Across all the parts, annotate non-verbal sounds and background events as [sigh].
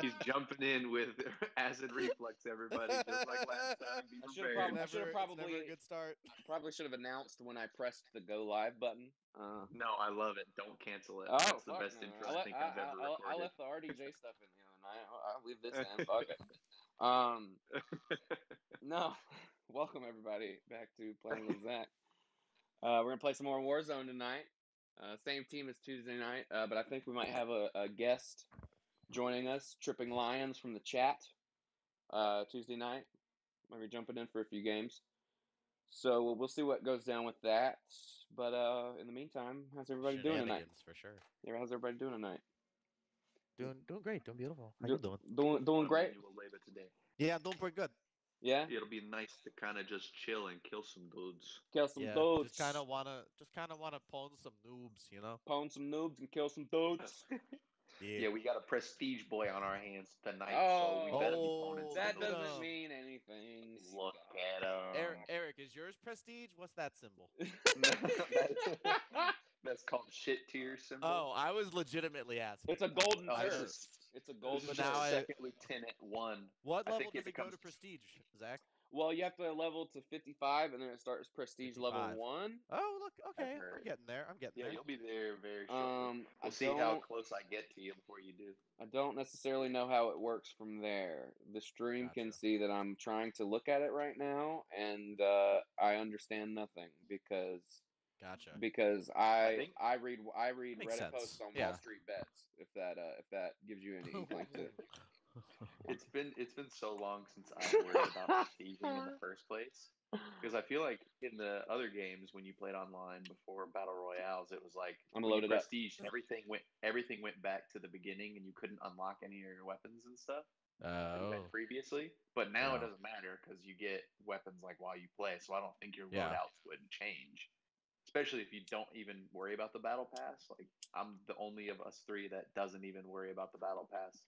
He's [laughs] jumping in with [laughs] acid reflux, everybody, just like last time. Be I should've probably- Never, probably- a good start. Probably should have announced when I pressed the go live button. Uh, No, I love it. Don't cancel it. oh, That's the best no. intro I, I, think I, I've ever I, I, I left the RDJ [laughs] stuff in the other night. I'll, I'll leave this in. Fuck it. Um, no. Welcome everybody back to playing with Zack. Uh, we're gonna play some more Warzone tonight. Uh, same team as Tuesday night, uh, but I think we might have a, a guest joining us, Tripping Lions from the chat. Uh, Tuesday night, might be jumping in for a few games. So we'll, we'll see what goes down with that. But uh, in the meantime, how's everybody doing tonight? Shenanigans, for sure. Yeah, how's everybody doing tonight? Doing doing great, doing beautiful. How Do- you doing? Doing doing great. gonna do a labor today. Yeah, doing pretty good. Yeah, It'll be nice to kind of just chill and kill some dudes. kill some yeah, dudes. just kind of wanna, just kind of wanna pwn some noobs, you know? pwn some noobs and kill some dudes. [laughs] Yeah, we got a prestige boy on our hands tonight, Oh, so we oh, better be Oh, phoning that some doesn't dudes. mean anything. Look at him. Eric, Eric, is yours prestige? What's that symbol? that's, [laughs] that's called shit tier symbol. Oh, I was legitimately asking. it's a golden Oh, shirt. this is- It's a is now just I- second lieutenant one. What I level does it go to prestige, Zack? Well, you have to level to 55, and then it starts prestige level 55. one. Oh, look, okay, I'm getting there. I'm getting there. Yeah, there. you'll be there very soon. Um, I we'll see how close I get to you before you do. I don't necessarily know how it works from there. The stream can see that I'm trying to look at it right now, and uh, I understand nothing because Gotcha. because I think- I read I read Reddit sense. posts on Yeah. Wall Street bets. If that uh, if that gives you any inkling to. [laughs] It's been it's been so long since I worried about prestiging in the [laughs] first place. Because I feel like in the other games when you played online before battle royales, it was like I'm when you loaded up. prestige everything went everything went back to the beginning and you couldn't unlock any of your weapons and stuff that Oh, previously. But now it doesn't matter because you get weapons like while you play, so I don't think your Yeah. loadouts wouldn't change. Especially if you don't even worry about the battle pass. Like I'm the only of us three that doesn't even worry about the battle pass.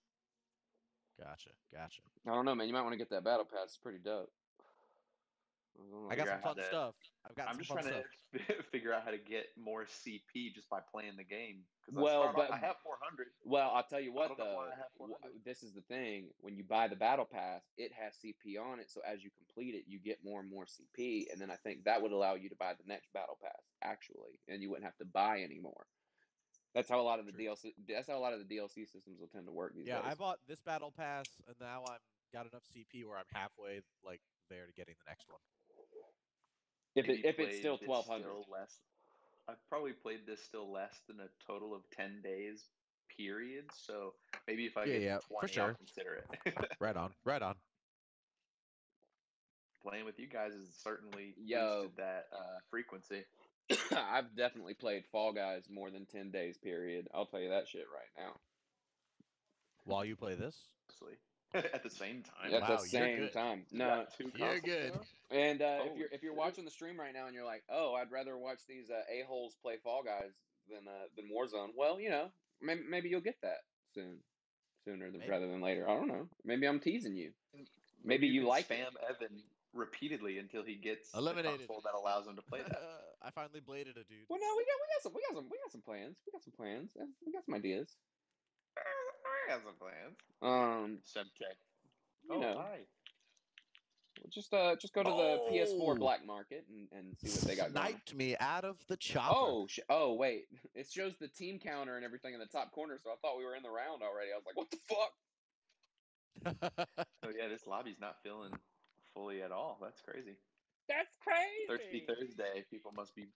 gotcha, gotcha. I don't know, man. You might want to get that battle pass. It's pretty dope. Don't I got some out fun to- stuff. I've got I'm some just fun trying stuff. [laughs] to figure out how to get more CP just by playing the game. Well, start off- but- I have 400. Well, I'll tell you what don't though. why I have w- 400. This is the thing. When you buy the battle pass, it has CP on it. So as you complete it, you get more and more CP, and then I think that would allow you to buy the next battle pass actually, and you wouldn't have to buy anymore. That's how a lot of the True. DLC. That's how a lot of the DLC systems will tend to work these Yeah, days. I bought this battle pass, and now I'm got enough CP where I'm halfway like there to getting the next one. If it, if it's still this twelve hundred, still less. I've probably played this still less than a total of 10 days period. So maybe if I Yeah, get yeah, to for 20, sure. I'll consider it. [laughs] Right on, right on. Playing with you guys has certainly Yo. boosted that uh, frequency. [coughs] I've definitely played Fall Guys more than ten days period. I'll tell you that shit right now. While you play this, Honestly. [laughs] At the same time. At Wow, the same good. time, no. two You're consoles good. And uh, if you're if you're watching the stream right now and you're like, oh, I'd rather watch these uh, a holes play Fall Guys than uh, than Warzone. Well, you know, maybe, maybe you'll get that soon, sooner than Maybe. rather than later. I don't know. Maybe I'm teasing you. Maybe you can like it. spam Evan repeatedly until he gets Eliminated. the that allows him to play that. [laughs] I finally bladed a dude. Well, no, we got we got some we got some we got some plans. We got some plans. We got some ideas. I have some plans. Um, Subcheck. you oh, know, hi. just uh, just go to the Oh. PS4 black market and, and see what they got going. Sniped me out of the chopper. Oh, sh- oh, wait! [laughs] It shows the team counter and everything in the top corner, so I thought we were in the round already. I was like, "What the fuck?" [laughs] Oh yeah, this lobby's not filling fully at all. That's crazy. That's crazy. Thirsty Thursday. People must be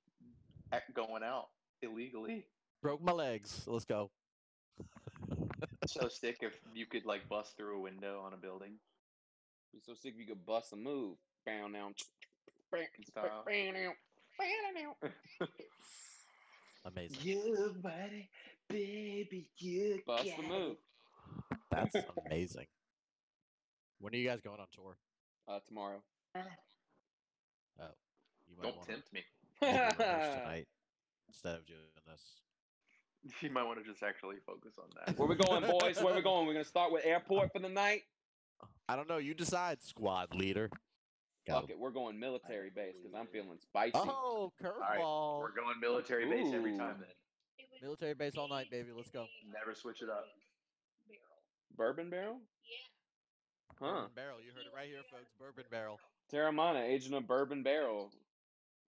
ac- going out illegally. Broke my legs. Let's go. So sick if you could like bust through a window on a building. Be so sick if you could bust a move. Bow down. [tsk] Style. [laughs] Amazing. you buddy, baby, you Bust the move. That's amazing. When are you guys going on tour? Uh, tomorrow. Oh, you might Don't wanna tempt me. [laughs] tonight instead of doing this. [laughs] You might want to just actually focus on that. Where we going, boys? Where we [laughs] going? We're gonna start with airport for the night. I don't know. You decide, squad leader. Fuck it, we're going military base because I'm feeling spicy. Oh, curveball. We're going military base every time then. Military base all night, baby. Let's go. Never switch it up. Bourbon barrel? Yeah. Huh. Bourbon barrel. You heard it right here, folks. Bourbon barrel. Terramana, agent of Bourbon Barrel.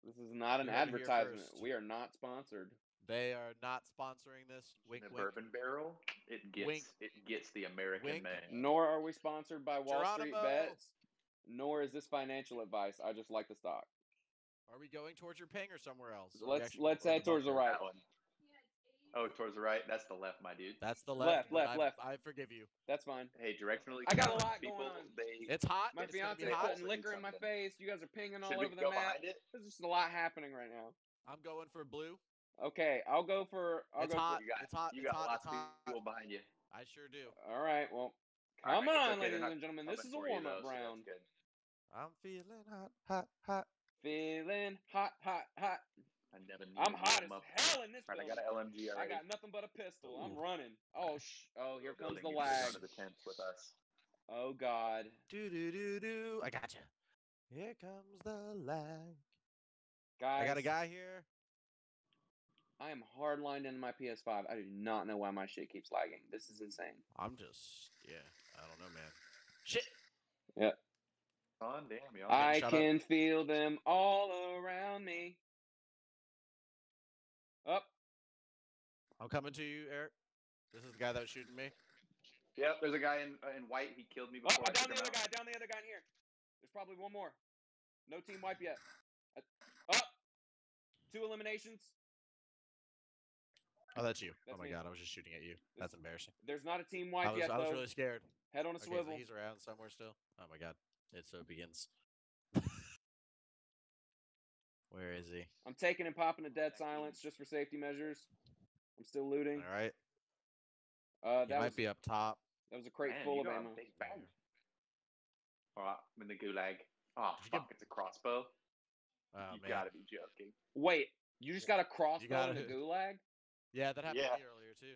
This is not an You heard it here advertisement. We are not sponsored. They are not sponsoring this. Wink, the wink. bourbon barrel, it gets Wink. it gets the American Wink. man. Nor are we sponsored by Wall Street Bets. Nor is this financial advice. I just like the stock. Are we going towards your ping or somewhere else? Or Let's let's head towards the right. One. Oh, towards the right. That's the left, my dude. That's the Left, left. left, I, left. I forgive you. That's fine. Hey, directionally. I got a lot people, going on. They It's hot. My it's gonna fiance putting liquor in my face. You guys are pinging all should we over the go map. behind it? There's just a lot happening right now. I'm going for blue. Okay, I'll go for. I'll it's go hot. You got it's hot. you it's got hot. lots it's of hot. people behind you. I sure do. All right. Well, come right, on, okay, ladies and gentlemen. This is a warm up though, so round. I'm feeling hot, hot, hot. Feeling hot, hot, hot. I never knew I'm hot as up. hell in this All right, I got an LMG I got nothing but a pistol. I'm running. Oh sh! Oh, here comes the lag. Go to the tents with us. Oh God. Do do do do. I got you. Here comes the lag. Guys, I got a guy here. I am hardlined into my PS5. I do not know why my shit keeps lagging. This is insane. I'm just yeah. I don't know, man. Shit. Oh damn, y'all. I shut up. can feel them all around me. Up. I'm coming to you, Eric. This is the guy that was shooting me. Yep, there's a guy in uh, in white. He killed me Oh, before. I down the him other guy. Down the other guy in here. There's probably one more. No team wipe yet. Uh, Up. Two eliminations. Oh, that's you. That's oh my me. god, I was just shooting at you. That's embarrassing. There's not a team I wipe was, yet I was though. really scared. Head on a Okay, so swivel. he's around somewhere still. Oh my god. It so begins. [laughs] Where is he? I'm taking and popping a dead silence just for safety measures. I'm still looting. All right. Uh, He that might was be up top. that was a crate Man, full you of ammo. Big bang. All right, I'm in the gulag. Oh Did you get- fuck! It's a crossbow. Oh you man. gotta be joking. Wait, you just got a crossbow in gotta- the [laughs] gulag? Yeah, that happened Yeah. to me earlier too.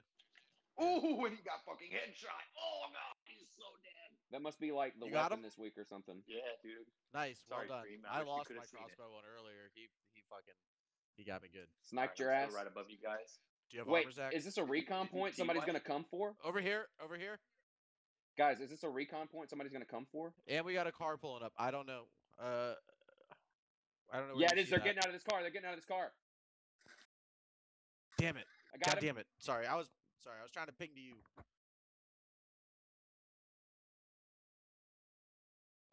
Ooh, and he got fucking headshot. Oh god, he's so dead. That must be like the You weapon him? this week or something. Yeah, dude. Nice. Sorry, well done. Dream. I I, lost my seen it. crossbow one earlier. He he fucking he got me good. Sniped Alright, your ass. right above you guys. Do you have Wait, armor, is this a recon point somebody's gonna come for? over here? Over here? Guys, is this a recon point somebody's gonna come for? And we got a car pulling up. I don't know. Uh, I don't know. Where yeah, it is. They're that. getting out of this car. They're getting out of this car. Damn it! I got God him. damn it! Sorry, I was sorry. I was trying to ping to you.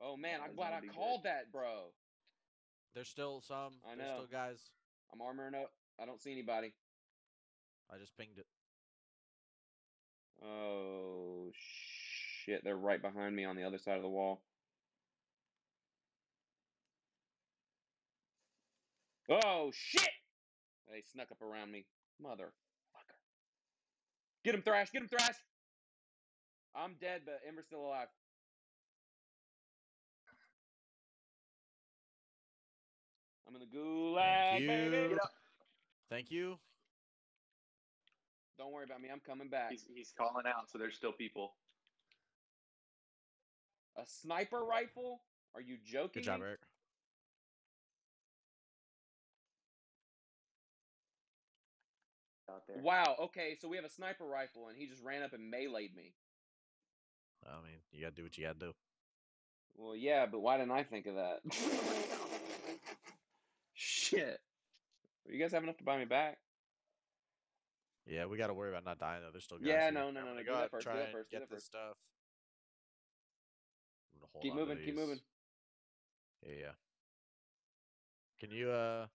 Oh man, I'm glad I be good. called that, bro. There's still some. I There's know. still guys. I'm armoring up. I don't see anybody. I just pinged it. Oh shit, they're right behind me on the other side of the wall. Oh shit! They snuck up around me. Motherfucker. Get him, Thrash! Get him, Thrash! I'm dead, but Ember's still alive. I'm in the gulag, you. baby. Get up. Thank you. Don't worry about me. I'm coming back. He's he's calling out, so there's still people. A sniper rifle? Are you joking? Good job. Eric. There. Wow. Okay, so we have a sniper rifle, and he just ran up and meleeed me. I mean, you gotta do what you gotta do. Well, yeah, but why didn't I think of that? [laughs] Shit. You guys have enough to buy me back? Yeah, we gotta worry about not dying though. There's still guys. Yeah, no, no, no, no, Go out and first, do try that first, do get that this first. stuff. I'm gonna hold Keep moving, keep moving. Yeah, yeah. Can you uh?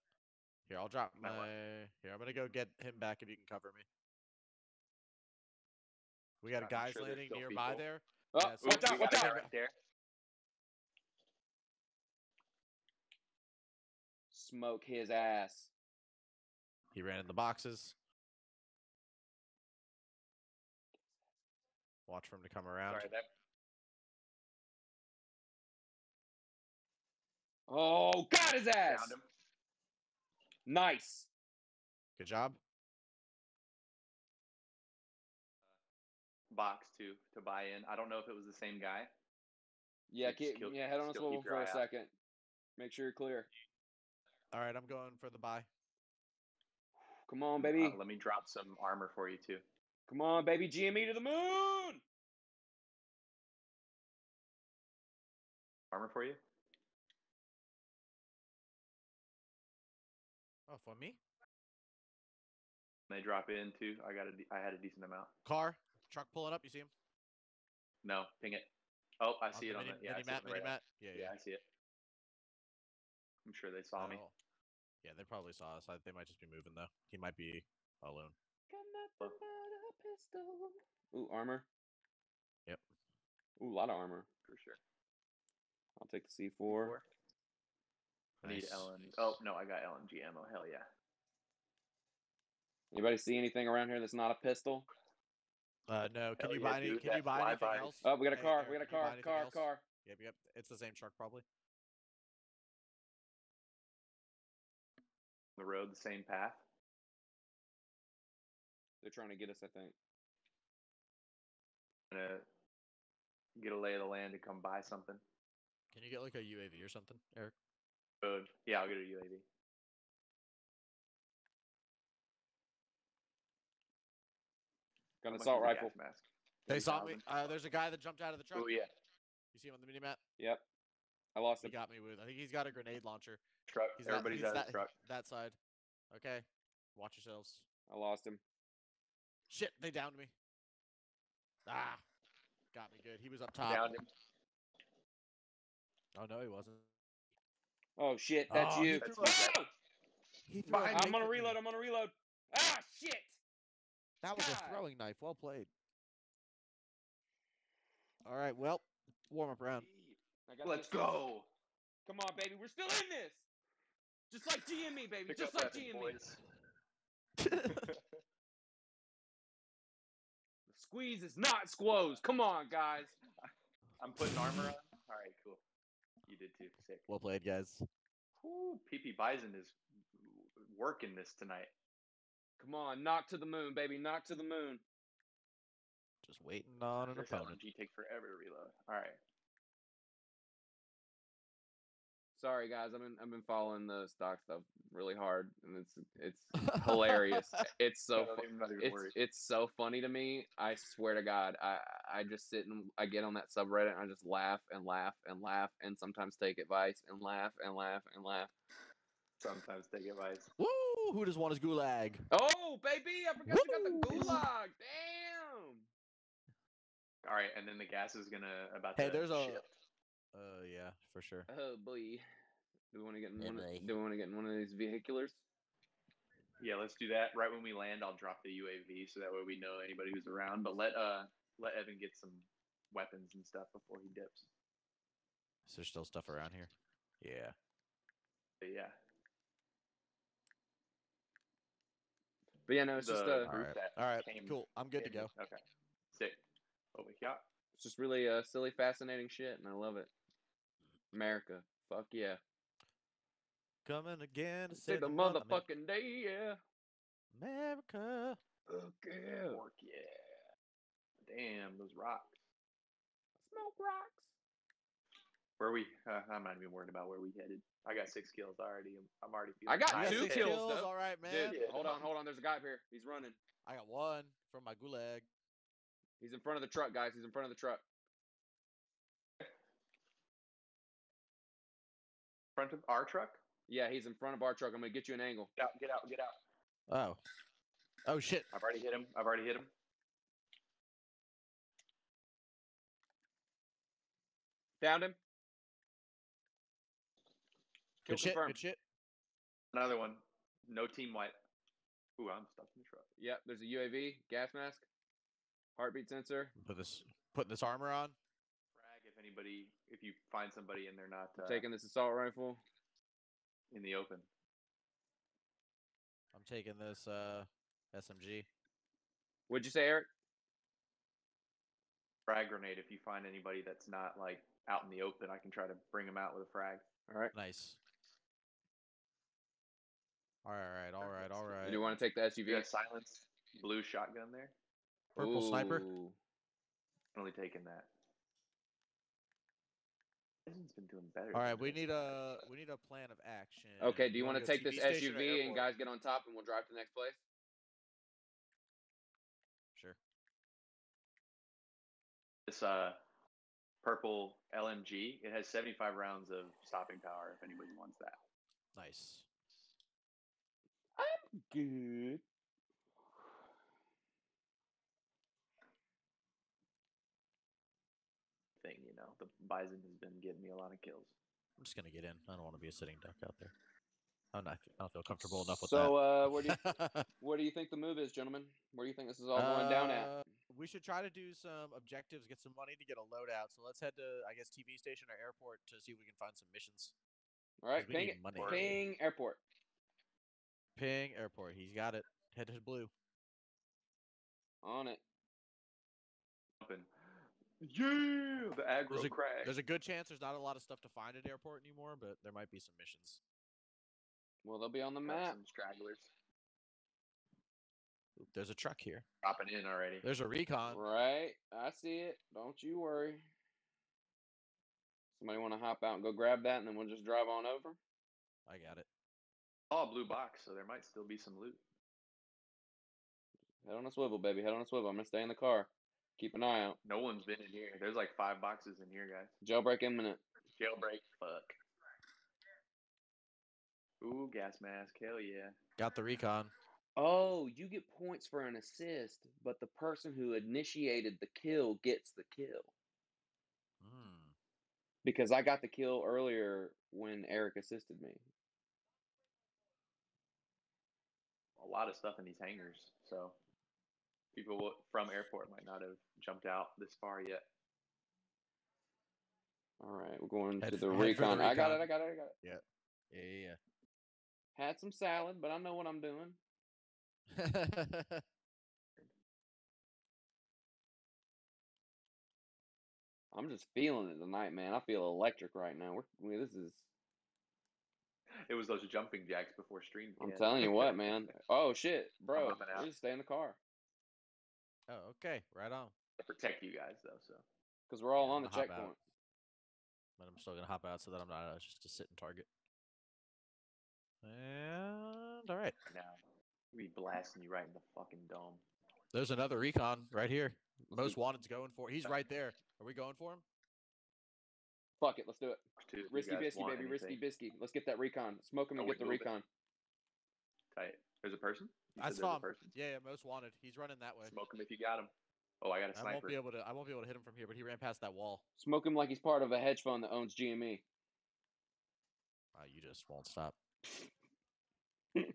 Here, I'll drop my. Here, I'm gonna go get him back if you can cover me. We got I'm guys sure landing nearby people. there. Oh, Yeah, so watch out, watch out! right there. Smoke his ass. He ran in the boxes. Watch for him to come around. Sorry, that Oh, got his ass! Found him. Nice. Good job. Box to to buy in. I don't know if it was the same guy. Yeah, Just keep, kill- yeah, head on a still swivel for eye a out. second. Make sure you're clear. All right, I'm going for the buy. Come on, baby. Uh, let me drop some armor for you too. Come on, baby. GME to the moon. Armor for you. They drop in too. I got a, I had a decent amount. Car, truck pulling up. You see him? No, ping it. Oh, I On see the it on the. Yeah, I mini see it map, on mini map. Yeah, Yeah, yeah. I see it. I'm sure they saw me. Oh. Yeah, they probably saw us. I, they might just be moving though. He might be alone. Got a pistol. Ooh, armor. Yep. Ooh, a lot of armor. for sure. I'll take the C4. I need Nice. LM. Oh no, I got LMG ammo. Hell yeah. Anybody see anything around here that's not a pistol? Uh, no. Can Hell you yeah, buy any? dude, Can you that buy anything flyby. else? Oh, we got a Hey, car. Eric, we got a can you buy car. anything Car. else? Car. Yep, yep. It's the same truck probably. The road, the same path. They're trying to get us. I think. Gonna get a lay of the land to come buy something. Can you get like a UAV or something, Eric? Good. Yeah, I'll get a UAV. Got an assault rifle. gas mask? They saw me. Uh, there's a guy that jumped out of the truck. Oh yeah, You see him on the mini map? Yep. I lost He him. He got me with. I think he's got a grenade launcher. truck. He's that, Everybody's he's out of that, the truck. that side. Okay. Watch yourselves. I lost him. Shit, they downed me. Ah, got me good. He was up top. Downed him. Oh no, he wasn't. Oh shit, that's Oh, you. threw! He threw a Behind knife I'm gonna at me. reload. I'm gonna reload. Ah shit. That was God. a throwing knife. Well played. All right. Well, warm up round. Let's this. go. Come on, baby. We're still in this. Just like GME, baby. Pick Just like weapons, GME. boys. [laughs] The squeeze is not squoze. Come on, guys. I'm putting armor on. All right, cool. You did too. Sick. well played, guys. Whew, PP Bizon is working this tonight. Come on, knock to the moon, baby. Knock to the moon. Just waiting on an This opponent. LMG takes forever to reload. All right. Sorry, guys. I've been I've been following the stock stuff really hard, and it's it's [laughs] hilarious. It's so I fu- don't even, not even it's worried. it's so funny to me. I swear to God, I I just sit and I get on that subreddit and I just laugh and laugh and laugh and sometimes take advice and laugh and laugh and laugh. Sometimes take advice. Woo! Who just won his gulag? Oh, baby! I forgot you got the Woo! gulag. Damn. All right, and then the gas is gonna about Hey, to there's a- shift. Uh, yeah, for sure. Oh boy. Do we want to get in Yeah, one? boy. Of, do we want to get in one of these vehiculars? Yeah, let's do that. Right when we land, I'll drop the UAV so that way we know anybody who's around. But let uh let Evan get some weapons and stuff before he dips. Is there still stuff around here? Yeah. But yeah, But yeah, no, it's just The- uh, All group right. that All right. came Cool. I'm good to go. Okay, sick. What we got? it's just really uh silly, fascinating shit, and I love it. America, fuck yeah. Coming again to Say save the motherfucking day, yeah. America. Fuck yeah. Pork, yeah. Damn, those rocks. Smoke rocks. Where we? Uh, [laughs] I'm not even worried about where we headed. I got six kills already. I'm, I'm already. I feeling got nice. got two kills, kills. though. All right, man. Dude, Yeah. hold on, hold on. There's a guy up here. He's running. I got one from my gulag. He's in front of the truck, guys. He's in front of the truck. Front of our truck. Yeah, he's in front of our truck. I'm gonna get you an angle. Get out! Get out! Get out! Oh. Oh shit. I've already hit him. I've already hit him. Found him. Kill Good shit. confirmed. Good shit. Another one. No team white. Ooh, I'm stuck in the truck. Yep, there's a UAV, gas mask, heartbeat sensor. Put this. Putting this armor on. Frag if anybody, if you find somebody and they're not uh, Taking this assault rifle. in the open. I'm taking this uh SMG. What'd you say, Eric? Frag grenade. If you find anybody that's not like out in the open, I can try to bring them out with a frag. All right. Nice. All right. All right. All right. Do you want to take the SUV? You got silence blue shotgun there. Purple sniper. Ooh. Only taking that. Bizon's been doing better. All right, we need a we need a plan of action. Okay, do you want wanna take this TV station SUV and guys get on top and we'll drive to the next place? Sure. this uh purple LMG. It has 75 rounds of stopping power. If anybody wants that. Nice. Good. Thing, you know, the Bizon has been getting me a lot of kills. I'm just gonna get in. I don't want to be a sitting duck out there. I'm not. I don't feel comfortable enough with that. So, uh, where do you [laughs] where do you think the move is, gentlemen? Where do you think this is all going down at? Uh, We should try to do some objectives, get some money to get a loadout. So let's head to, I guess, TV station or airport to see if we can find some missions. All right, we ping, need money. ping airport. Ping airport. He's got it. Head to blue. On it. Jumping. Yeah, the aggro There's a- crack. There's a good chance there's not a lot of stuff to find at airport anymore, but there might be some missions. Well, they'll be on the Got map. Some stragglers Oop, there's a truck here. dropping in already. There's a recon. Right, I see it. Don't you worry. Somebody want to hop out and go grab that, and then we'll just drive on over. I got it. Oh, blue box, so there might still be some loot. Head on a swivel, baby. Head on a swivel. I'm gonna stay in the car. Keep an eye out. No one's been in here. There's like five boxes in here, guys. Jailbreak imminent. Jailbreak, fuck. Ooh, gas mask, hell yeah. Got the recon. Oh, you get points for an assist, but the person who initiated the kill gets the kill. Hmm. Because I got the kill earlier when Eric assisted me. A lot of stuff in these hangars, so people from airport might not have jumped out this far yet. All right, we're going Head to the head for the recon. I got it. I got it. I got it. Yeah, yeah, yeah. Had some salad, but I know what I'm doing. [laughs] I'm just feeling it tonight, man. I feel electric right now. We're we, this is. [laughs] It was those jumping jacks before stream. I'm telling you what, man. [laughs] Oh shit, bro. hopping out. We just stay in the car oh, okay. Right on. to protect you guys though. So because we're all Yeah, on the I'm gonna hop out. checkpoint. But I'm still gonna hop out so that I'm not uh, just a sitting target. And all right, now we blasting you right in the fucking dome. there's another recon right here. Most wanted's going for. He's right there. [laughs] Are we going for him? Fuck it, let's do it. Two, if you Risky guys bisky, want baby. Risky anything. bisky. Let's get that recon. Smoke him Oh, and get we're the moving. recon. Tight. There's a person. You I saw him. person. Yeah, yeah, most wanted. He's running that way. Smoke him if you got him. Oh, I got a I won't be able to. I won't be able to hit him from here, but he ran past that wall. Smoke him like he's part of a hedge fund that owns. GME. Uh, you just won't stop. [laughs] [laughs]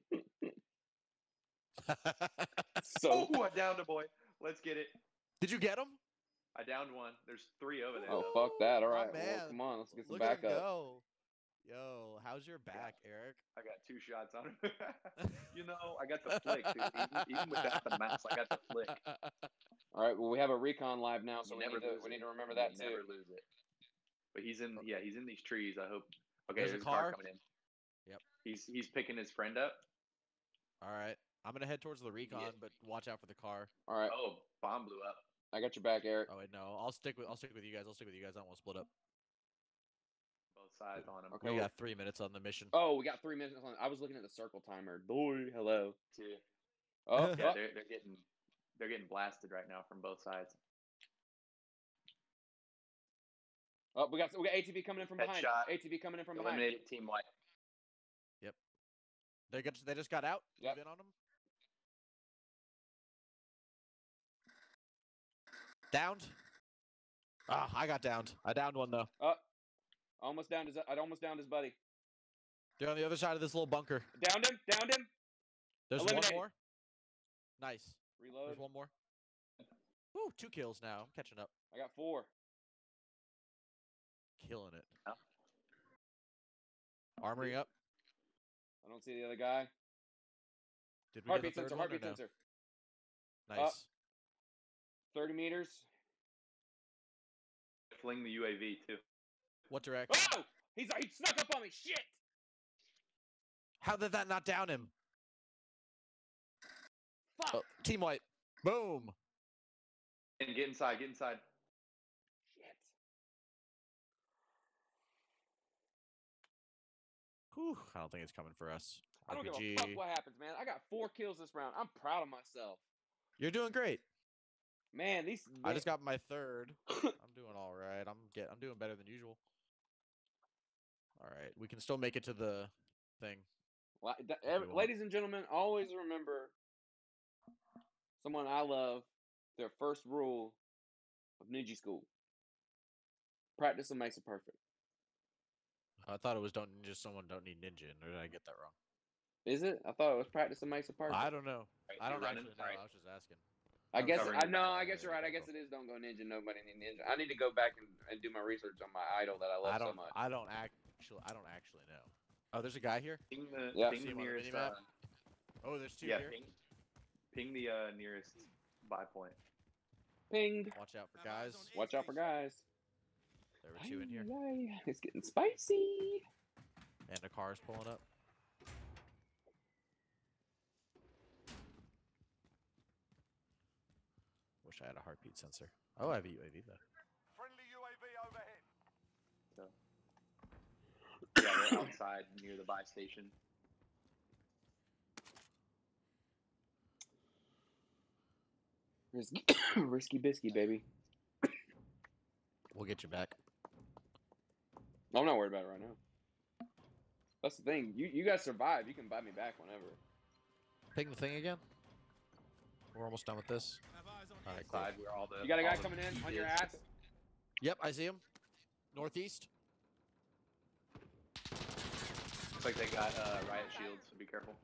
So oh, I downed a boy. Let's get it. Did you get him? I downed one. There's three over there. Oh fuck that! All right, well, come on, let's get some Look at him backup. go. Yo, how's your back, Eric? I got two shots on him. [laughs] [laughs] you know, I got the flick, dude. Even, even without the mouse, I got the flick. [laughs] All right, well we have a recon live now, so we never need to we need to remember You that too. Never lose it. But he's in. Yeah, he's in these trees. I hope. Okay, There's a there's, a car car. coming in. Yep. He's he's picking his friend up. All right, I'm gonna head towards the recon, but watch out for the car. All right, Oh, bomb blew up. I got your back, Eric. Oh wait, no, I'll stick with I'll stick with you guys. I'll stick with you guys. I don't want to split up. Both sides on him. Okay, we got three minutes on the mission. Oh, we got three minutes on. I was looking at the circle timer. Boy, hello. Two. Oh, Yeah, oh, [laughs] they're they're getting they're getting blasted right now from both sides. oh, we got we got ATV coming in from behind. Headshot. ATV coming in from behind. Eliminated team white. Yep. They got they just got out. Yep. Move in on them. Downed. Ah, I got downed. I downed one though. Almost downed his. I almost downed his buddy. They're on the other side of this little bunker. Downed him. Downed him. There's Eliminated. one more. Nice. Reload. There's one more. Ooh, two kills now. I'm catching up. I got four. Killing it. Yeah. Armoring up. I don't see the other guy. Did we Heartbeat get the sensor. third one or Heartbeat no? sensor. Nice. Thirty meters. Fling the UAV too. What direction? Oh! He's he snuck up on me. Shit. How did that not down him? Fuck. Oh, team white. Boom. And get inside. Get inside. Shit. Whew, I don't think it's coming for us. I don't give a fuck what happens, man. I got four kills this round. I'm proud of myself. You're doing great. Man, these. I just got my third. [laughs] I'm doing all right. I'm get. I'm doing better than usual. All right, we can still make it to the thing. Li- th- every- ladies and gentlemen, always remember someone I love. Their first rule of ninja school: practice makes it perfect. I thought it was don't ninja someone don't need ninja, or did I get that wrong? Is it? I thought it was practice makes it perfect. I don't know. I don't running? actually know. I was just asking. I I'm guess I your know. I guess you're right. I guess it is. Don't go ninja. Nobody need ninja. I need to go back and, and do my research on my idol that I love I so don't. much. I don't actually. I don't actually know. Oh, there's a guy here. Ping the, Yeah. ping the him on the nearest. Uh, Oh, there's two yeah, here. ping, ping the uh, nearest buy point. Ping. Watch out for guys. Watch out for guys. There were two in here, Ay, ay, It's getting spicy. and a car's pulling up. Wish I had a heartbeat sensor. Oh, I have a UAV though. Friendly UAV overhead. Yeah, they're outside near the buy station. Risky, [coughs] risky bisky, baby. We'll get you back. I'm not worried about it right now. That's the thing. You you guys survive. You can buy me back whenever. Ping the thing again. We're almost done with this. All right, cool. Side where all the You got a guy coming in on your ass. Yep, I see him. Northeast. Looks like they got uh, riot shields, so be careful.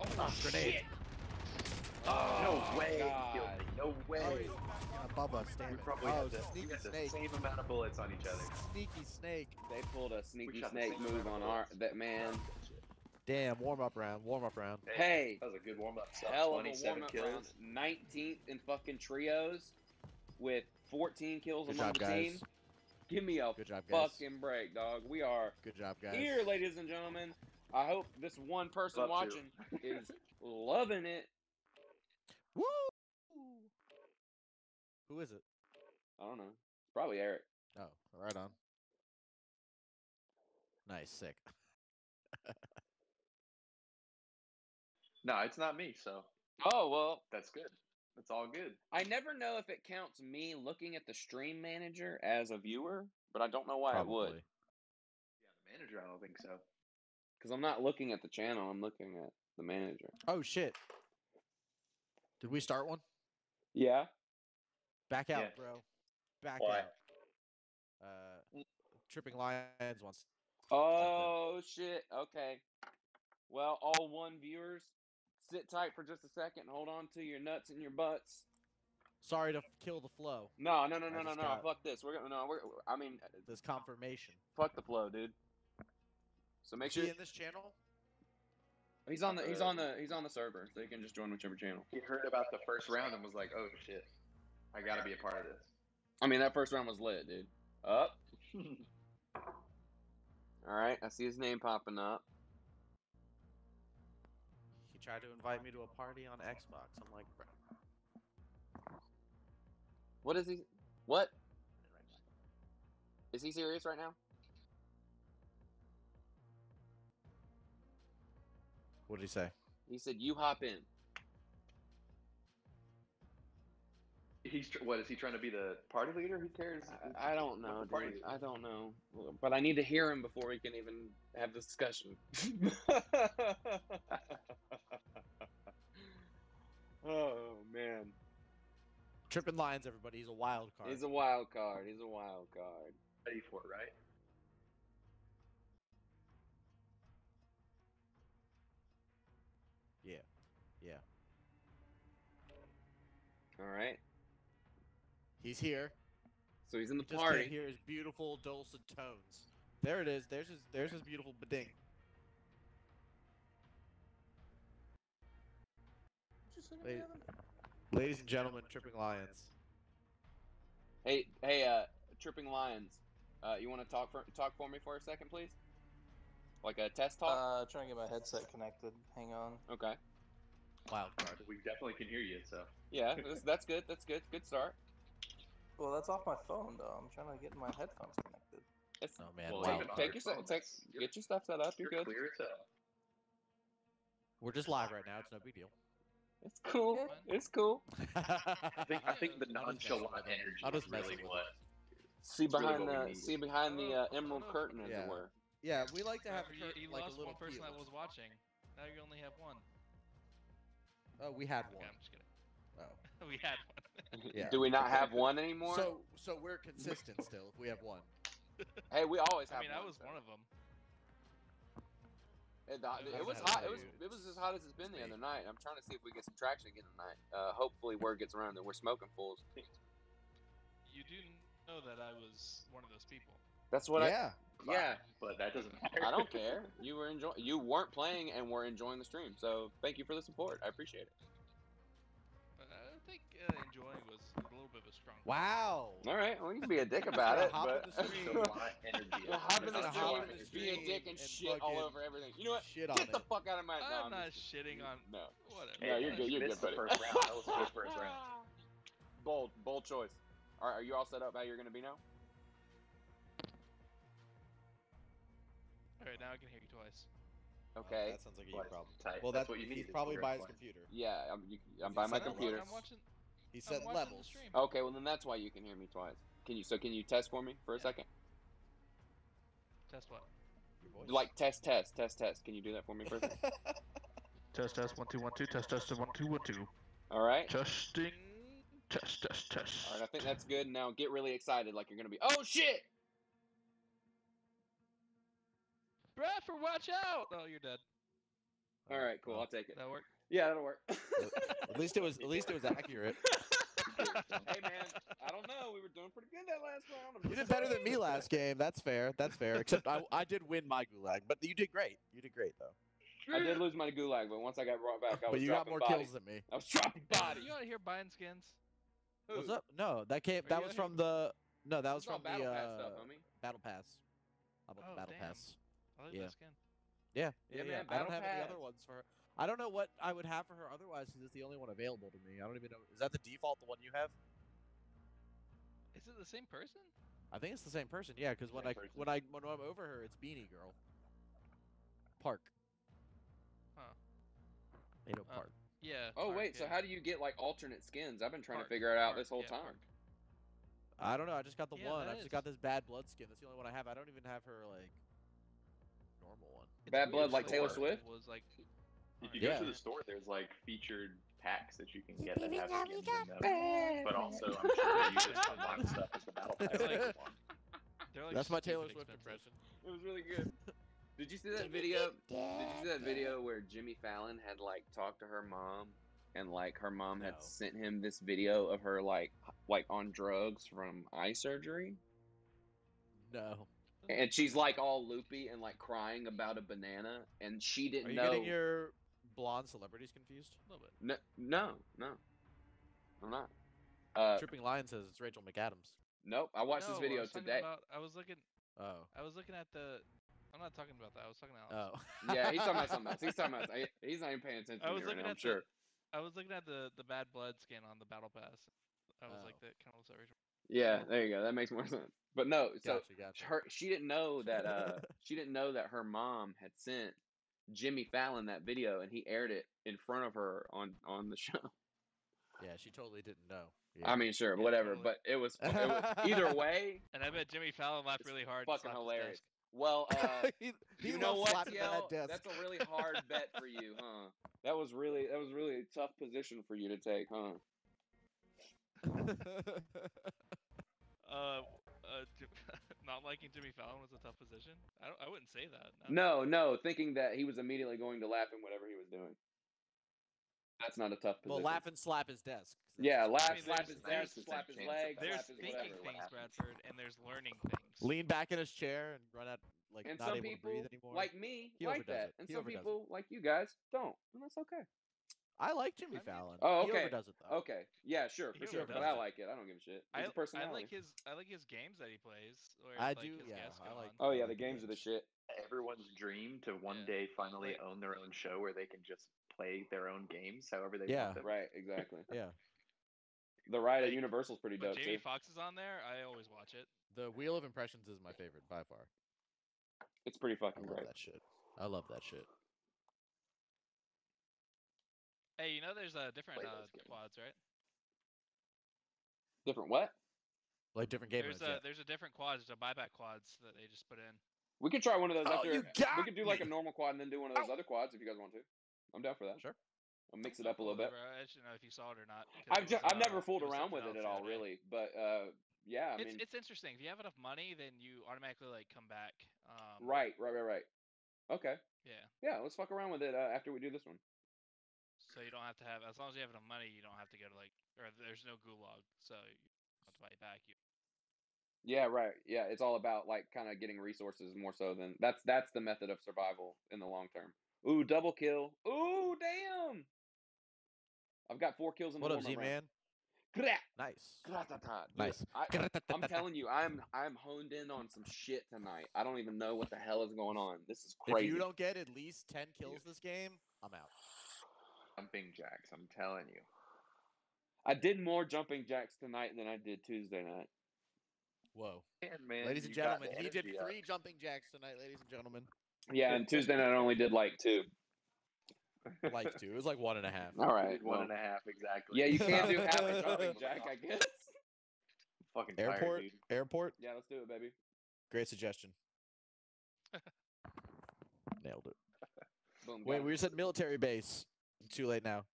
Oh, Oh, grenade. shit. Oh, no way! God. No way! Oh, he's above us. Damn it. probably oh, the, sneaky the snake. same amount of bullets on each other. Sneaky snake. They pulled a sneaky snake move on of our that man. Damn, warm up round. Warm up round. Hey, that was a good warm up. hell of a 27 warm up kills. round. 19th in fucking trios with 14 kills Good among job, the guys. team. Give me a Good job, guys. fucking break, dog. We are Good job, guys. here, ladies and gentlemen. I hope this one person Love watching is loving it. Woo! Who is it? I don't know. It's probably Eric. Oh, right on. Nice, sick. No, it's not me, so Oh well, that's good. That's all good. I never know if it counts me looking at the stream manager as a viewer, but I don't know why it would. Probably. Yeah, the manager, I don't think so. Because I'm not looking at the channel, I'm looking at the manager. Oh shit! Did we start one? Yeah. Back out, Yeah. bro. Back Why? out. Uh, tripping lions once. Oh shit. Okay. Well, all one viewers, sit tight for just a second. Hold on to your nuts and your butts. Sorry to f- kill the flow. No, no, no, no, no, no. got- Fuck this. We're gonna no. We're. I mean, uh, This confirmation. fuck the flow, dude. So make Is sure he in this channel? he's on the he's on the uh, he's on the server, so you can just join whichever channel. He heard about the first round and was like, "Oh shit, I gotta be a part of this." I mean, that first round was lit, dude. Up. [laughs] All right, I see his name popping up. He tried to invite me to a party on Xbox. I'm like, bro. What is he? What? Is he serious right now? What did he say? He said, "You hop in." He's what is he trying to be the party leader? Who cares? I, I don't know, What the party dude. I don't know, but I need to hear him before we can even have this discussion. [laughs] oh man, Tripping lions, everybody. He's a wild card. he's a wild card. He's a wild card. ready for it, right? yeah, yeah. All right, He's here. so he's in the Just party. can't hear his beautiful dulcet tones. There it is. There's his. There's his beautiful beding. Ladies, ladies and gentlemen, tripping lions. Hey, hey, uh, tripping lions. Uh, you want to talk for talk for me for a second, please? Like a test talk. Uh, trying to get my headset connected. Hang on. okay. Wild card. We definitely can hear you. So Yeah, that's, that's good. That's good. Good start. Well, that's off my phone though. I'm trying to get my headphones connected. It's, Oh man, Well, wow. take, take your your stuff. phone, Take, get your stuff set up. You're You're good. clear as. We're just live right now. It's no big deal. It's cool. It's cool. [laughs] I think I think the I'll just nonchalant energy I'll is just mess really with what. See It's really behind what the see behind the uh, emerald oh, curtain, as yeah. it were. Yeah, we like to have Remember, a you, curtain, you like lost a little one person that was watching. Now you only have one. Oh, we had Okay, one. I'm just kidding. Oh. [laughs] we had one. [laughs] Yeah. Do we not have one anymore? So, so we're consistent still. If we have one. [laughs] hey, we always have I mean, I was so. one of them. It, uh, I it was hot. It was it was as hot as it's been it's the other night. I'm trying to see if we get some traction again tonight. Uh, hopefully, word gets around that we're smoking fools. You do know that I was one of those people. That's what yeah. I. Yeah, but that doesn't matter. I don't [laughs] care. You were enjoying. You weren't playing and were enjoying the stream. So thank you for the support. I appreciate it. But I think enjoying was a little bit of a strong. Wow. All right. Well, you can be a dick about it, hop but in the stream. [laughs] Nonchalant energy. Yeah, hop in I'm the gonna stream and just be a dick and and shit all over everything. You know what? Shit on Get the it. fuck out of my. I'm I'm not shitting on. No. Whatever. No, you're good, you you're good, the buddy. first round. That was a good first round. [laughs] Bold, bold choice. All right, are you all set up how you're gonna be now? All right, now I can hear you twice. Okay. Oh, that sounds like a you problem. tight. Well, That's that, what you he's need is probably your by his point. computer. Yeah, I'm, you, I'm by my computer. I'm watching. He I'm set levels. Okay, well then that's why you can hear me twice. Can you? So can you test for me for a Yeah. second? Test what? Your voice. Like test, test, test, test. Can you do that for me for a second? [laughs] Test test one two one two test test one two one two All right. testing test test test. All right. I think that's good. Now get really excited, like you're gonna be. Oh shit! Bradford, watch out! Oh, you're dead. All right, cool. I'll take it. That work? Yeah, that'll work. At [laughs] least it was. At least it was accurate. [laughs] hey man, I don't know. We were doing pretty good that last round. I'm You did better than me saying. last game. That's fair. That's fair. Except I, I did win my gulag, but you did great. You did great though. I did lose my gulag, but once I got brought back, I was But you got more bodies. kills than me. I was dropping bodies. You out here buying skins? What's up? No, that came. Are That was out here- from the. No, that was It's all from the battle pass uh, stuff, homie. battle pass. How about Oh, the battle damn. pass? I like Yeah. that skin. Yeah, Yeah, yeah, man, yeah. I don't battle have any other ones for her. I don't know what I would have for her otherwise because it's the only one available to me. I don't even know. Is that the default, the one you have? Is it the same person? I think it's the same person. Yeah, because when I person. when I when I'm over her, it's Beanie Girl. Park. Huh. You know Uh, Park. Yeah. Oh Park, wait, so how do you get like alternate skins? I've been trying Park, to figure it out Park, this whole yeah, time. Park. I don't know. I just got the Yeah, one. I just is. got this bad blood skin. That's the only one I have. I don't even have her like normal one. It's Bad blood like Taylor Swift? Was like. If you Yeah. go to the store, there's like featured packs that you can get that have skins in them. But also, I'm sure you just unlock [laughs] stuff as the battle pass. Like- goes on. They're like That's my Taylor Swift impression. It was really good. Did you see that video? Did you see that video where Jimmy Fallon had like talked to her mom, and like her mom had sent him this video of her like like on drugs from eye surgery, No. and she's like all loopy and like crying about a banana, and she didn't you know. getting your blonde celebrities confused? A little bit. no, no, no, I'm not. Uh, Tripping Lion says it's Rachel McAdams. nope. I watched no, this video was talking today. About, I was looking. Oh. I was looking at the. I'm not talking about that. I was talking about. Alex. Oh. yeah, he's talking about something else. He's talking about. [laughs] He's not even paying attention I to was me right looking now. I'm at sure. I was looking at the the bad blood skin on the battle pass. I was like, Oh. that kind of looks like Rachel. Yeah, there you go. That makes more sense. But no, so gotcha, gotcha. her she didn't know that uh [laughs] she didn't know that her mom had sent Jimmy Fallon that video and he aired it in front of her on on the show. [laughs] Yeah, she totally didn't know. I mean, sure, Yeah, whatever, totally. but it was, [laughs] it was either way. [laughs] And I bet Jimmy Fallon laughed really hard. fucking hilarious. Well, uh, he, he you know what, slapping TL? that. That's a really hard bet for you, huh? That was really that was really a tough position for you to take, huh? Uh, uh, Jim- not liking Jimmy Fallon was a tough position. I don't, I wouldn't say that. No, no, thinking that he was immediately going to laugh in whatever he was doing. That's not a tough position. well, laugh and slap his desk. Yeah, laugh, mean, slap his there's desk, slap his 10% leg, There's slap his thinking whatever. things, happens. Bradford, and there's learning things. Lean back in his chair and run out like And not some able people, to breathe anymore. like me, He like that. it. And He some overdoes it. people, like you guys, don't. And that's okay. I like Jimmy I mean- Fallon. Oh, He okay. overdoes it though. Okay. Yeah, sure, He for sure. But overdoes I like it. I don't give a shit. I, It's a personality. I like his I like his games that he plays. Where, I like, do, his yeah, guests I like- oh, yeah, the the games are the shit. Everyone's dream to one Yeah. day finally Like- own their own show where they can just play their own games however they Yeah. want them. Right, exactly. [laughs] Yeah. The ride at Like, Universal's pretty When dope Jamie too. Foxx is on there, I always watch it. The Wheel of Impressions is my favorite by far. It's pretty I fucking love great. that shit. I love that shit. Hey, you know there's uh, different uh, quads, right? Different what? Like different game There's modes. a yeah. there's a different quads, there's a buyback quads that they just put in. We could try one of those Oh, after. you we could do like a normal quad and then do one of those other quads if you guys want to. I'm down for that. Sure. I'll mix it up a little bit. I just didn't know if you saw it or not. I've it ju- was, I've never uh, fooled around with it at all, the other day. really. But uh, yeah, I it's, mean, it's interesting. If you have enough money, then you automatically like come back. Um, right, right, right, right. Okay, Yeah. yeah, let's fuck around with it uh, after we do this one. So you don't have to have, as long as you have enough money, you don't have to go to like, or there's no gulag, so you don't have to buy it back. You, Yeah, right. Yeah, it's all about like kind of getting resources more so than that's that's the method of survival in the long term. Ooh, double kill. Ooh, damn. I've got four kills in What the up, Z warm-up man? Nice. Nice. I, I'm telling you, I'm I'm honed in on some shit tonight. I don't even know what the hell is going on. This is crazy. If crazy. you don't get at least ten kills this game, I'm out. Jumping jacks, I'm telling you. I did more jumping jacks tonight than I did Tuesday night. Whoa. Man, man, ladies and gentlemen, he did energy up. three jumping jacks tonight, ladies and gentlemen. Yeah, and Tuesday night I only did like two. Like two. It was like one and a half. All You right. did one well, and a half exactly. yeah, you can't do [laughs] half a jumping jack, I guess. [laughs] Fucking Airport. tired, dude. Airport. Yeah, let's do it, baby. Great suggestion. [laughs] Nailed it. Boom. Wait, we it. said military base. Too late now.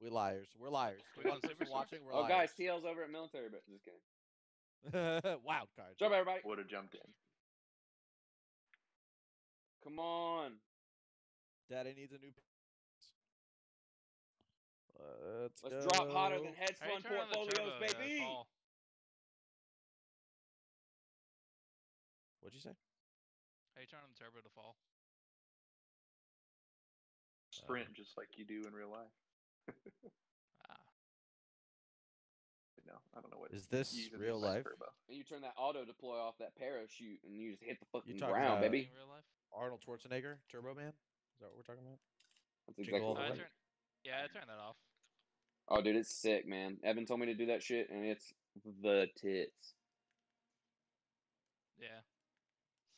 We liars. We're liars. We The go one to watching, we're Oh, guys, liars. TL's over at military, but just kidding. [laughs] Wild card. Jump, everybody. Would have jumped in. Come on. Daddy needs a new. Let's, Let's drop hotter than hedge How fund on portfolios, baby. fall? What'd you say? How you turn on the turbo to fall? Sprint just like you do in real life. [laughs] Ah, No, I don't know what. Is this you use as real life? And you turn that auto deploy off that parachute, and you just hit the fucking talking ground, about- baby. in real life? Arnold Schwarzenegger, Turbo Man. Is that what we're talking about? That's exactly Oh, what I it way. is. turn, yeah, I turned that off. Oh, dude, it's sick, man. Evan told me to do that shit, and it's the tits. Yeah.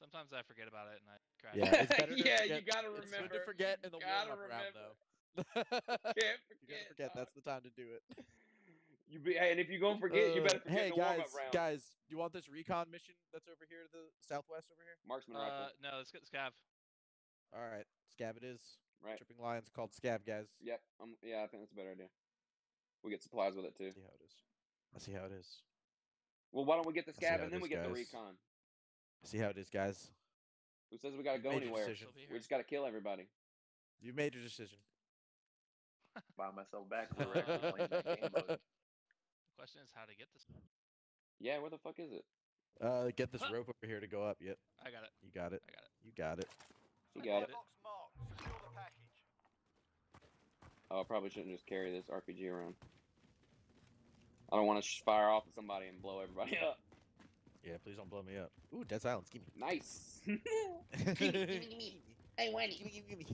Sometimes I forget about it and I crash. Yeah, [laughs] it's better to Yeah, you gotta remember. It's good remember. to forget in the gotta warm-up round, though. [laughs] Can't forget. [laughs] you gotta forget. dog. That's the time to do it. You be, and if you gonna forget, you Uh, better forget hey the guys, warm-up round. guys, you want this recon mission that's over here to the southwest over here? Marksman Uh, rifle, no, let's get the scav. All right, scav it is. right? Tripping lions called scav, guys. Yep. Um, yeah, I think that's a better idea. We get supplies with it too. See how it is. I see how it is. Well, why don't we get the I see scav and it then we is, get the recon? I see how it is, guys. Who says we gotta You've go made your anywhere? decision. We just gotta kill everybody. You made your decision. [laughs] Buy myself back for actually playing that game mode. [laughs] The question is how to get this. Yeah, where the fuck is it? Uh, get this rope over here to go up. Yep, I got it. you got it. I got it. You got it. You got it. it. Box marked. Secure the package. Oh, I probably shouldn't just carry this RPG around. I don't want to sh- fire off at somebody and blow everybody [laughs] up. Yeah, please don't blow me up. Ooh, dead silence. [laughs] Gimme. Nice. gimme, gimme, gimme. I want it. Gimme, gimme, gimme.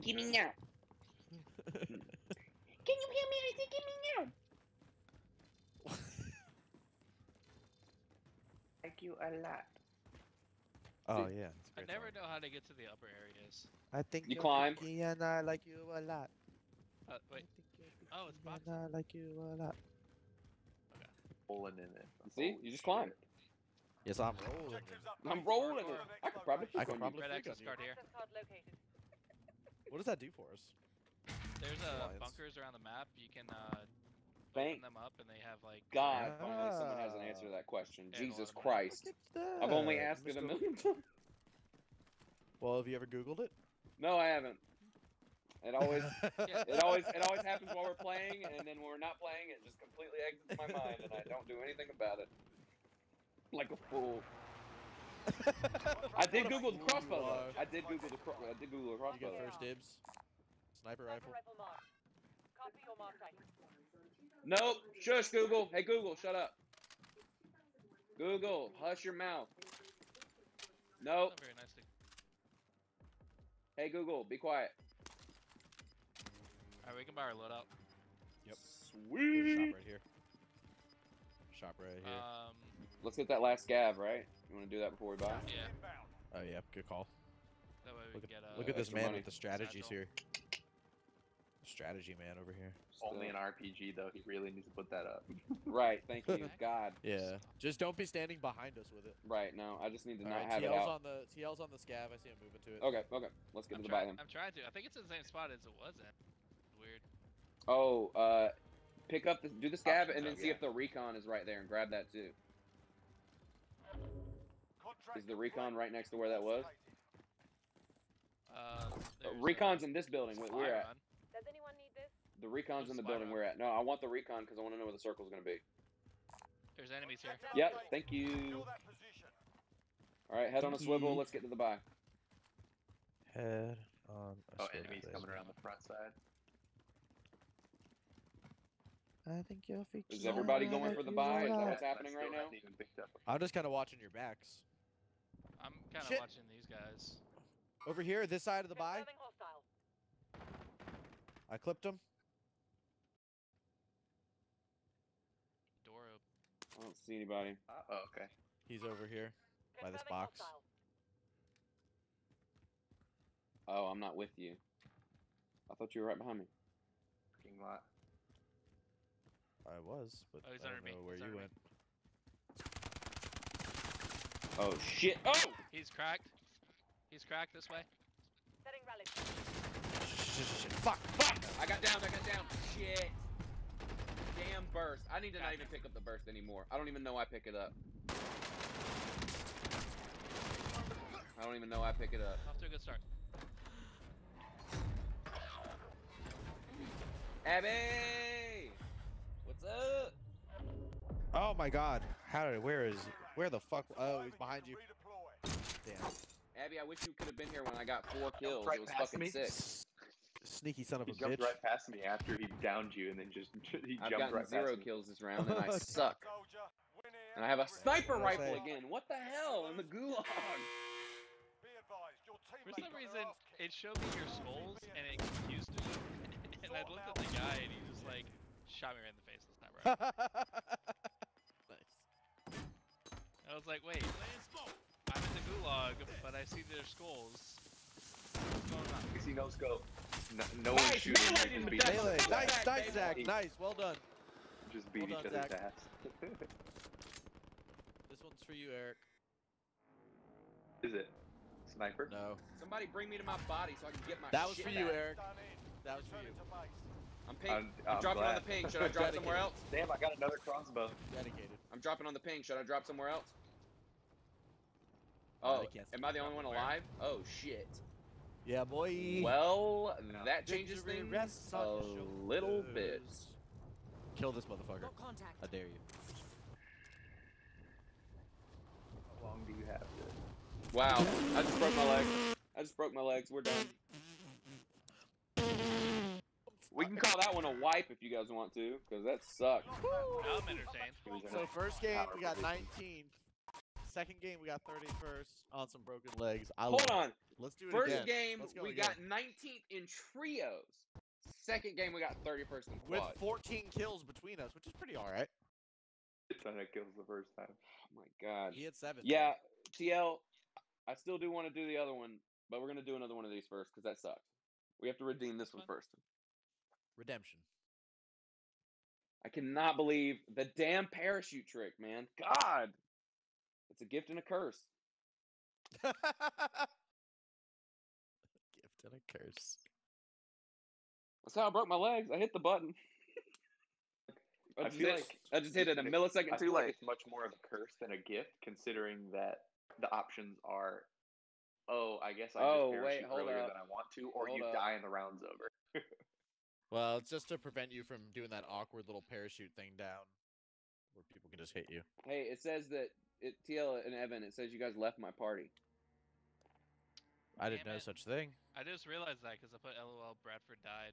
Give me now. [laughs] Can you hear me? I say give me now. [laughs] Thank you a lot. oh yeah. it's a I great never song. know how to get to the upper areas. I think You climb. freaky and I like you a lot. Uh, wait. I think you're Oh, it's boxing. I like you a lot. Pulling in it. See? You just climb. Shit. Yes, I'm rolling. Objectives it. updated. I'm rolling it. I next could probably location. I could on probably Red freak access card here. What does that do for us? There's uh, bunkers around the map. You can uh, Thank open them up and they have like. God, finally someone has an answer to that question. Yeah, Jesus lot of money. Christ. I've only asked it a million times. Well, have you ever Googled it? No, I haven't. It always [laughs] it always it always happens while we're playing and then when we're not playing it just completely exits my mind and I don't do anything about it. Like a fool. I did What Google the crossbow though. I did Google the cro- I did Google the You crossbow. first dibs. Sniper rifle. Nope. Shush Google. Hey Google, shut up. Google, hush your mouth. Nope. Very nicely. Hey Google, be quiet. Alright, we can buy our loadout. Yep. a shop right here. Shop right here. Um, Let's get that last scav, right? You want to do that before we buy? yeah. Oh yeah, good call. That way we Look at get uh, look at this man money. with the strategies Satchel. here. Strategy man over here. Only an RPG though. He really needs to put that up. [laughs] Right. Thank you. God. Yeah. Just don't be standing behind us with it. Right. No, I just need to All not right, have it TL's out. on the TL's on the scav. I see him moving to it. Okay. Okay. Let's get I'm, to the try- buy then. I'm trying to. I think it's in the same spot as it was in. Weird. Oh, uh, pick up the do the scav and then Options, see if the recon is right there and grab that too. Contract Is the recon right next to where that was? Uh, Uh, there's, recon's in this building. Where we're Fire at. Does anyone need this? The recon's in the building run. we're at. No, I want the recon because I want to know where the circle's gonna be. There's enemies here. Yep. Thank you. All right, head on a swivel. Let's get to the buy. Head on. a Oh, swivel, enemies baby. coming around the front side. I think you're freaky. Is everybody going for the you buy? Is that what's happening right now? haven't even picked up. I'm just kind of watching your backs. I'm kind of watching these guys. Over here, this side of the buy. I clipped him. Door open. I don't see anybody. Uh, oh, okay. He's over here by this box. hostile. Oh, I'm not with you. I thought you were right behind me. Parking lot. I was, but Oh, I don't me. know where He's you went. me. Went. Oh shit! Oh! He's cracked. He's cracked this way. Setting rally. Shit, shit, shit. Fuck! Fuck! I got down. I got down. Shit! Damn burst. I need to not even pick up the burst anymore. I don't even know I pick it up. I don't even know I pick it up. Off to a good start. Abby! What's up? Oh my god. How did? Where is? Where the fuck? Oh, he's behind you. Damn. Abby, I wish you could have been here when I got four kills. right it was past fucking me. sick. Sneaky son of He a jumped bitch. right past me after he downed you, and then just [laughs] he I've jumped gotten right zero past me. kills this round, and I [laughs] suck. Soldier, win here. And I have a sniper to What I rifle say? again. What the hell? In the gulag. Be advised, your For some reason, it showed me your skulls, and it confused me. [laughs] and I looked at the guy, and he just like shot me right in the face this time. Right? Nice. I was like, wait, I'm in the gulag, but I see their skulls. What's going on? You see no scope. No, no one Nice, shooting. melee They just beat, that Melee. Fuck Nice, nice. Zack. Nice. Well done. just beat Well each done, other's Zack. ass. [laughs] This one's for you, Eric. Is it sniper? No. Somebody bring me to my body so I can get my That was for you, back. Eric. That was for Returning you. To base. I'm pink. I'm, I'm, I'm dropping on the ping. Should I drop [laughs] somewhere else? Damn, I got another crossbow. Dedicated. I'm dropping on the ping. Should I drop somewhere else? Oh, they can't am I the only one Where? alive? Oh shit. Yeah, boy. Well, that changes Victory things rests on a little bit. Kill this motherfucker. Got contact. I dare you. How long do you have to? Wow, I just broke my leg. I just broke my legs. We're done. We can call that one a wipe if you guys want to, because that sucked. Now I'm entertained. He was in So first game we got position. 19. Second game we got 31st on some broken legs. I Hold love it. on. Let's do it First again. game, go we again. got 19th in trios. Second game, we got 31st in with 14 kills between us, which is pretty all right. ton of kills the first time. Oh my god. He had seven. Yeah, TL, I still do want to do the other one, but we're gonna do another one of these first because that sucked. We have to redeem this one Fine. first. Redemption. I cannot believe the damn parachute trick, man. God, it's a gift and a curse. [laughs] Gift and a curse. That's how I broke my legs. I hit the button. [laughs] I, I just feel hit- like I just hit it a millisecond I too feel like late. it's much more of a curse than a gift, considering that the options are, oh, I guess I Oh, just wait, parachute hold earlier up. than I want to, or Hold you up. die and the round's over. [laughs] Well, it's just to prevent you from doing that awkward little parachute thing down, where people can just hit you. Hey, it says that it TL and Evan. It says you guys left my party. I didn't Damn know it. such thing. I just realized that because I put LOL Bradford died.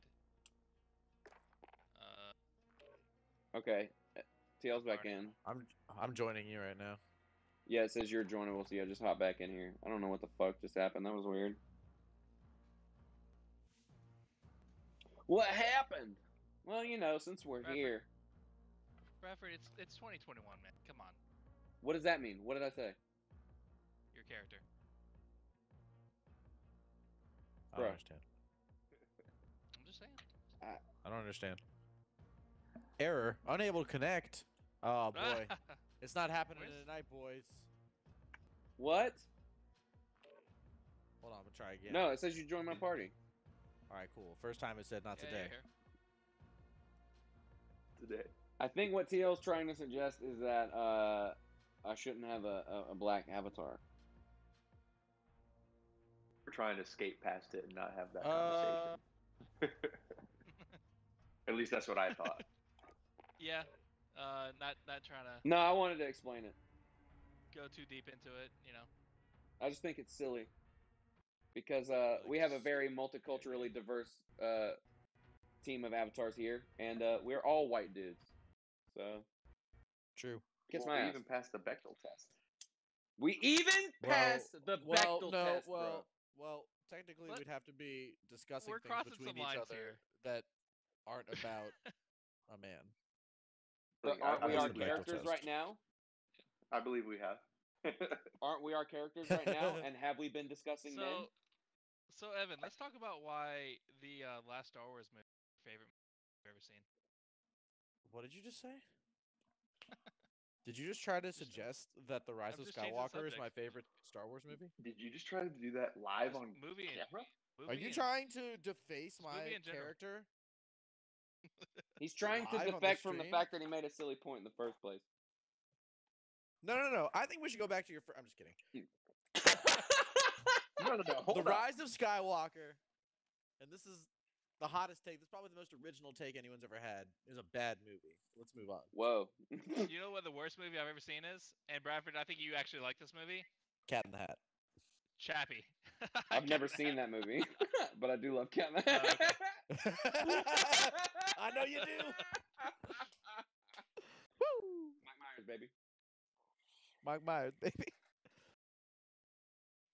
Uh, Okay, uh, TL's back Alright. in. I'm I'm joining you right now. Yeah, it says you're joinable, so yeah, just hop back in here. I don't know what the fuck just happened. That was weird. What happened? Well, you know, since we're Bradford. here. Bradford, it's it's 2021, man. Come on, What does that mean? What did I say? your character. I don't Bruh. understand. [laughs] I'm just saying. I don't understand. Error. Unable to connect. Oh [laughs] boy. it's not happening Where's- tonight, boys. What? Hold on, I'm gonna try again. No, it says you joined my party. Alright, cool. First time it said not Yeah, today. here. Today. I think what TL's trying to suggest is that uh, I shouldn't have a, a, a black avatar. We're trying to skate past it and not have that Uh, conversation. [laughs] At least that's what I thought. [laughs] Yeah. Uh, not not trying to No, I wanted to explain it. go too deep into it. You know. I just think it's silly because uh, we have a very multiculturally diverse uh, team of avatars here, and uh, we're all white dudes. So True. kiss Well, my we ass. even passed the Bechdel test. We even Well- passed the Well, Bechdel no, test, well, bro. well, technically What? we'd have to be discussing We're things between each other here. that aren't about [laughs] a man. But aren't we our the believe- Bechdel characters test. right now? I believe we have. [laughs] Aren't we our characters right now? [laughs] and have we been discussing men? So, so Evan, let's talk about why the uh, last Star Wars movie is your favorite movie you've ever seen. What did you just say? Did you just try to [laughs] suggest that The Rise I'm of just changing Skywalker is my favorite Star Wars movie? Did you just try to do that live Just on movie and camera? movie Are you and- trying to deface my movie in general. character? He's trying to live on the defect from the stream? fact that he made a silly point in the first place. No, no, no. I think we should go back to your. Fr- I'm just kidding. No, no, no. Hold the on. Rise of Skywalker, and this is the hottest take. This is probably the most original take anyone's ever had. Is a bad movie. Let's move on. Whoa. You [laughs] know what the worst movie I've ever seen is? And Bradford, I think you actually like this movie. Cat in the Hat. Chappie. [laughs] I've never seen that movie, [laughs] but I do love Cat in the oh, Hat. I know you do. Woo! Mike Myers, baby. Mike Myers, baby.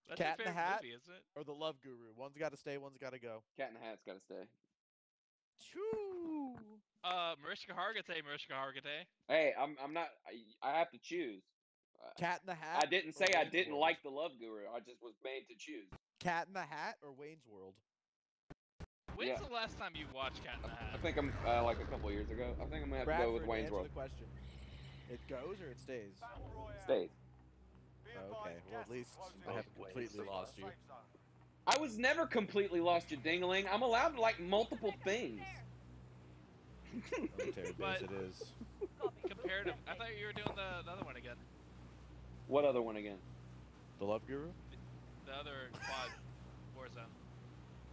That's Cat your in the Hat? movie, isn't it? Or the Love Guru. One's got to stay. One's got to go. Cat in the Hat's got to stay. Choo. Uh, Mariska Hargitay, Mariska Hargitay. Hey, I'm I'm not. I, I have to choose. Cat in the Hat. I didn't or say I Wayne's didn't World? like the Love Guru. I just was made to choose. Cat in the Hat or Wayne's World. When's Yeah. the last time you watched Cat in the Hat? I Hat? think I'm uh, like a couple years ago. I think I'm gonna have to go with Wayne's answer World. the question. It goes or it stays? Battle Stays. Be Okay, well, at least I haven't completely lost you. I was never completely lost, you dingling. I'm allowed to like multiple things. Military base But- it is. Comparative. I thought you were doing the, the other one again. What other one again? The Love Guru? The other quad Warzone.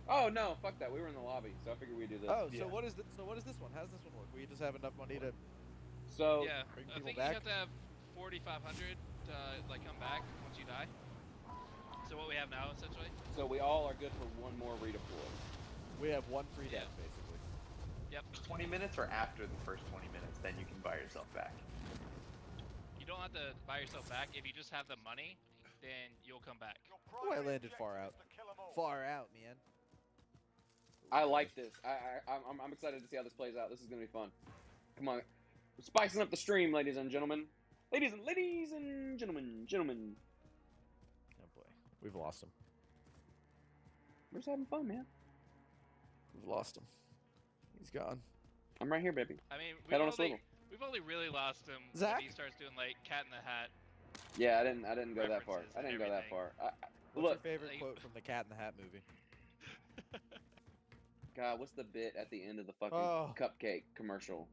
Oh no, fuck that. We were in the lobby, so I figured we'd do this. Oh, Yeah. so what is this? So what is this one? How does this one work? We just have enough money to. So yeah, bring I people think back? you have to have 4,500 to like come back once you die. So what we have now, essentially. so we all are good for one more redeploy. We have one free Yeah. death basically. Yep. 20 minutes or after the first 20 minutes, then you can buy yourself back. You don't have to buy yourself back if you just have the money. Then you'll come back. Oh, I landed far objective is to kill 'em all. Far out, man. I like this. I, I I'm, I'm excited to see how this plays out. This is gonna be fun. Come on, we're spicing up the stream, ladies and gentlemen. Ladies and ladies and gentlemen, gentlemen. Oh boy, we've lost him. We're just having fun, man. We've lost him. He's gone. I'm right here, baby. I mean, we've on only, we've only really lost him Zack? when he starts doing like Cat in the Hat. Yeah, I didn't. I didn't go that far. I didn't go that far. I, I, What's look, your favorite like- quote from the Cat in the Hat movie? [laughs] God, what's the bit at the end of the fucking Oh. cupcake commercial?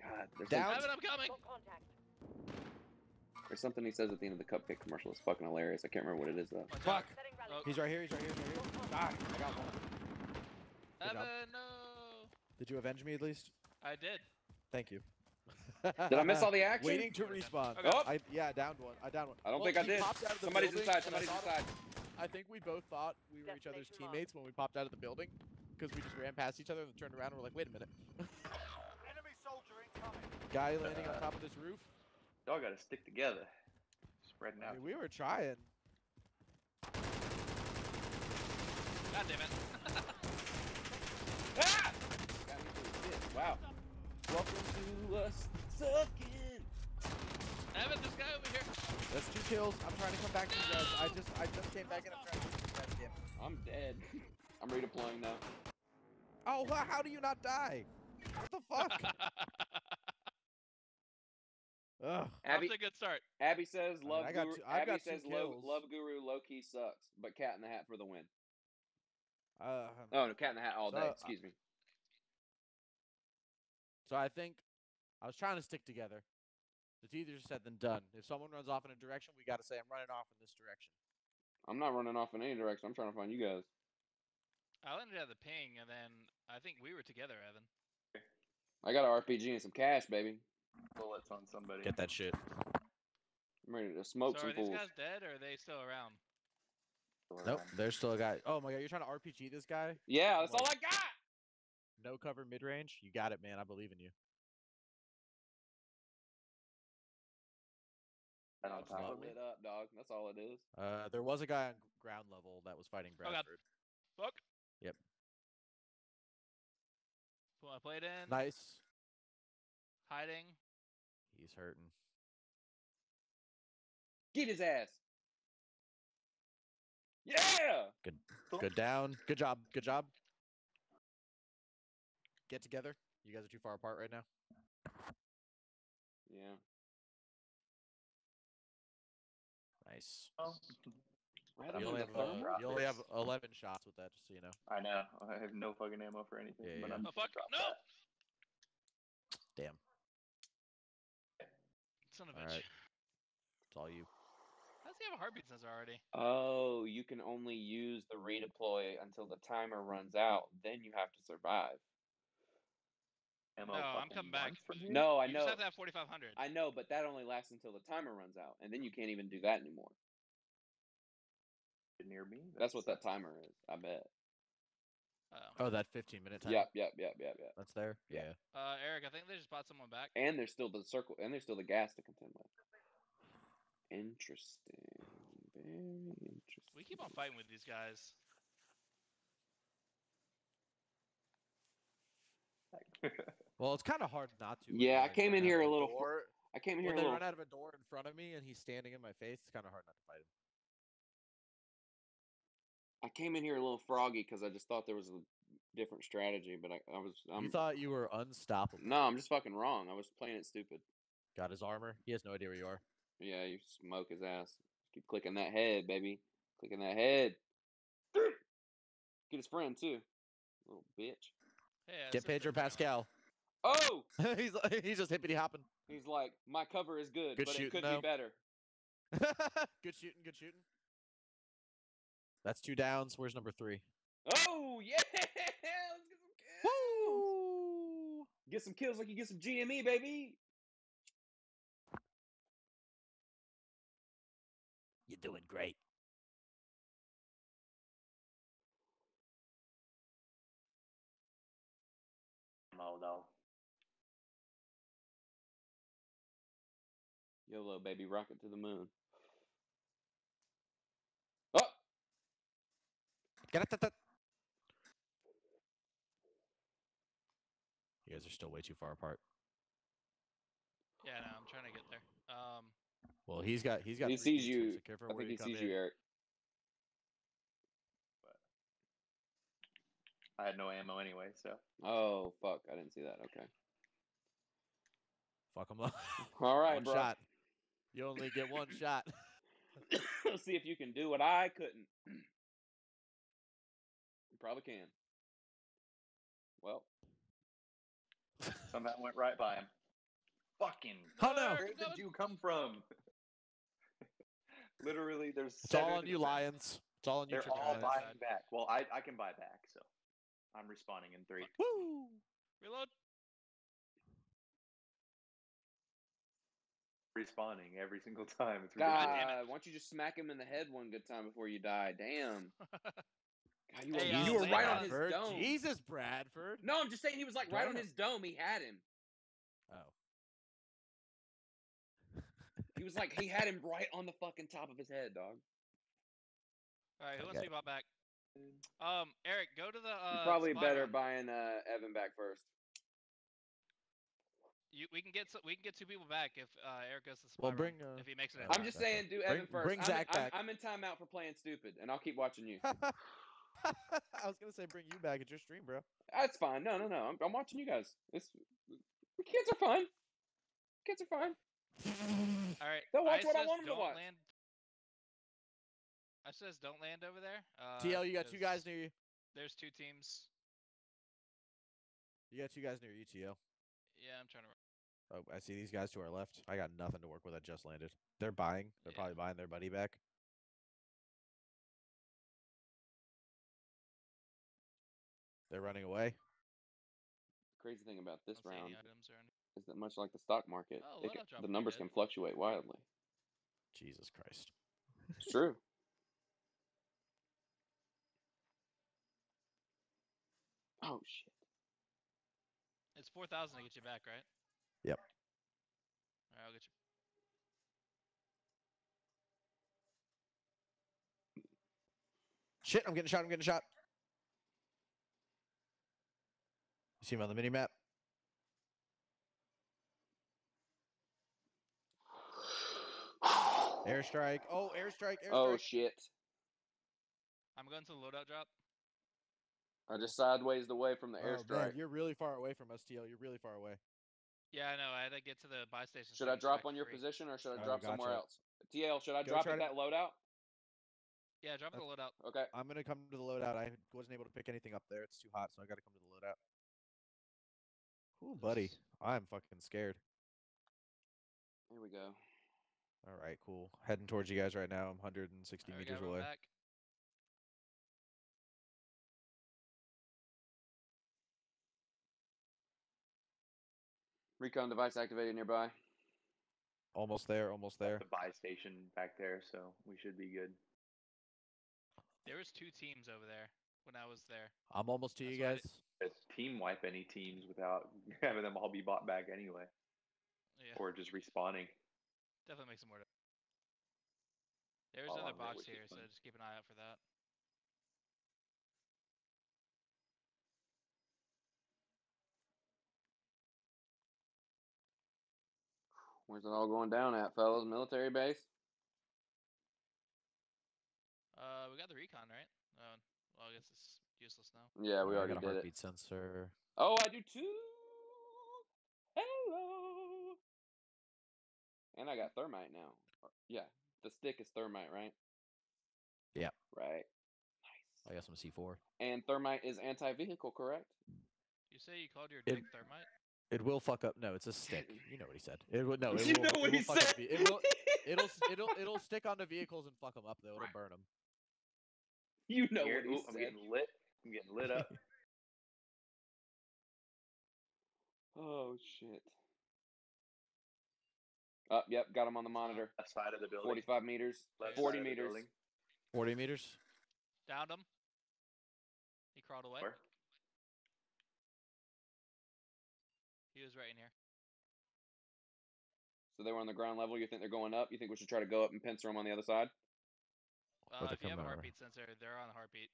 God, there's, Down- some, I'm coming. Contact. There's something he says at the end of the cupcake commercial. It's fucking hilarious. I can't remember what it is though. Watch Fuck. out. Setting rally. Oh. He's right here. He's right here. He's right here. Ah, I got one. Good job. Evan, no. Did you avenge me at least? I did. Thank you. Did I miss all the action? Waiting to respawn. Okay. Oh. I, yeah, I downed one. I downed one. I don't Well, think I did. popped out of the Somebody's inside. and I Somebody's thought- inside. I think we both thought we were each other's teammates when we popped out of the building because we just ran past each other and turned around and we're like, wait a minute. Enemy soldier incoming. Guy landing on top of this roof. Y'all gotta stick together. Spreading I out. mean, we were trying. God damn it. [laughs] Ah! Got me through. Shit. Wow. Welcome to us sucking. Evan, this guy over here. That's two kills. I'm trying to come back to you guys. I just I just came back and I'm trying to get you guys again. I'm dead. [laughs] I'm redeploying now. Oh, how do you not die? What the fuck? [laughs] Ugh. Abby, Off to a good start. Abby says love I got guru. two- I've Abby got says love, love guru low key sucks, but cat in the hat for the win. Uh, Oh no, cat in the hat all So, day. Excuse me. so I think I was trying to stick together. It's easier said than done. If someone runs off in a direction, we got to say I'm running off in this direction. I'm not running off in any direction. I'm trying to find you guys. I landed at the ping, and then I think we were together, Evan. I got an RPG and some cash, baby. Bullets on somebody. Get that shit. I'm ready to smoke so some are these fools. guys dead, or are they still around? Nope, there's still a guy. Oh my god, you're trying to RPG this guy? Yeah, that's all I got. No cover mid range. You got it, man. I believe in you. And on It's top of me. lit up, dog. That's all it is. Uh, there was a guy on ground level that was fighting Oh, God. Bradford. Fuck. Yep. Put my plate in. Nice. Hiding. He's hurting. Get his ass. Yeah. Good Good down. Good job. Good job. Get together. You guys are too far apart right now. Yeah. Nice. Oh, You only, have, uh, you only have 11 shots with that, just so you know. I know. I have no fucking ammo for anything. Yeah, but yeah. I'm Oh, fuck. No! that. [laughs] Damn. Son of a Alright. bitch. It's all you. How does he have a heartbeat sensor already? Oh, you can only use the redeploy until the timer runs out. Then you have to survive. Ammo No, I'm coming back. once [laughs] from? No, I you know. just have to have 4,500. I know, but that only lasts until the timer runs out, and then you can't even do that anymore. near me. That's what that timer is. I bet. Oh. Oh, that 15 minute time. Yep, yep, yep, yep, yep. That's there. Yeah. Uh, Eric, I think they just bought someone back. And there's still the circle, and there's still the gas to contend with. Interesting. Very interesting. We keep on fighting with these guys. [laughs] Well, it's kind of hard not to. Yeah, I came in here a little fr- door- I came in here When a they little. run out of a door in front of me and he's standing in my face, it's kind of hard not to fight him. I came in here a little froggy because I just thought there was a different strategy, but I, I was. I'm, you thought you were unstoppable. no, I'm just fucking wrong. I was playing it stupid. Got his armor. He has no idea where you are. Yeah, you smoke his ass. Keep clicking that head, baby. Clicking that head. Get his friend too. Little bitch. Hey, Get said Pedro Pascal. Oh, [laughs] he's he's just hippity hopping. he's like, my cover is good, Good but it could though. be better. [laughs] good shooting. Good shooting. That's two downs. Where's number three? Oh yeah, [laughs] let's get some kills. Woo! Get some kills like you get some GME, baby. You're doing great. ammo though. YOLO, baby, rocket to the moon. Get it. that- that- You guys are still way too far apart. Yeah, no, I'm trying to get there. Um, Well, he's got he's got. he sees you. I think he sees in. you, Eric. I had no ammo anyway, so Oh fuck, I didn't see that. Okay. Fuck him up. [laughs] [laughs] All right, one bro. shot. You only get one shot. [coughs] Let's see if you can do what I couldn't. You probably can. Well, [laughs] somehow went right by him. Fucking. Oh no! Where did you come from? [laughs] Literally, there's. It's all on you, of. Lions. It's all on you. They're all Lions. buying back. Well, I I can buy back, so I'm responding in three. Woo! reload. Respawning every single time. It's God, ridiculous. damn it. why don't you just smack him in the head one good time before you die? Damn. [laughs] God, you were, Hey, uh, you were right on his Bradford. dome. Jesus, Bradford. No, I'm just saying he was like right on his dome. He had him. Oh. He was like he had him right on the fucking top of his head, dog. All right, who wants Okay. to be bought back? Um, Eric, go to the. Uh, You're probably supply better buying uh, Evan back first. You, we can get so, we can get two people back if uh, Eric goes to the Well, bring, uh, if he makes it. uh, I'm just saying, do Bring- Evan first. bring I'm, Zack I'm, back. I'm in timeout for playing stupid, and I'll keep watching you. [laughs] I was gonna say bring you back at your stream, bro. That's fine. No, no, no. I'm, I'm watching you guys. It's kids are fun. Kids are fun. All right. They'll watch what I says want 'em to don't watch. Land... I says don't land over there. Uh, TL, you got two guys near you. There's two teams. You got two guys near you, TL. Yeah, I'm trying to. Oh, I see these guys to our left. I got nothing to work with. I just landed. They're buying. They're Yeah. probably buying their buddy back. They're running away. Crazy thing about this don't see any round items or any- is that much like the stock market, Oh, it loadout can- drop the would be numbers good. can fluctuate wildly. Jesus Christ. It's true. Oh shit. It's four thousand to get you back, right? Yep. All right, I'll get you. Shit, I'm getting shot. I'm getting shot. You see him on the mini map? Airstrike. Oh, airstrike. [sighs] Oh, airstrike. Oh shit. I'm going to the loadout drop. I just sideways away from the Oh, man, airstrike. you're really far away from us, TL. You're really far away. Yeah, I know. I had to get to the buy station. Should I drop select on your free. position or should I Oh, drop somewhere else? TL, should I Go drop at to- that loadout? Yeah, drop at the loadout. Okay. I'm gonna come to the loadout. I wasn't able to pick anything up there. It's too hot, so I gotta come to the loadout. Ooh, buddy, I'm fucking scared. Here we go. All right, cool. Heading towards you guys right now. I'm 160 All right, meters away. Back. Recon device activated nearby. Almost there. Almost there. The buy station back there, so we should be good. There was two teams over there when I was there. I'm almost to That's you guys. It's team wipe any teams without [laughs] having them all be bought back anyway, Yeah, or just respawning. definitely makes some more. To... There's Oh, another box here, so just keep an eye out for that. Where's it all going down at, fellas? Military base? Uh, we got the recon, right? Oh, well, I guess it's useless now. Yeah, we Uh, I already got a did it. sensor. Oh, I do too. Hello. And I got thermite now. Yeah, the stick is thermite, right? Yeah. Right. Nice. I got some C4. And thermite is anti-vehicle, correct? You say you called your It- dick thermite? It will fuck up. No, it's a stick. [laughs] You know what he said. It will. No, it you [laughs] will. know it what will he fuck up said. ve- It will. It'll. s- It'll. [laughs] It'll stick onto vehicles and fuck them up though. It'll burn them. you know Here- what he ooh, I'm said. getting lit. I'm getting lit up. [laughs] Oh shit. Up, yep, got him on the monitor. Left side of the building. 45 meters, Left 40 side of the meters. building. 40 meters. Downed him. He crawled away. Where? He was right in here. So they were on the ground level. You think they're going up? You think we should try to go up and pincer them on the other side? Uh, they're if you have a coming over. heartbeat sensor, they're on the heartbeat.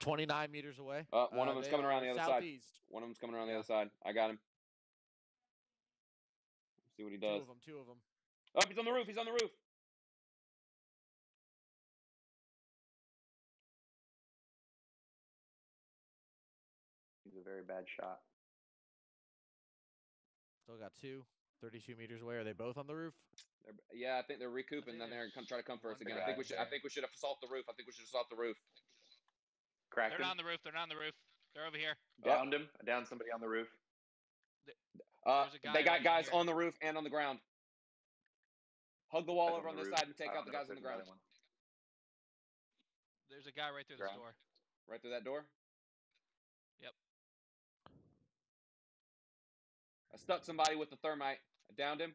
29 meters away. Uh, one of them's they coming around the other side. One of them's coming around the other side. I got him. See what he does. Two does. of them. Two of them. Up, he's on the roof. He's on the roof. He's a very bad shot. Still got two. 32 meters away. Are they both on the roof? They're, yeah, I think they're recouping. think Then they're gonna come, try to come for us again. I think we should. I think we should assault the roof. I think we should assault the roof. Cracked They're him. not on the roof. They're not on the roof. They're over here. Downed him. I downed somebody on the roof. Uh, There's a guy they got right guys here. on the roof and on the ground. Hug the wall over on the this roof. side and take out the guys on the ground. one. There's a guy right through this door. Right through that door. Yep. I stuck somebody with the thermite. I downed him.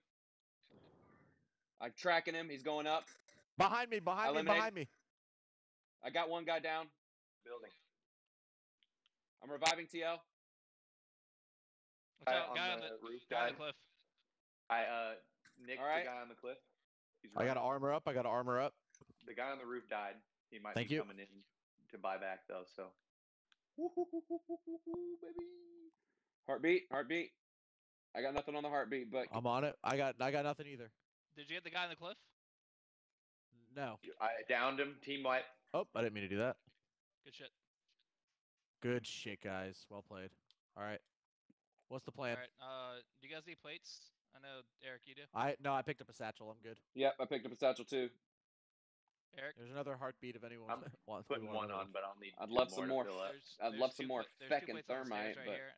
I'm tracking him. He's going up. Behind me. Behind me. Behind me. I got one guy down. Building. I'm reviving TL. Watch Guy on guy on the the roof guy on died. the cliff. I uh nicked Alright. the guy on the cliff. He's I got to running. armor up. I got to armor up. The guy on the roof died. He might Thank be you. coming in to buy back though. So baby. Heartbeat. Heartbeat. I got nothing on the heartbeat, but I'm on it. I got I got nothing either. Did you get the guy on the cliff? No. I downed him. Team wipe. Oh, I didn't mean to do that. Good shit. Good shit, guys. Well played. All right. What's the plan? All right. Uh, do you guys need plates? I know Eric, you do. I no, I picked up a satchel. I'm good. yep, I picked up a satchel too. Eric, There's another heartbeat if anyone I'm [laughs] wants. Putting one another on, but I'll need. I'd two love some to more. fill there's, I'd there's love some more pla- feckin' plates on the stairs thermite, right but- here.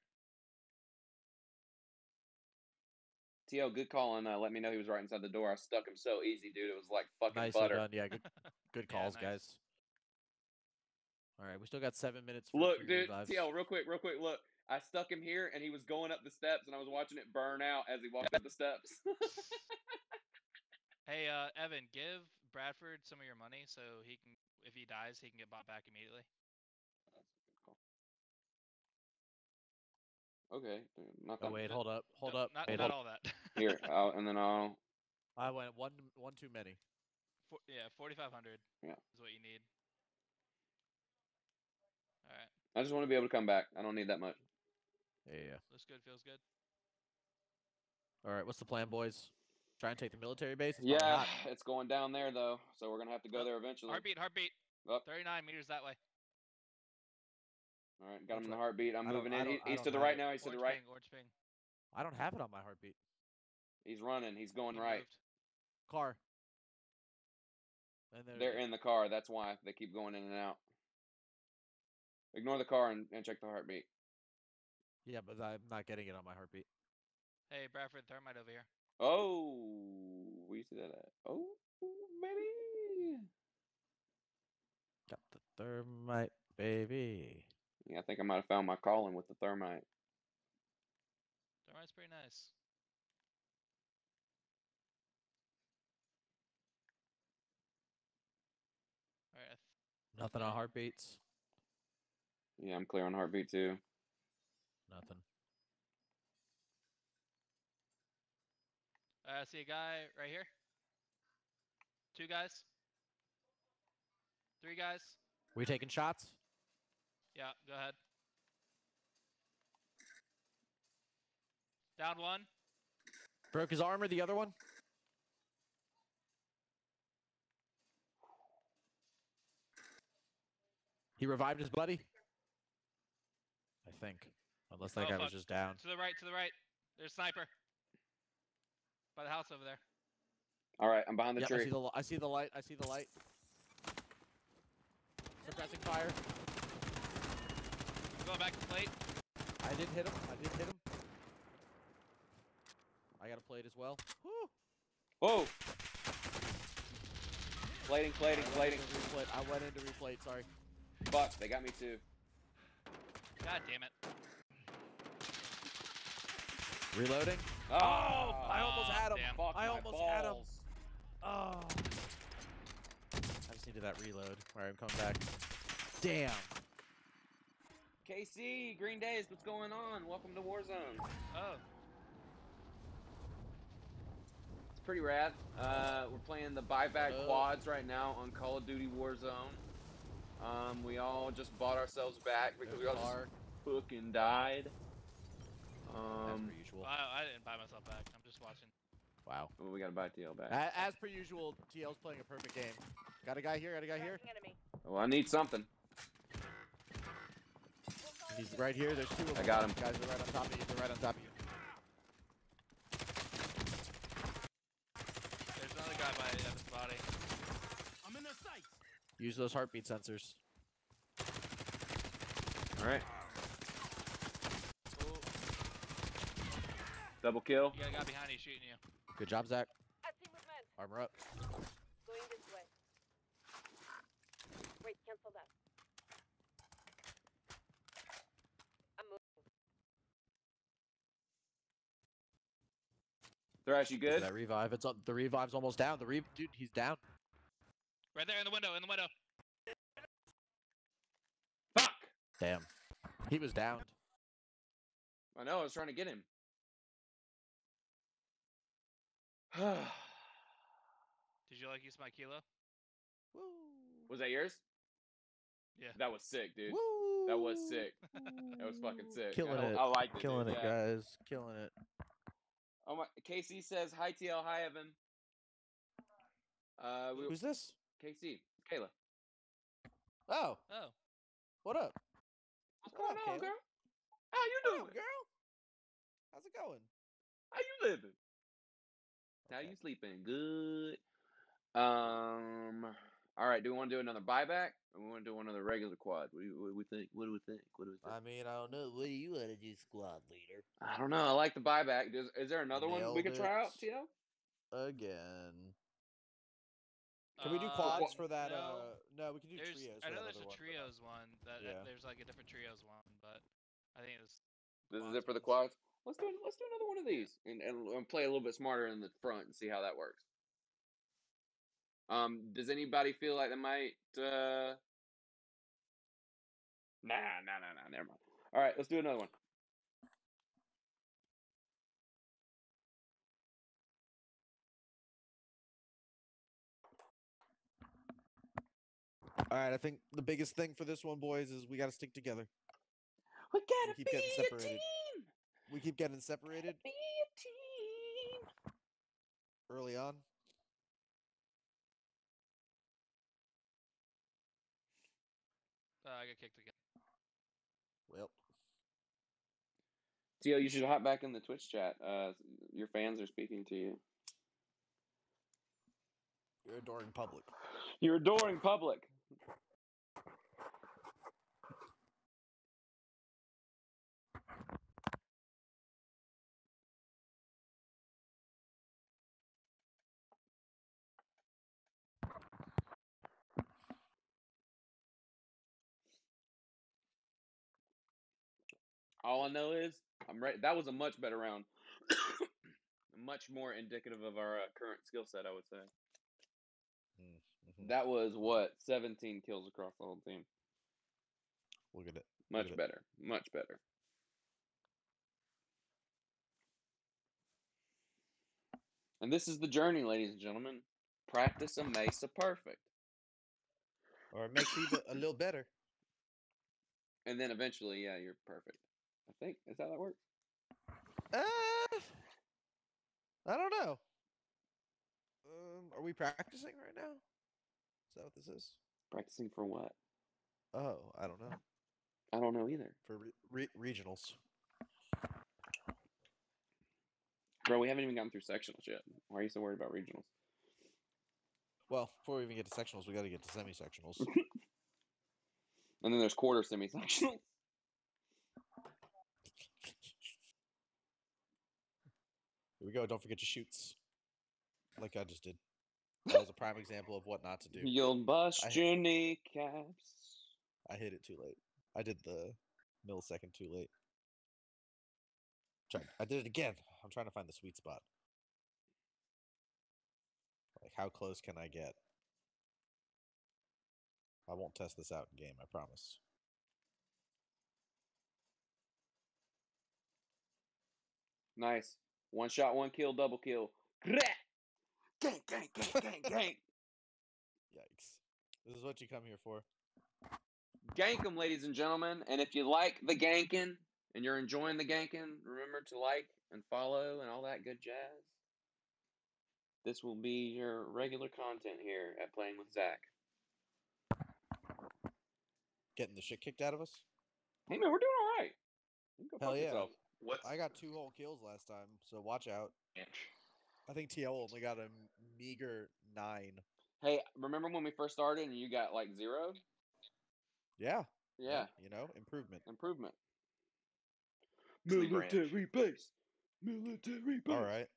T.O. Good call and uh, let me know he was right inside the door. I stuck him so easy, dude. It was like fucking Nicely butter. done. Yeah, good [laughs] good Yeah, calls, nice. guys. All right, we still got seven minutes. For Look, dude, revives. TL, real quick, real quick, look. I stuck him here and he was going up the steps and I was watching it burn out as he walked up the steps. [laughs] Hey, uh, Evan, give Bradford some of your money so he can, if he dies, he can get bought back immediately. okay. dude, Not Oh that wait, hold up, hold No, up. Not, Wait, not hold- all that. [laughs] Here, I'll, and then I'll. I went one one too many. For, yeah, 4,500 Yeah. is what you need. All right. I just want to be able to come back. I don't need that much. Yeah, yeah. Looks good. Feels good. All right, what's the plan, boys? Try and take the military base. It's Yeah, hot. it's going down there though, so we're gonna have to go Oh, there eventually. Heartbeat, heartbeat. Up. 39 meters that way. All right, got him in the way? heartbeat. I'm moving in. don't- He, I he's to the right it. now. He's to the right. ping, orange ping. I don't have it on my heartbeat. He's running. He's going He right. moved. Car. And there They're in the car. That's why they keep going in and out. Ignore the car and, and check the heartbeat. Yeah, but I'm not getting it on my heartbeat. Hey, Bradford, thermite over here. Oh, where you see that at? Oh, baby. Got the thermite, baby. Yeah, I think I might have found my calling with the thermite. Thermite's pretty nice. All right. Nothing on heartbeats. Yeah, I'm clear on heartbeat too. Nothing. Uh, I see a guy right here. Two guys. Three guys. We taking shots? Yeah, go ahead. Down one. Broke his armor. The other one. He revived his buddy. I think, unless that Oh, guy was just down. To the right, to the right. There's a sniper. By the house over there. All right, I'm behind the Yep, I tree. see the li- I see the light. I see the light. Suppressing fire. Going back to plate. I did hit him. I did hit him. I got a plate as well. Woo! Whoa! Plating, plating, I went plating. into replate. I went into replate. Sorry. Fuck, they got me too. God damn it. Reloading. Oh, I almost had him. damn. Fuck I my almost had him. Oh. I just needed that reload. All right, I'm coming back. Damn. KC, Green Days, what's going on? Welcome to Warzone. Oh. It's pretty rad. Uh, we're playing the buyback Hello. quads right now on Call of Duty Warzone. Um, we all just bought ourselves back because we all just Car, fucking died. as Um, per usual. I, I didn't buy myself back. I'm just watching. Wow. well, we gotta buy TL back. A- As per usual, TL's playing a perfect game. Got a guy here. Got a guy here. Tracking enemy. Well, I need something. He's right here. There's two of them. I got him. Guys are right on top of you. They're right on top of you. There's another guy by Evan's body. I'm in their sight. Use those heartbeat sensors. All right, Oh, double kill. you got a guy behind you shooting you. Good job, Zack. I see movement. Armor up. Going this way. Wait, cancel that. I'm moving. Thrash, you good? That revive. It's up. The revive's almost down. The re dude, he's down. Right there in the window, in the window. Fuck! Damn. He was downed. I know. I was trying to get him. [sighs] Did you like use my kilo? Woo. was that yours? Yeah. That was sick, dude. Woo. That was sick. That was fucking sick. Killing I, it. I like it. Killing dude. it, yeah. guys. Killing it. Oh my KC says hi TL, hi Evan. Uh, we, Who's this? KC, Kayla. Oh, Oh, what up? What's What going up, on, Kayla? girl? How you doing? up, girl? How's it going? How you living? How Okay. you sleeping? Good. Um. All right. Do we want to do another buyback, or we want to do another regular quad? What do, you, what do we think? What do we think? What do we think? I mean, I don't know. What do you want to do, squad leader? I don't know. I like the buyback. Does, is there another one we Nailed can try out, it. TL? Again. Can we do uh, quads for that? no. Uh, no, we can do There's, trios. I know there's a one. trios one. That, that- Yeah. there's like a different trios one, but I think it was. This is it for the ones. quads. Let's do let's do another one of these and, and, and play a little bit smarter in the front and see how that works. Um, does anybody feel like they might? Uh... Nah, nah, nah, nah. Never mind. All right, let's do another one. All right, I think the biggest thing for this one, boys, is we got to stick together. We gotta keep be getting a separated. Team. We keep getting separated Be a team. early on. Uh, I got kicked again. Well, Tio, you should hop back in the Twitch chat. Uh, your fans are speaking to you. you're adoring public. You're adoring public. All I know is I'm ready. That was a much better round. [coughs] much more indicative of our uh, current skill set, I would say. Mhm. That was what 17 kills across the whole team. Look at it. Look Much at it. better. Much better. And this is the journey, ladies and gentlemen. Practice a Mesa perfect. Or it makes you a little better. And then eventually, yeah, you're perfect. I think. Is that how that works? Uh, I don't know. Um, are we practicing right now? Is that what this is? Practicing for what? Oh, I don't know. I don't know either. For re- re- regionals. Bro, we haven't even gotten through sectionals yet. Why are you so worried about regionals? Well, before we even get to sectionals, we got to get to semi sectionals. [laughs] And then there's quarter semi sectionals. Here we go. Don't forget your shoots. Like I just did. That was a prime example of what not to do. You'll bust I- your kneecaps. I hit it too late. I did the millisecond too late. Try, I did it again. I'm trying to find the sweet spot. Like, how close can I get? I won't test this out in game, I promise. Nice. One shot, one kill, double kill. Gang, gang, gang, gang, gang. Yikes. This is what you come here for. Gank 'em, ladies and gentlemen. And if you like the ganking and you're enjoying the ganking, remember to like and follow and all that good jazz. This will be your regular content here at Playing with Zack. Getting the shit kicked out of us? Hey man, we're doing all right. Hell yeah. yourself. What's I got two whole kills last time, so watch out. Inch. I think TL only got a meager nine. Hey, remember when we first started and you got like zero? Yeah. Yeah, You know, improvement. improvement. Sleep. Military base. Military base. All right.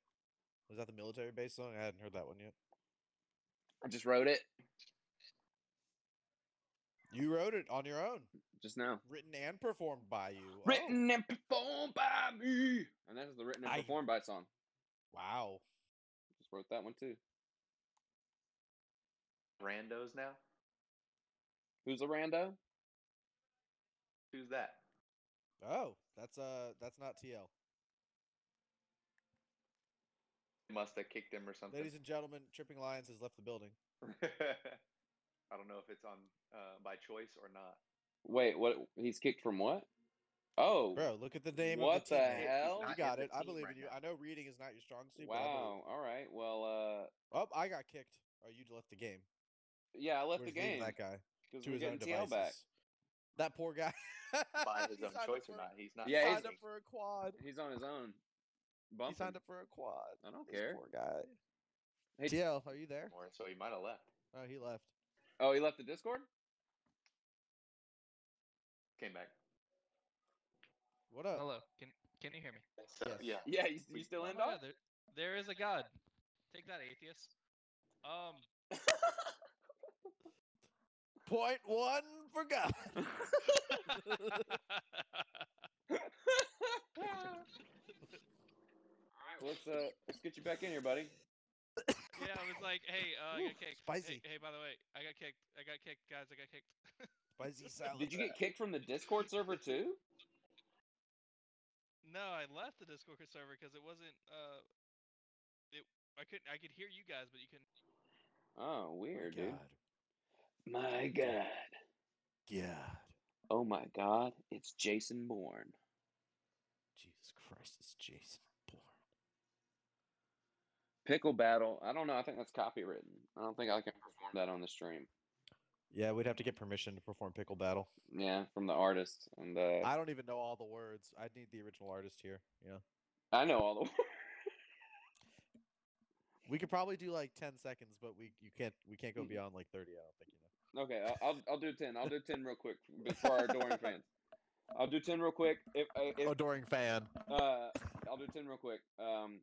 Was that the military base song? I hadn't heard that one yet. I just wrote it You wrote it on your own, just now. written and performed by you. Oh, Written and performed by me. And that is the written and I- performed by song. wow. Just wrote that one too. randos now? Who's a rando? Who's that? Oh, that's uh, that's not TL. Must have kicked him or something. Ladies and gentlemen, Tripping Lions has left the building. [laughs] I don't know if it's on uh, by choice or not. Wait, what? He's kicked from what? Oh, Bro, look at the name What of the the hell? You got it. I believe right in you. now. I know reading is not your strong suit. but wow. All right. Well, uh, Oh, I got kicked. Oh, you left the game. yeah, I left We're the game That guy because to we're his own getting TL back. That poor guy. by his [laughs] own signed up choice or not. He's not. He Yeah, he's- signed up for a quad. He's on his own. He signed up for a quad. I don't This care. Poor guy. Hey- TL, are you there? So he might have left. Oh, he left. Oh, he left the Discord. Came back. What up? Hello. Can can you hear me? So, Yes. Yeah. Yeah, you, you still Oh in, my dog? There, there is a God. Take that, atheist. Um. [laughs] Point one for God. [laughs] All right, let's uh, let's get you back in here, buddy. Yeah, I was like, hey, uh, I Ooh, got kicked. spicy. Hey, hey, by the way, I got kicked. I got kicked, guys. I got kicked. [laughs] Spicy salad. Did you get kicked from the Discord server too? no, I left the Discord server because it wasn't. Uh, it. I couldn't. I could hear you guys, but you couldn't. Oh, weird, dude. God. My God. God. Oh my God, it's Jason Bourne. Jesus Christ, it's Jason Bourne. Pickle battle. I don't know. I think that's copywritten. I don't think I can perform that on the stream. Yeah, we'd have to get permission to perform Pickle Battle. Yeah, from the artist. And uh, I don't even know all the words. I'd need the original artist here. Yeah. I know all the. We could probably do like ten seconds, but we you can't we can't go Mhm. beyond like thirty. I don't think you know. okay, I'll, I'll I'll do ten. I'll do ten real quick for our adoring [laughs] fans. I'll do ten real quick. If, uh, if Adoring fan. Uh, I'll do ten real quick. Um,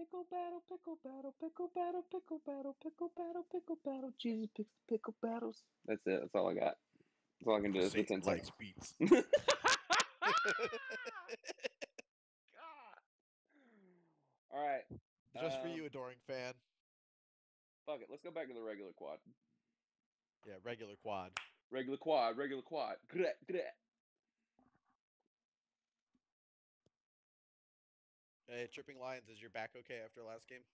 pickle battle, pickle battle, pickle battle, pickle battle, pickle battle, pickle battle. Jesus picks the pickle battles. That's it. That's all I got. That's all I can do is do ten Satan seconds. likes beats. [laughs] all right. Just for um, you, adoring fan. Fuck it. Let's go back to the regular quad. Yeah, regular quad. Regular quad. Regular quad. Gret, gret. Hey, Tripping Lions, is your back okay after last game?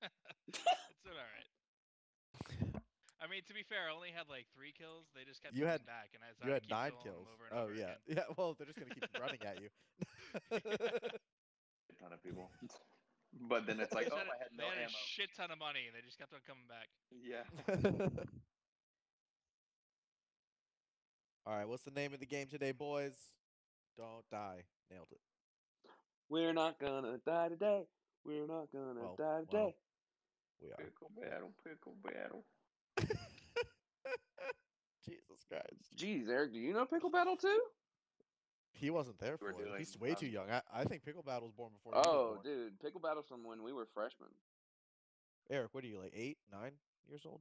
[laughs] It's all right. I mean, to be fair, I only had like three kills. They just kept You had- back, and I You had nine kills. Over and Oh over yeah, again. yeah. Well, they're just gonna keep running at you. A ton of people. But then it's like, oh, had a- I had they no had ammo. a shit ton of money, and they just kept on coming back. Yeah. [laughs] All right, what's the name of the game today, boys? Don't die. Nailed it. We're not gonna die today. We're not gonna Well, die well. today. We are. Pickle battle, pickle battle. [laughs] Jesus Christ. Jeez, Eric, do you know pickle battle too? He wasn't there for We're it. He's doing, way too um, young. I, I think Pickle Battle was born before. Oh, born. dude, pickle battle's from when we were freshmen. Eric, what are you like? Eight, nine years old?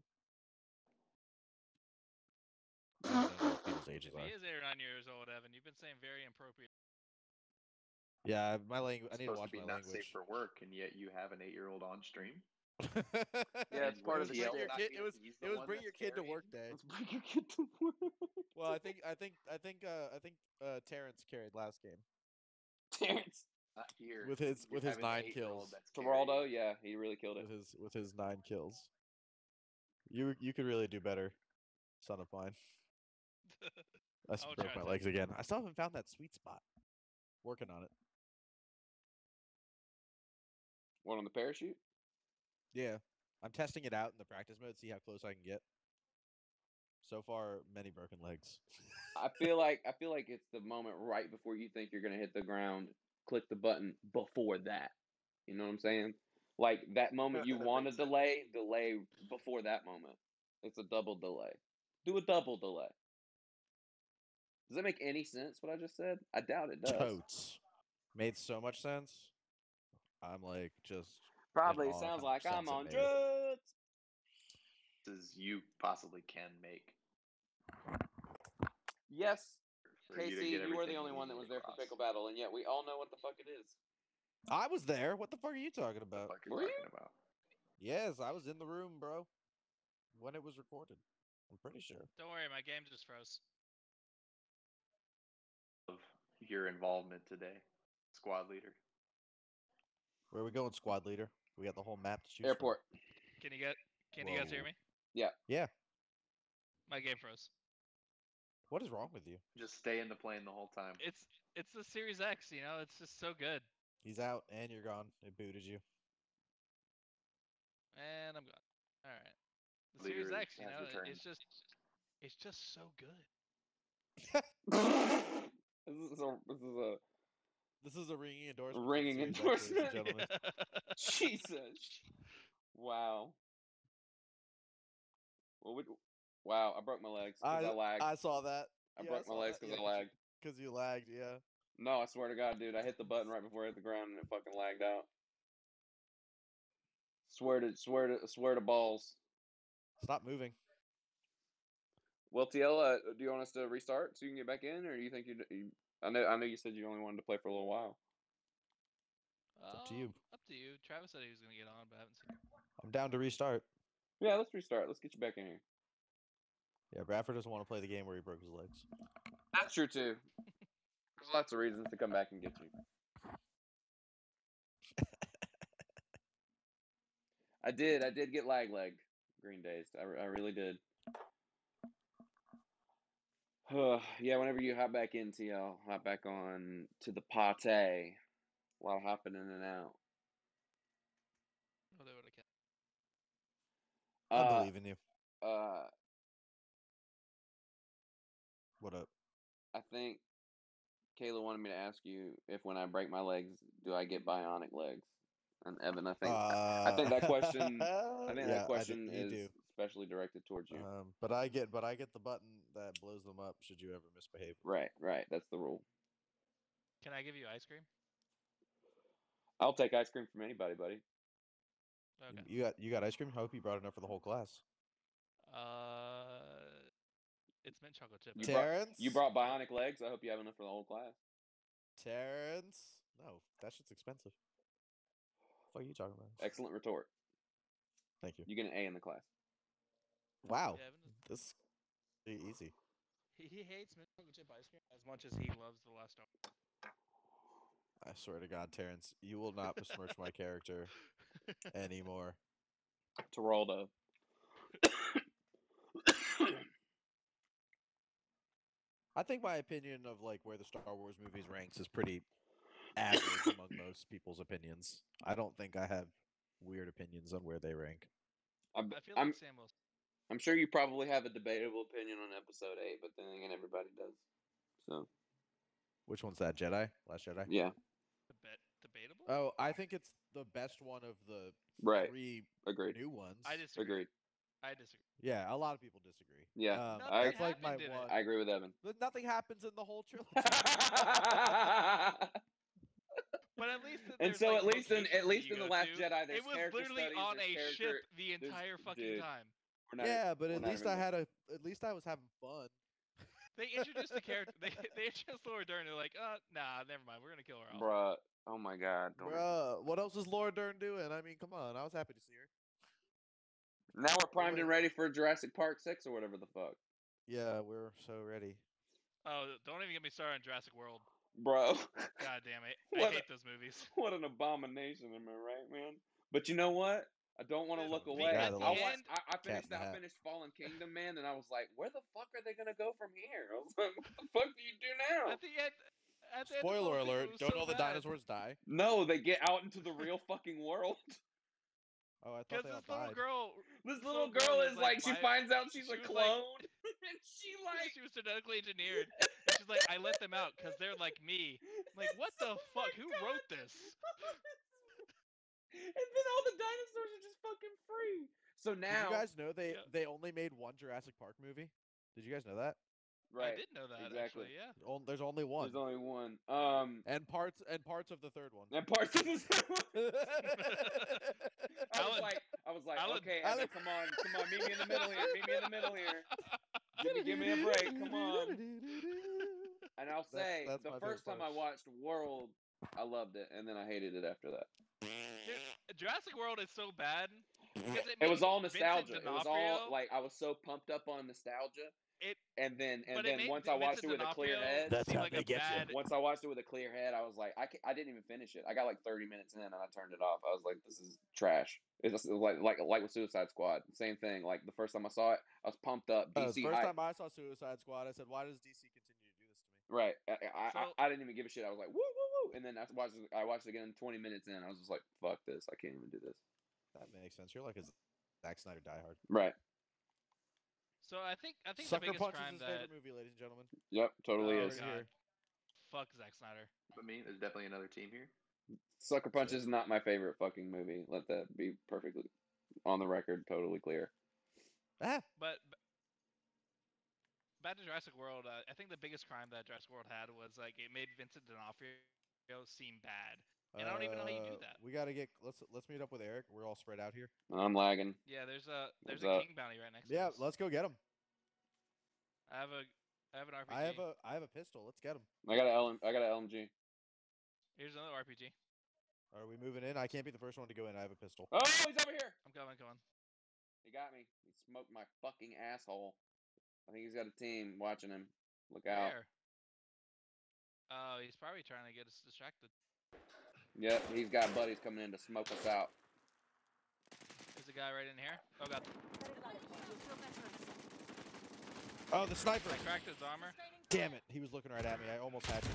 I don't know what people's ages If are. he is eight or nine years old, Evan, you've been saying very inappropriate. Yeah, my language. I need to watch to be my not language. safe for work, and yet you have an eight-year-old on stream. [laughs] Yeah, it's part of the bring show. your kid. It was it was bring your that's kid to work day. Let's bring your kid to work. Well, I think I think I think uh, I think uh, Terrence carried last game Terrence. Not here. with his You're with his nine kills. that's Geraldo, yeah, he really killed it. With his with his nine kills. You you could really do better, son of mine. [laughs] I s- I'll broke my legs again. I still haven't found that sweet spot. Working on it. What on the parachute? Yeah, I'm testing it out in the practice mode, see how close I can get. So far, many broken legs. I feel [laughs] like I feel like it's the moment right before you think you're gonna hit the ground. Click the button before that. You know what I'm saying? Like that moment you want to delay, delay before that moment. It's a double delay. Do a double delay. Does that make any sense? What I just said? I doubt it does. Totes made so much sense. I'm like just Probably awe sounds like I'm on made. drugs. As you possibly can make. Yes, for you Casey, you were the only one that was there for pickle battle, and yet we all know what the fuck it is. I was there. What the fuck are you talking about? fuck you Were you? talking about? Yes, I was in the room, bro. When it was recorded. I'm pretty sure. Don't worry, my game just froze. Of your involvement today, squad leader. Where are we going, squad leader? We got the whole map to choose from. Airport. Can you get? Can you guys hear me? Yeah. Yeah. My game froze. What is wrong with you? Just stay in the plane the whole time. It's it's the Series X, you know. It's just so good. He's out and you're gone. It booted you. And I'm gone. All right. The Leader Series X, you know, returned. it's just it's just so good. [laughs] [laughs] this is a this is a This is a ringing endorsement. Ringing endorsement. gentlemen. [laughs] Jesus. Wow. Well, we, wow, I broke my legs I, I, lagged. I saw that. I yeah, broke saw my legs because yeah, I lagged. Because you lagged, yeah. No, I swear to God, dude, I hit the button right before I hit the ground and it fucking lagged out. Swear to swear to swear to balls. Stop moving. Well, TL, uh, do you want us to restart so you can get back in, or do you think you? you I know I know you said you only wanted to play for a little while. up to you. Um, Up to you. Travis said he was gonna get on, but I haven't seen. him. I'm down to restart. Yeah, let's restart. Let's get you back in here. Yeah, Bradford doesn't want to play the game where he broke his legs. That's true too. There's lots of reasons to come back and get you. [laughs] I did. I did get lag leg green days. I, I really did. Yeah, whenever you hop back in TL, hop back on to the pate. A lot of hopping in and out. Oh, they would've kept- I Uh, believe in you. uh, What up? I think Kayla wanted me to ask you if when I break my legs, do I get bionic legs? And Evan, I think I think that question- I [laughs] think Uh, yeah, that d- question you is do. Especially directed towards you. Um, but I get, but I get the button that blows them up. Should you ever misbehave? right, right. That's the rule. Can I give you ice cream? I'll take ice cream from anybody, buddy. You- Okay. You got, you got ice cream. I hope you brought enough for the whole class. Uh, it's mint chocolate chip. You I brought- You brought bionic legs. I hope you have enough for the whole class. Terrence. No, that shit's expensive. What are you talking about? Excellent retort. Thank you. You get an A in the class. Wow, Yeah, Evan is- this e- easy. he, he hates mint chocolate chip ice cream as much as he loves the last one. I swear to God, Terrence, you will not besmirch my character anymore. Geraldo. I think my opinion of like where the Star Wars movies ranks is pretty average among most people's opinions. I don't think I have weird opinions on where they rank. I'm, I feel like I'm, Sam Wilson. I'm sure you probably have a debatable opinion on episode 8, but then again, everybody does. So, Which one's that? Jedi? Last Jedi? yeah. Deba- debatable? Oh, I think it's the best one of the Right. three Agreed. new ones. I disagree. Agreed. I disagree. Yeah, a lot of people disagree. Yeah. Um, Nothing I- that's like my happened in it. one. I agree with Evan. But nothing happens in the whole trilogy. [laughs] But at least And so like, at least in- at least in The Last to. Jedi, there's it was character literally studies, on a ship the there's- entire fucking dude. time. We're not- yeah, but we're at least I had a. At least I was having fun. [laughs] They introduced the character. They [laughs] they introduced Laura Dern. They're like, uh, nah, never mind. We're gonna kill her off. Bruh. Oh my god. don't- Bruh, what else is Laura Dern doing? I mean, come on. I was happy to see her. Now we're primed wait. and ready for Jurassic Park 6 or whatever the fuck. Yeah, we're so ready. Oh, don't even get me started on Jurassic World. Bro. God damn it. [laughs] I I a- hate those movies. what an abomination, am I right, man? But you know what? I don't want to look away. guy I, loves I, I finished in I finished Fallen Kingdom, man, and I was like, where the fuck are they gonna go from here? [laughs] I was like, what the fuck do you do now? At the end. At the end Spoiler Fallen Kingdom, alert! Don't so all the bad. dinosaurs die? No, they get out into the real fucking world. [laughs] Oh, I Because thought they all this little died. girl. This This little little girl girl is is like, like, she finds out she's she a was like- clone, [laughs] and she like she was genetically engineered. And she's like, I let them out because they're like me. I'm like, what the Oh my fuck? Who God. wrote this? And then all the dinosaurs are just fucking free. So Did now, you guys know they Yeah. they only made one Jurassic Park movie? Did you guys know that? right? I did know that exactly. actually. Yeah. On- There's only one, There's only one. Um, and parts and parts of the third one. and parts of this. [laughs] [laughs] I was Alan- like, I was like, Alan- okay, Evan, Alan- come on, come on, meet me in the middle here, meet me in the middle here. [laughs] Give me, give me a break, come on. And I'll That- say, that's the my favorite first time I part. watched World, I loved it, and then I hated it after that. Dude, Jurassic World is so bad. because It was all Vincent nostalgia. It was all like I was so pumped up on nostalgia, It, and then and then made once I watched it Vincent with a clear head, That's how like they a get you. bad. once I watched it with a clear head, I was like, I, ca- I didn't even finish it. I got like 30 minutes in and I turned it off. I was like, this is trash. It's just like like like with Suicide Squad, same thing. Like the first time I saw it, I was pumped up. Uh, the DC first hype. time I saw Suicide Squad, I said, "Why does DC continue to do this to me?" Right. I, I, So- I, I didn't even give a shit. I was like, woo, woo, woo. And then I watched, it- I watched it again 20 minutes in. I was just like, fuck this. I can't even do this. That makes sense. You're like a Zack Snyder diehard. Right. So I think I think Sucker the biggest Punch is crime his that favorite movie, ladies and gentlemen. Yep. Totally Oh, is. God. Here. fuck Zack Snyder. But me, there's definitely another team here. Sucker Punch is not my favorite fucking movie. Let that be perfectly on the record, totally clear. Ah, But b- back to Jurassic World, uh, I think the biggest crime that Jurassic World had was like it made Vincent D'Onofrio seem bad. And I don't even know how you do uh, that. We gotta get let's let's meet up with Eric. We're all spread out here. I'm lagging. Yeah, there's a there's What's a up? king bounty right next Yeah, to us. let's go get him. I have a I have an RPG. I have a I have a pistol. Let's get him. I got a LM, I got a LMG. Here's another RPG. Are we moving in? I can't be the first one to go in. I have a pistol. Oh, he's over here. I'm coming, coming. He got me. He smoked my fucking asshole. I think he's got a team watching him. Look out. Where? Oh, he's probably trying to get us distracted. Yep, he's got buddies coming in to smoke us out. There's a guy right in here. Oh god, Oh, the sniper! I cracked his armor. Damn it! He was looking right at me. I almost had you.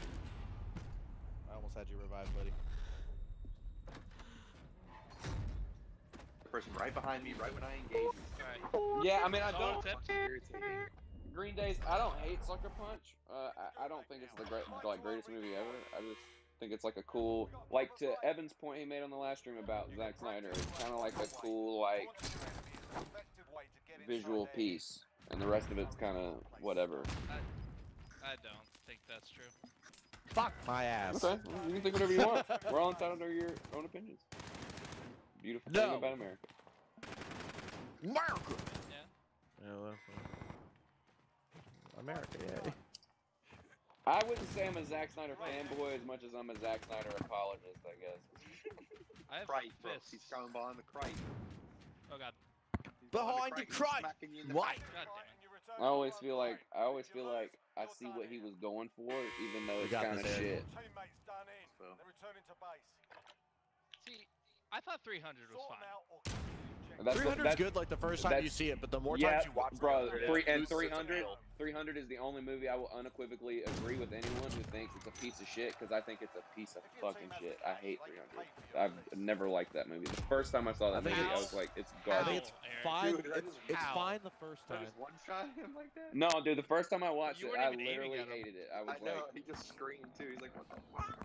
I almost had you revived, buddy. The person right behind me, right when I engage. Alright. Yeah, I mean, I don't. Tips. Irritating. Green Days. I don't hate Sucker Punch. Uh, I, I don't think it's the great, like greatest movie ever. I just think it's like a cool, like to Evan's point he made on the last stream about Zack Snyder. It's kind of like a cool, like visual piece, and the rest of it's kind of whatever. I don't think that's true. Fuck my ass. Okay, well, you can think whatever you want. [laughs] We're all entitled to your own opinions. Beautiful thing No. about America. America. Yeah. Yeah, well, America, yeah. I wouldn't say I'm a Zack Snyder fanboy as much as I'm a Zack Snyder apologist, I guess. [laughs] I have Crite, bro. He's fists. throwing behind the crite. Oh god. He's Behind the he's crite. smacking you in the Why? God damn it. I always feel like I always feel like I see what he was going for, even though We kind of shit. Teammates done in. So. They're returning to base. See, I thought 300 was fine. them out or continue checking. That's 300 is good like the first time you see it, but the more yeah, times you watch bro. it, Three, and 300, build. 300 is the only movie I will unequivocally agree with anyone who thinks it's a piece of shit because I think it's a piece of fucking shit. I hate 300. pay for your I've never liked that movie. The first time I saw that think movie, I was like, it's I garbage. think it's fine. Dude, it's it's fine the first time. just one shot him like that. No, dude, the first time I watched You it, I literally hated it. I I was know. like, He just screamed too. He's like, "What the fuck?"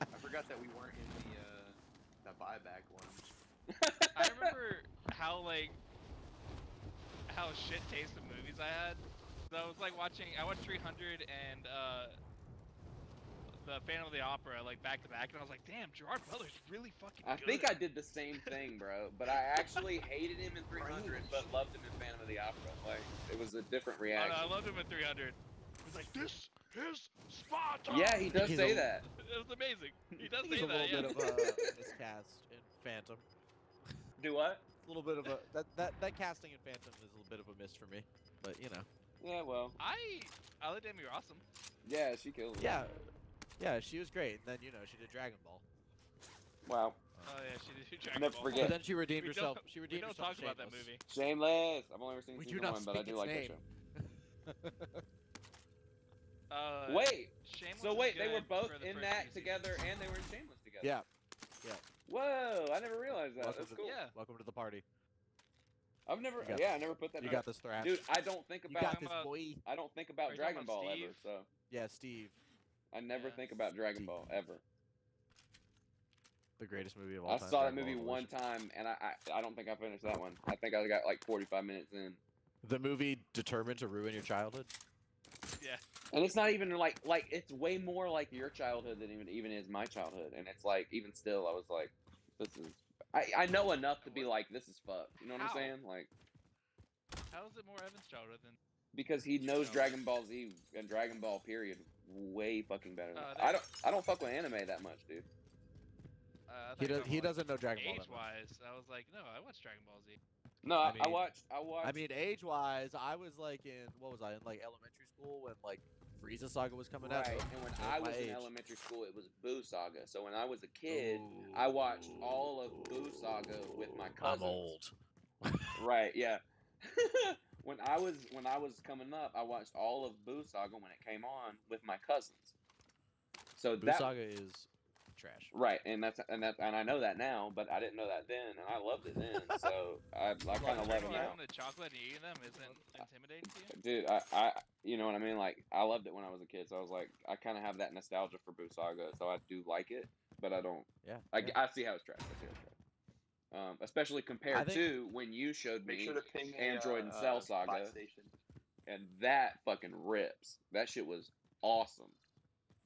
I forgot that we weren't in the uh, the buyback one. [laughs] I remember how like how shit taste of movies I had. So I was like watching. I watched 300 and uh, the Phantom of the Opera like back to back, and I was like, damn, Gerard Butler's really fucking. I good. think I did the same thing, bro. But I actually [laughs] hated him in 300, but loved him in Phantom of the Opera. Like it was a different Oh, reaction. no, I loved him in 300. He's like, this is Sparta. Yeah, he does he's say a- that. [laughs] It was amazing. He does think [laughs] say he's a that. little yeah. bit of a miscast in Phantom. Do what? A little bit of a that that that casting in Phantom is a little bit of a miss for me, but you know. Yeah, well, I I let Emmy Rossum. yeah, she killed it. Yeah, yeah, she was great. And then you know she did Dragon Ball. Wow. Oh yeah, she did Dragon never Ball. forget. But then she redeemed We herself. don't- She We redeemed don't herself. talk about that Shameless. movie. Shameless. I've only ever seen We do season one, but I do like name. that show. Uh, Wait, Shameless so wait, they were both the in that few together, and they were in Shameless together. Yeah. Yeah. Whoa, I never realized that. Welcome That's to, cool. Yeah. welcome to the party. I've never, You got yeah, I never put that. You together. got this, Thrash. Dude, I don't think about. you about, got this, about- boy. I don't think about Dragon about Ball ever. So Yeah, Steve, I never Yeah. think about Dragon Ball ever. the greatest movie of all I time. saw that Dragon Ball movie one time, and I, I, I don't think I finished that one. I think I got like 45 minutes in. The movie determined to ruin your childhood. Yeah. And it's not even like like it's way more like your childhood than even even is my childhood. And it's like even still, I was like, this is. I I know enough to be like this is fucked. You know what How? I'm saying? Like How is it more Evan's childhood than? because he knows No. Dragon Ball Z and Dragon Ball period way fucking better. Than Uh, I don't I don't fuck with anime that much, dude. Uh, He does. talking He about, doesn't know Dragon like, Ball that much. Age-wise, I was like, no, I watched Dragon Ball Z. No, I, I I watched. I watched. I mean, age wise, I was like in what was I in like elementary school when like Frieza Saga was coming out. right. so And when oh, I my was in elementary school, it was Buu Saga. So when I was a kid, I watched all of Buu Saga with my cousins. I'm old. Right, yeah. [laughs] [laughs] when I was when I was coming up, I watched all of Buu Saga when it came on with my cousins. So Boo that Saga is trash. right, and that's and that and I know that now, but I didn't know that then, and I loved it then. so I, I kind of love it now. The chocolate and eating them isn't intimidating to you? Dude, I, I, you know what I mean? Like, I loved it when I was a kid, so I was like, I kind of have that nostalgia for Buu Saga, so I do like it, but I don't. Yeah. I, yeah. I see how it's trash. I see how it's trash. Um, especially compared think- to when you showed me sure to a, Android and uh, Cell Saga. and that fucking rips. That shit was awesome.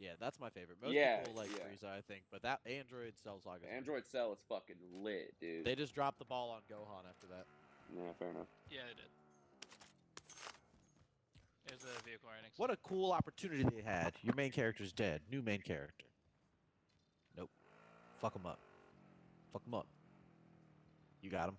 Yeah, that's my favorite. Most Yeah, people like yeah. Frieza, I think, but that Android Cell Saga. is Android Cell is fucking lit, dude. They just dropped the ball on Gohan after that. yeah, fair enough. Yeah, they did. Here's a vehicle right next. What a cool opportunity they had. Your main character's dead. New main character. Nope. Fuck him up. Fuck him up. You got him.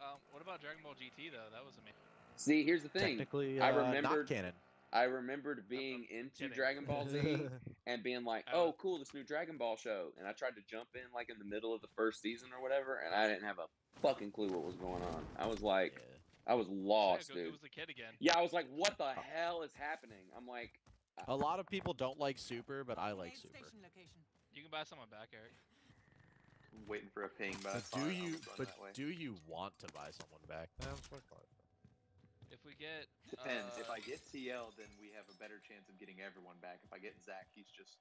Um, what about Dragon Ball GT though? That was amazing. See, here's the thing. Technically, I uh, remembered- not canon. I remembered being into kidding. Dragon Ball Z [laughs] and being like, oh. "Oh, cool, this new Dragon Ball show." And I tried to jump in like in the middle of the first season or whatever, and I didn't have a fucking clue what was going on. I was like, Yeah. I was lost, yeah, Goku dude. was the kid again. Yeah, I was like, "What the oh. hell is happening?" I'm like, uh, A lot of people don't like Super, but I like Super. You can buy someone back, Eric. I'm waiting for a ping, but, But do you? But do you want to buy someone back? That's my part. If we get Depends. if uh, I get TL, then we have a better chance of getting everyone back. If I get Zack, he's just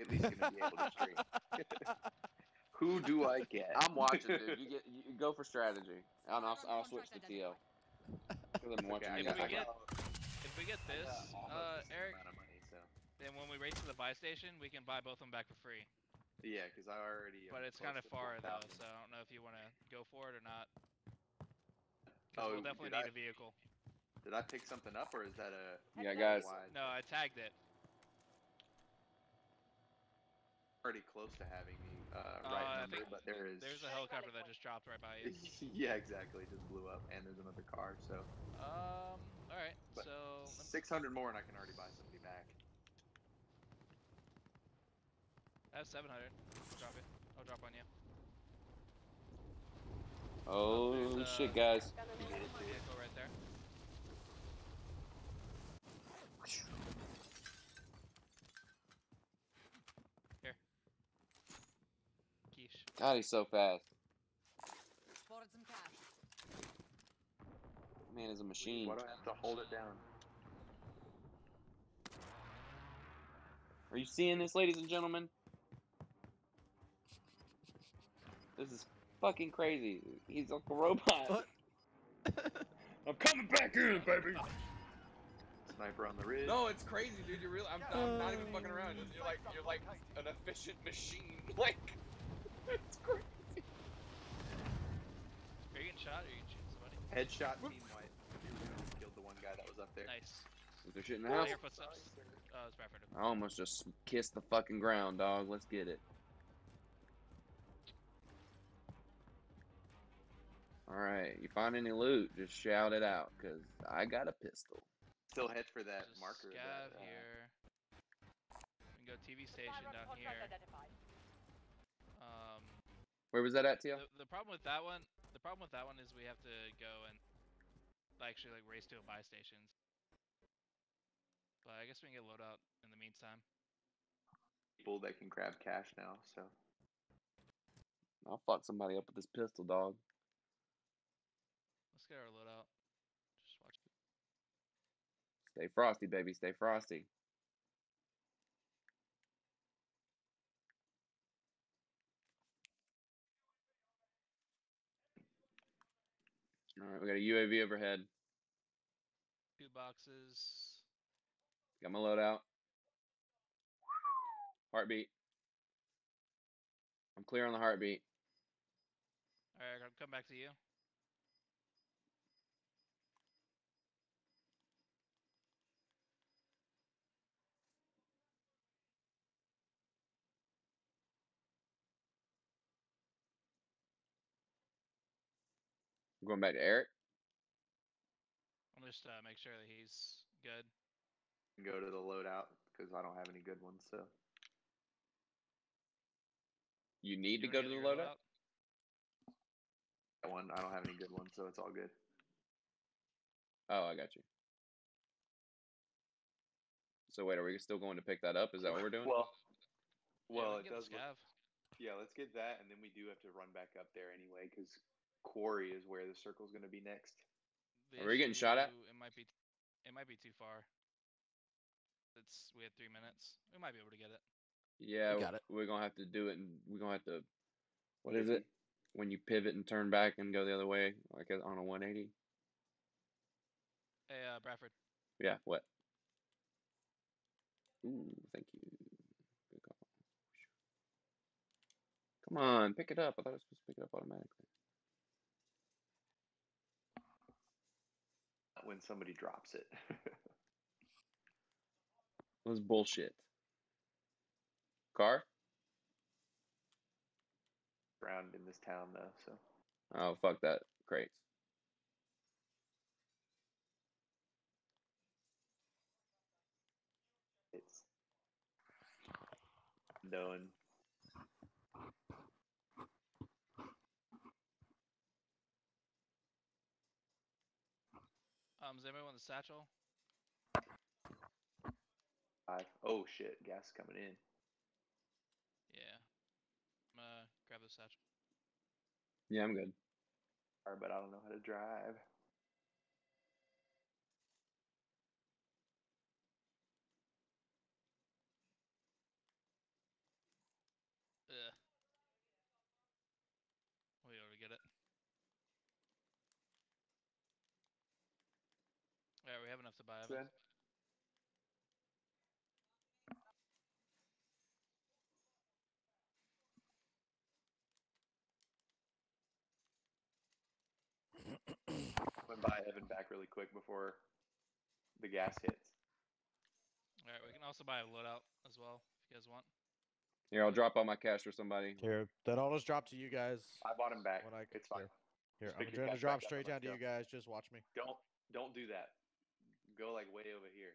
at least gonna be able to stream. [laughs] Who do I get? "I'm watching, dude. You get, you go for strategy, and I'll, I'll switch to TL I'm watching Okay, If we get- if we get this, got uh, Eric, of money, so then when we race to the buy station, we can buy both of them back for free. yeah, because I already. But it's kind of close to far though, so I don't know if you want to go for it or not. Oh, we'll definitely need I- a vehicle. Did I pick something up, or is that a? Yeah, guys. wide- No, I tagged it. already close to having the uh, Uh, right I number, think but there is. There's a helicopter that just dropped right by you. [laughs] yeah, exactly. It just blew up, and there's another car. So Um. All right. But So 600 more, and I can already buy somebody back. I have 700. I'll drop it. I'll drop on you. Oh There's, shit, uh, guys! Gun on There's enemy. a vehicle right there. Here. Quiche. God, he's so fast. Man is a machine. Why do I have to hold it down? Are you seeing this, ladies and gentlemen? This is fucking crazy. He's like a robot. [laughs] I'm coming back in, baby. Sniper on the ridge. No, it's crazy, dude. You're real. I'm, I'm not even fucking around. You're like you're like an efficient machine. [laughs] Like it's crazy. Are you getting shot or are you shooting somebody? Headshot team white. Killed the one guy that was up there. Nice. Is there shit in the I house? hear footsteps. Oh, it's Bradford. I almost just kissed the fucking ground, dog. Let's get it. Alright, you find any loot, just shout it out, because I got a pistol. Still head for that Just marker. Scav That, uh, here. We can go TV station down contract here. Identified. Where was that at, TL? the, the problem with that one, the problem with that one is we have to go and actually like race to a buy stations. But I guess we can get loadout in the meantime. people that can grab cash now. So I'll fuck somebody up with this pistol, dog. Let's get our loadout. Just watch. Stay frosty, baby. Stay frosty. Alright, we got a UAV overhead. Two boxes. Got my loadout. Heartbeat. I'm clear on the heartbeat. Alright, I'll come back to you. We're going back to Eric. I'll just uh, make sure that he's good. Go to the loadout because I don't have any good ones. So You need to go wanna the get loadout. that one I don't have any good ones, so it's all good. Oh, I got you. So wait, are we still going to pick that up? Is that what we're doing? Well, well, we it does. look- Yeah, let's get that, and then we do have to run back up there anyway because Quarry is where the circle is going to be next. The Are we getting shot at? It might be. It might be too far. It's we had three minutes. We might be able to get it. yeah, got it. we're gonna have to do it, and we're gonna have to. What is it? When you pivot and turn back and go the other way, like uh, on a 180. Hey, uh, Bradford. Yeah. What? Ooh, thank you. Good call. Come on, pick it up. I thought I was supposed to pick it up automatically. When somebody drops it. [laughs] Was bullshit. Car? Around in this town though, so Oh, fuck that. Crates. it's known. Does anybody want the satchel? Five. Oh shit, gas coming in. Yeah. I'm gonna grab the satchel. Yeah, I'm good. Sorry, but I don't know how to drive. Ugh. We already get it. Alright, we have enough to Evan. Then I'm gonna buy Evan back really quick before the gas hits. Alright, we can also buy a loadout as well if you guys want. Here, I'll drop all my cash for somebody. Here, then I'll just drop to you guys. I bought him back. When I it's fine. Here, Just I'm pick going to drop straight and down to you guys. Just watch me. Don't don't do that. Go like way over here.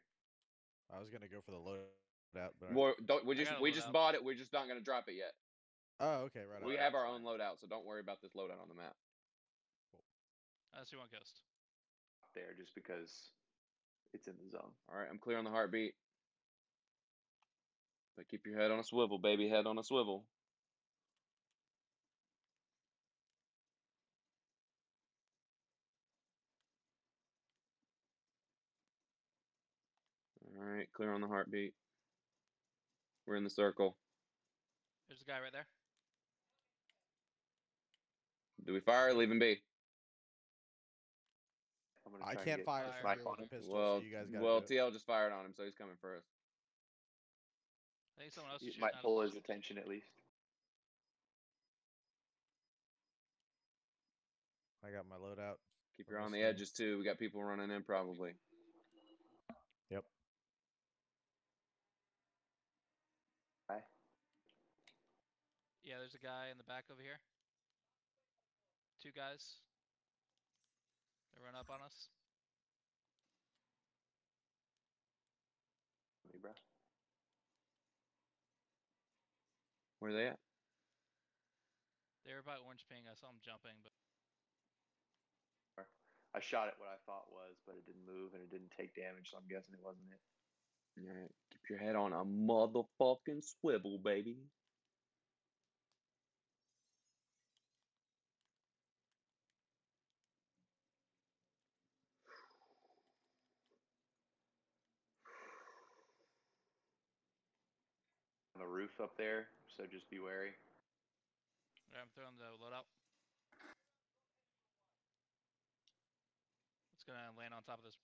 I was gonna go for the loadout, but I- Well, don't, we I just a we just loadout. bought it. We're just not gonna drop it yet. oh, okay, right. We on. have our own loadout, so don't worry about this loadout on the map. Unless you want Ghost. There, just because it's in the zone. All right, I'm clear on the heartbeat. But keep your head on a swivel, baby. Head on a swivel. All right, clear on the heartbeat. We're in the circle. There's a guy right there. Do we fire or leave him be? I'm gonna I can't fire fire. from on him. pistol, well, so you guys well, do it. TL just fired on him, so he's coming first. I think someone else is It might pull his attention at least. I got my loadout. Keep your on the there. edges too. We got people running in probably. Yeah, there's a guy in the back over here. Two guys. They run up on us. Me, bro. Where are they at? They were about orange ping. I saw them jumping, but I shot at what I thought was, but it didn't move and it didn't take damage, so I'm guessing it wasn't it. All right, keep your head on a motherfucking swivel, baby. The roof up there, so just be wary. yeah, I'm throwing the loadout. It's gonna land on top of this.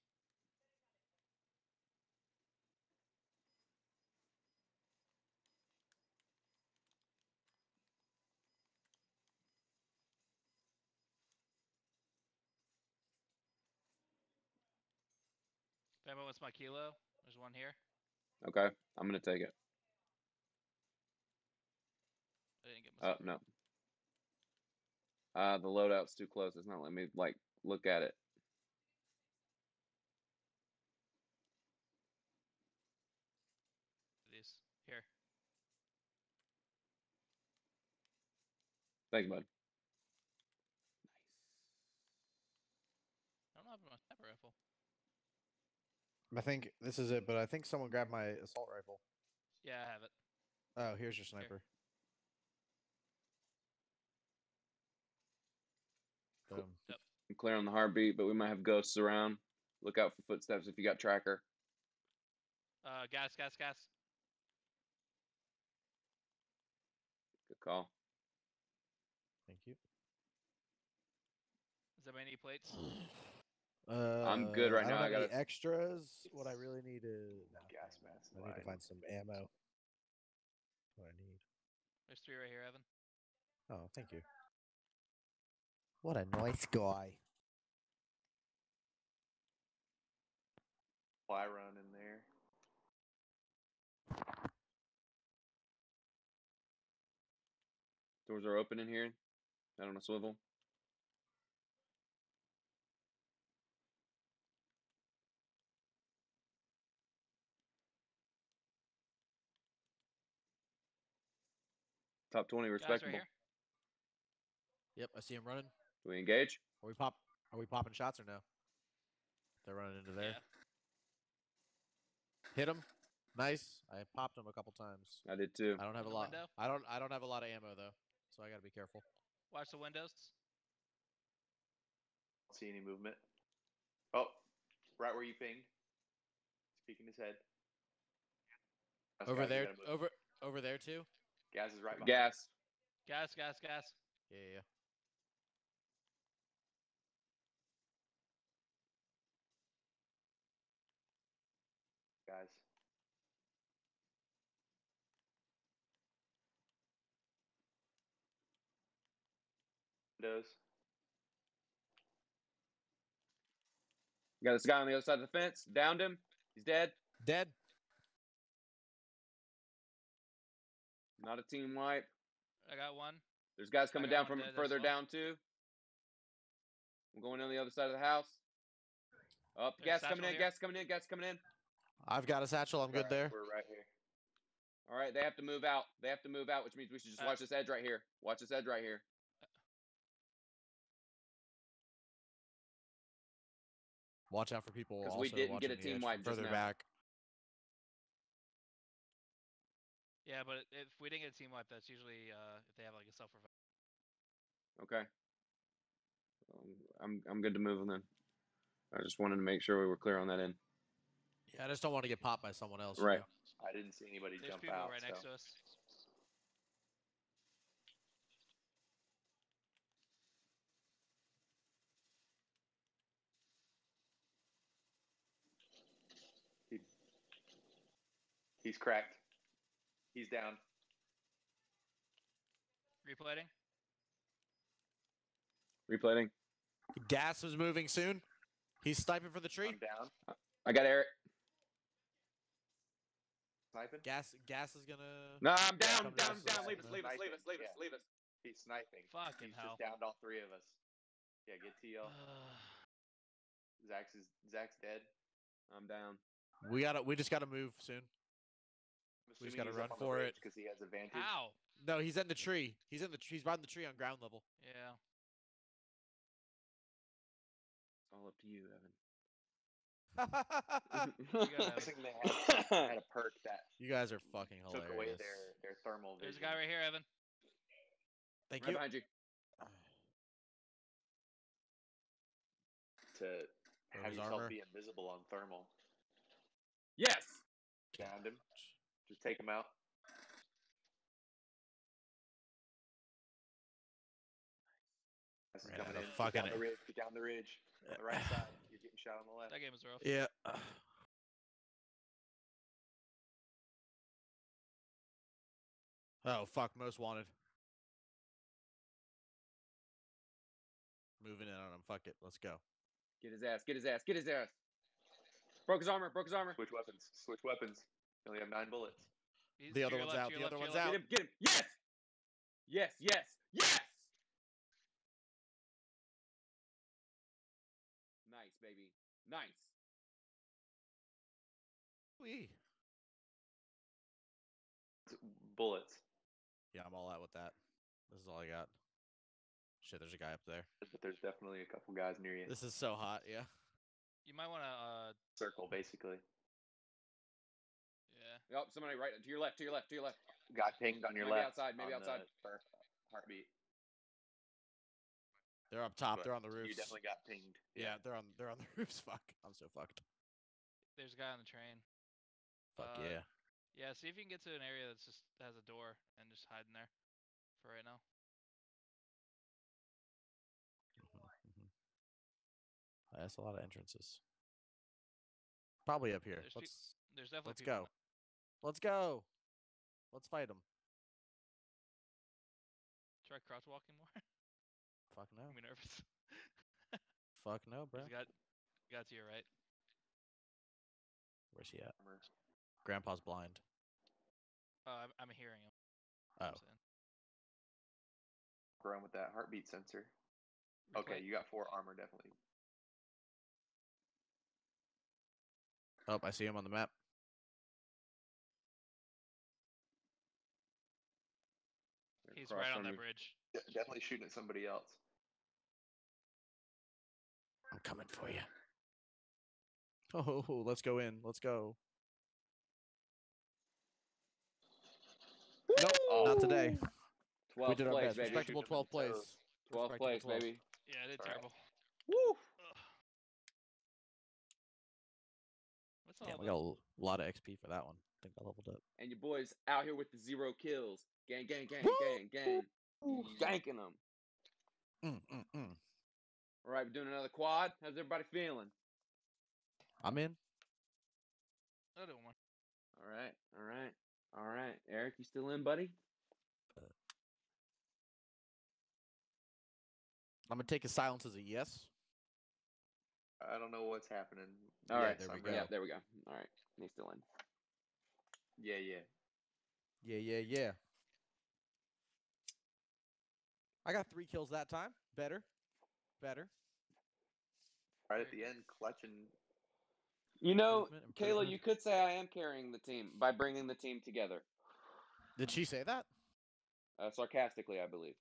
Anyone wants my kilo, there's one here. Okay, I'm gonna take it. I didn't get my. Oh no. Uh, the loadout's too close. It's not letting me like look at it. These here. Thanks, bud. Nice. I don't have my sniper rifle. I think this is it, but I think someone grabbed my assault rifle. Yeah, I have it. Oh, here's your sniper. Boom. I'm clear on the heartbeat, but we might have ghosts around. Look out for footsteps if you got tracker. Uh, gas, gas, gas. Good call. Thank you. Is there many plates? [sighs] Uh, I'm good right I don't now, I have any gotta- extras. What I really need is no, Gas mask. I need to find some ammo. What I need. There's three right here, Evan. Oh, thank you. What a nice guy. Fly run in there. Doors are open in here. Not on a swivel. Top 20, Guys right respectable. here. Yep, I see him running. Do we engage? Are we pop? Are we popping shots or no? They're running into there. Yeah. Hit him. Nice. I popped him a couple times. I did too. I don't have a lot. window? I don't. I don't have a lot of ammo though, so I gotta be careful. Watch the windows. Don't see any movement. Oh, right where you pinged. He's peeking his head. That's over guys, there. Over. Over there too. Gas is right behind. Gas. Gas, gas, gas. Yeah, yeah. yeah. Guys. Windows. Got this guy on the other side of the fence. Downed him. He's dead. Dead. Not a team wipe. I got one. There's guys coming down from further well. down too. I'm going on the other side of the house. Up, There's gas coming in, here. gas coming in, gas coming in. I've got a satchel. I'm good Alright, there. We're right here. All right, they have to move out. They have to move out, which means we should just Uh, watch this edge right here. Watch this edge right here. Watch out for people. 'Cause Also we didn't get a team edge wipe further now. back. Yeah, but if we didn't get a team wipe, that's usually uh, if they have like a self revive. Okay. Um, I'm I'm good to move on then. I just wanted to make sure we were clear on that end. Yeah, I just don't want to get popped by someone else. you Right. know? I didn't see anybody There's jump people out. right next to us. He's cracked. He's down. Replating. Replating. Gas is moving soon. He's sniping for the tree. I'm down. I got Eric. Sniping. Gas. Gas is gonna. No, I'm down, down, down, down. down, Leave us, leave us, leave us, leave us, leave us. He's sniping. Fucking He's hell. just downed all three of us. Yeah, get TL. Zack's is Zack's dead. I'm down. We gotta. We just gotta move soon. I'm We just gotta run up on the for it. because he has advantage. How? No, he's in the tree. He's in the. tree. He's behind the tree on ground level. Yeah. It's all up to you, Evan. [laughs] [laughs] You gotta I have- think they had, [coughs] had a perk that you guys are fucking hilarious. took away hilarious. their their thermal vision. There's a guy right here, Evan. Thank right you. behind you. to have yourself armor. be invisible on thermal. Yes. Downed him. Just take him out. This is Ran out coming in. Fucking down the it. ridge. Get down the ridge. On the right side. You're getting shot on the left. That game is rough. Yeah. Oh fuck! Most wanted. Moving in on him. Fuck it. Let's go. Get his ass. Get his ass. Get his ass. Broke his armor. Broke his armor. Switch weapons. Switch weapons. You only have nine bullets. He's the other one's left, out. The left, other one's left. out. Get him, get him. Yes! Yes, yes, yes! Nice, baby. Nice. Wee. Bullets. Yeah, I'm all out with that. This is all I got. Shit, there's a guy up there. But there's definitely a couple guys near you. This is so hot, yeah. You might want to uh circle basically yeah. Yep, somebody right to your left, to your left, to your left. Got pinged on your Maybe left. outside, maybe outside. the heartbeat. They're up top. but They're on the roofs. You definitely got pinged. Yeah, they're on. They're on the [laughs] roofs. Fuck. I'm so fucked. There's a guy on the train. Fuck Uh, yeah. Yeah. See if you can get to an area that's just has a door and just hide in there for right now. Mhm, mhm. That's a lot of entrances. Probably up here. There's Let's There's definitely let's go. Let's go. Let's fight him. Try crouch walking more. [laughs] Fuck no. I'm nervous. Fuck no, bro. There's a guy, guy to your right. Where's he at? Grandpa's blind. Uh, I'm, I'm hearing him. Oh. I'm saying. Run with that heartbeat sensor. Which Okay, you got four armor definitely. Oh, I see him on the map. He's right on from that bridge. Definitely shooting at somebody else. I'm coming for you. Oh, let's go in. Let's go. Nope, not today. 12th we did our place, best. baby. Respectable Shoot 'em in 12th the place. 12th place, 12th. baby. Yeah, I did Alright. terrible. Woo! Ugh. What's all Yeah, we got a lot of XP for that one. I think I leveled up. And your boys out here with the zero kills. Gang, gang, gang, Woo! gang, gang. Ganking them. Mm, mm, mm. All right, we're doing another quad. How's everybody feeling? I'm in. I'll do one. All right, all right, all right. Eric, you still in, buddy? Uh, I'm gonna take a silence as a yes. I don't know what's happening. All right, Yes, there we go. Yeah, there we go. All right, he's still in. Yeah, yeah. Yeah, yeah, yeah. I got three kills that time. Better. Better. Right at the end, clutching. You know, Improvement, Kayla, you could say I am carrying the team by bringing the team together. Did she say that? Uh, sarcastically, I believe.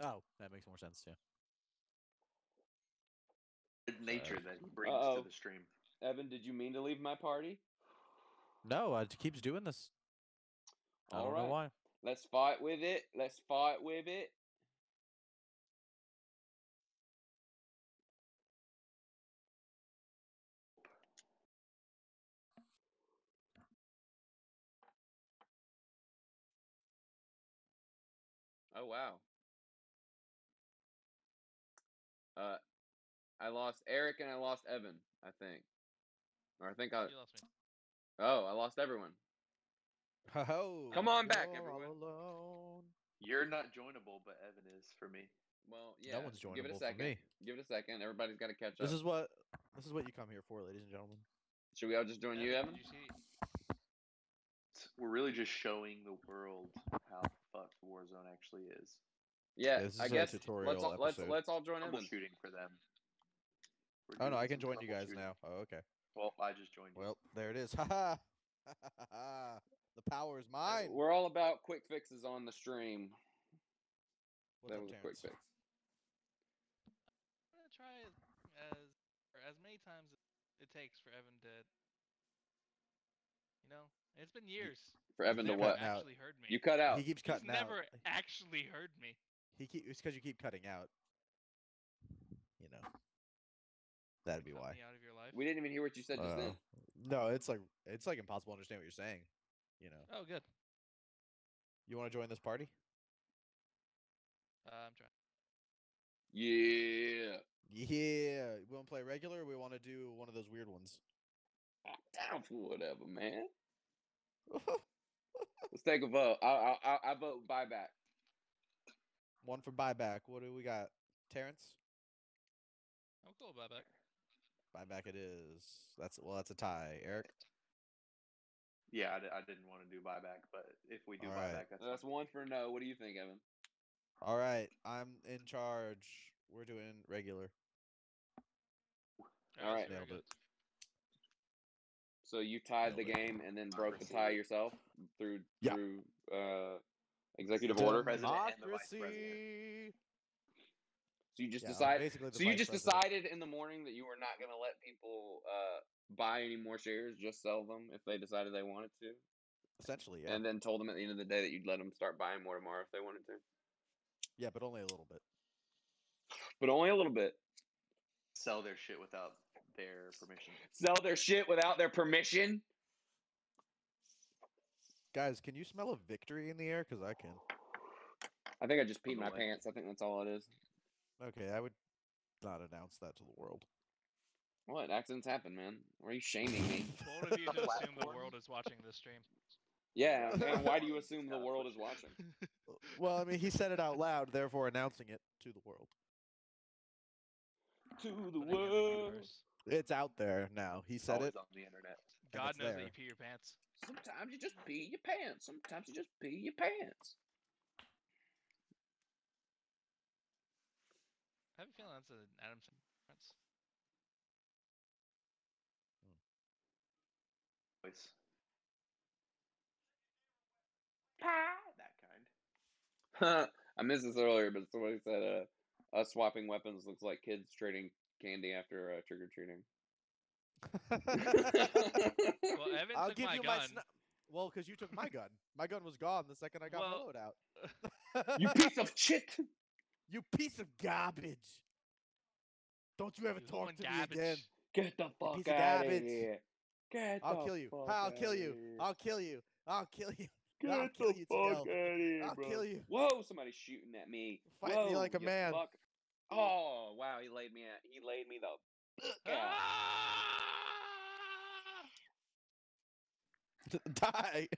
Oh, that makes more sense too. Good nature that he brings Uh-oh. to the stream. Evan, did you mean to leave my party? No, it keeps doing this. I All don't know why. Let's fight with it. Let's fight with it. Oh wow. Uh, I lost Eric and I lost Evan. I think, or I think I. You lost me. Oh, I lost everyone. Oh, Come on back, you're everyone. alone. You're not joinable, but Evan is for me. Well, yeah. one's Give it a joinable for second. me. Give it a second. Everybody's got to catch up. This is what this is what you come here for, ladies and gentlemen. Should we all just join you, Evan? Did you see? We're really just showing the world how fucked Warzone actually is. Yeah, This I is a guess tutorial let's all, let's episode. let's all join Evan. Troubleshooting for them. We're Oh no, doing I can some join you guys troubleshooting. now. Oh, okay. Well, I just joined you. Well, there it is. Ha [laughs] ha. The power is mine. We're all about quick fixes on the stream. What's that up, was a quick fix. I'm gonna try as as or as many times as it takes for Evan to. You know, it's been years. For Evan to what? never Out. Heard me. You cut out. He keeps cutting He's cutting never out. actually heard me. He keep it's because you keep cutting out. You know. That'd be why. out of your life. We didn't even hear what you said just then. No, it's like it's like impossible to understand what you're saying. You know. Oh, good. You want to join this party? Uh, I'm trying. Yeah. Yeah. We want to play regular. or We want to do one of those weird ones. I'm down for whatever, man. [laughs] Let's take a vote. I I I, I vote buyback. one for buyback. What do we got? Terrence. I'm cool about that. Buyback it is. That's well. That's a tie. Eric. Yeah, I, I didn't want to do buyback, but if we do Alright. buyback, that's, That's one for no. What do you think, Evan? All right. I'm in charge. We're doing regular. All right. Nailed it. So you tied the Nailed it. game and then broke the tie yourself through Yeah. through uh, executive The order. president and the vice Democracy. So you just Yeah, decided. basically So you just president. decided in the morning that you were not going to let people uh, buy any more shares, just sell them if they decided they wanted to, Essentially, yeah. and then told them at the end of the day that you'd let them start buying more tomorrow if they wanted to, yeah, but only a little bit. but only a little bit. Sell their shit without their permission. Sell their shit without their permission. Guys, can you smell a victory in the air? Because I can. I think I just peed my way. pants. I think that's all it is. Okay, I would not announce that to the world. What accidents happen, man? Why are you [laughs] shaming me? Bold of you to assume the world is [laughs] watching this stream. Yeah, [laughs] and why do you assume the world is watching? Well, I mean, he said it out loud, therefore announcing it to the world. To the Putting it in the world. It's out there now. He said oh, Always it. on the internet. God knows there. that you pee your pants. Sometimes you just pee your pants. Sometimes you just pee your pants. I have a feeling that's an Adamson reference. Voice. That kind. [laughs] I missed this earlier, but somebody said uh, us swapping weapons looks like kids trading candy after uh, trick or treating. [laughs] Well, Evan I'll took give my you gun. my. Sna- well, because you took my gun. My gun was gone the second I got Well- my load out. [laughs] you piece of shit! You piece of garbage! Don't you ever You talk fucking to me again. garbage. Get the fuck piece of out of garbage. here! Get I'll the kill you. fuck I'll kill outta you. I'll kill you. I'll kill you. [laughs] Get I'll the kill you, fuck out of here, I'll bro. kill you. Whoa! Somebody's shooting at me. Fight me like a man. Fuck. Oh wow! He laid me out. He laid me the. fuck [laughs] out. [laughs] Die.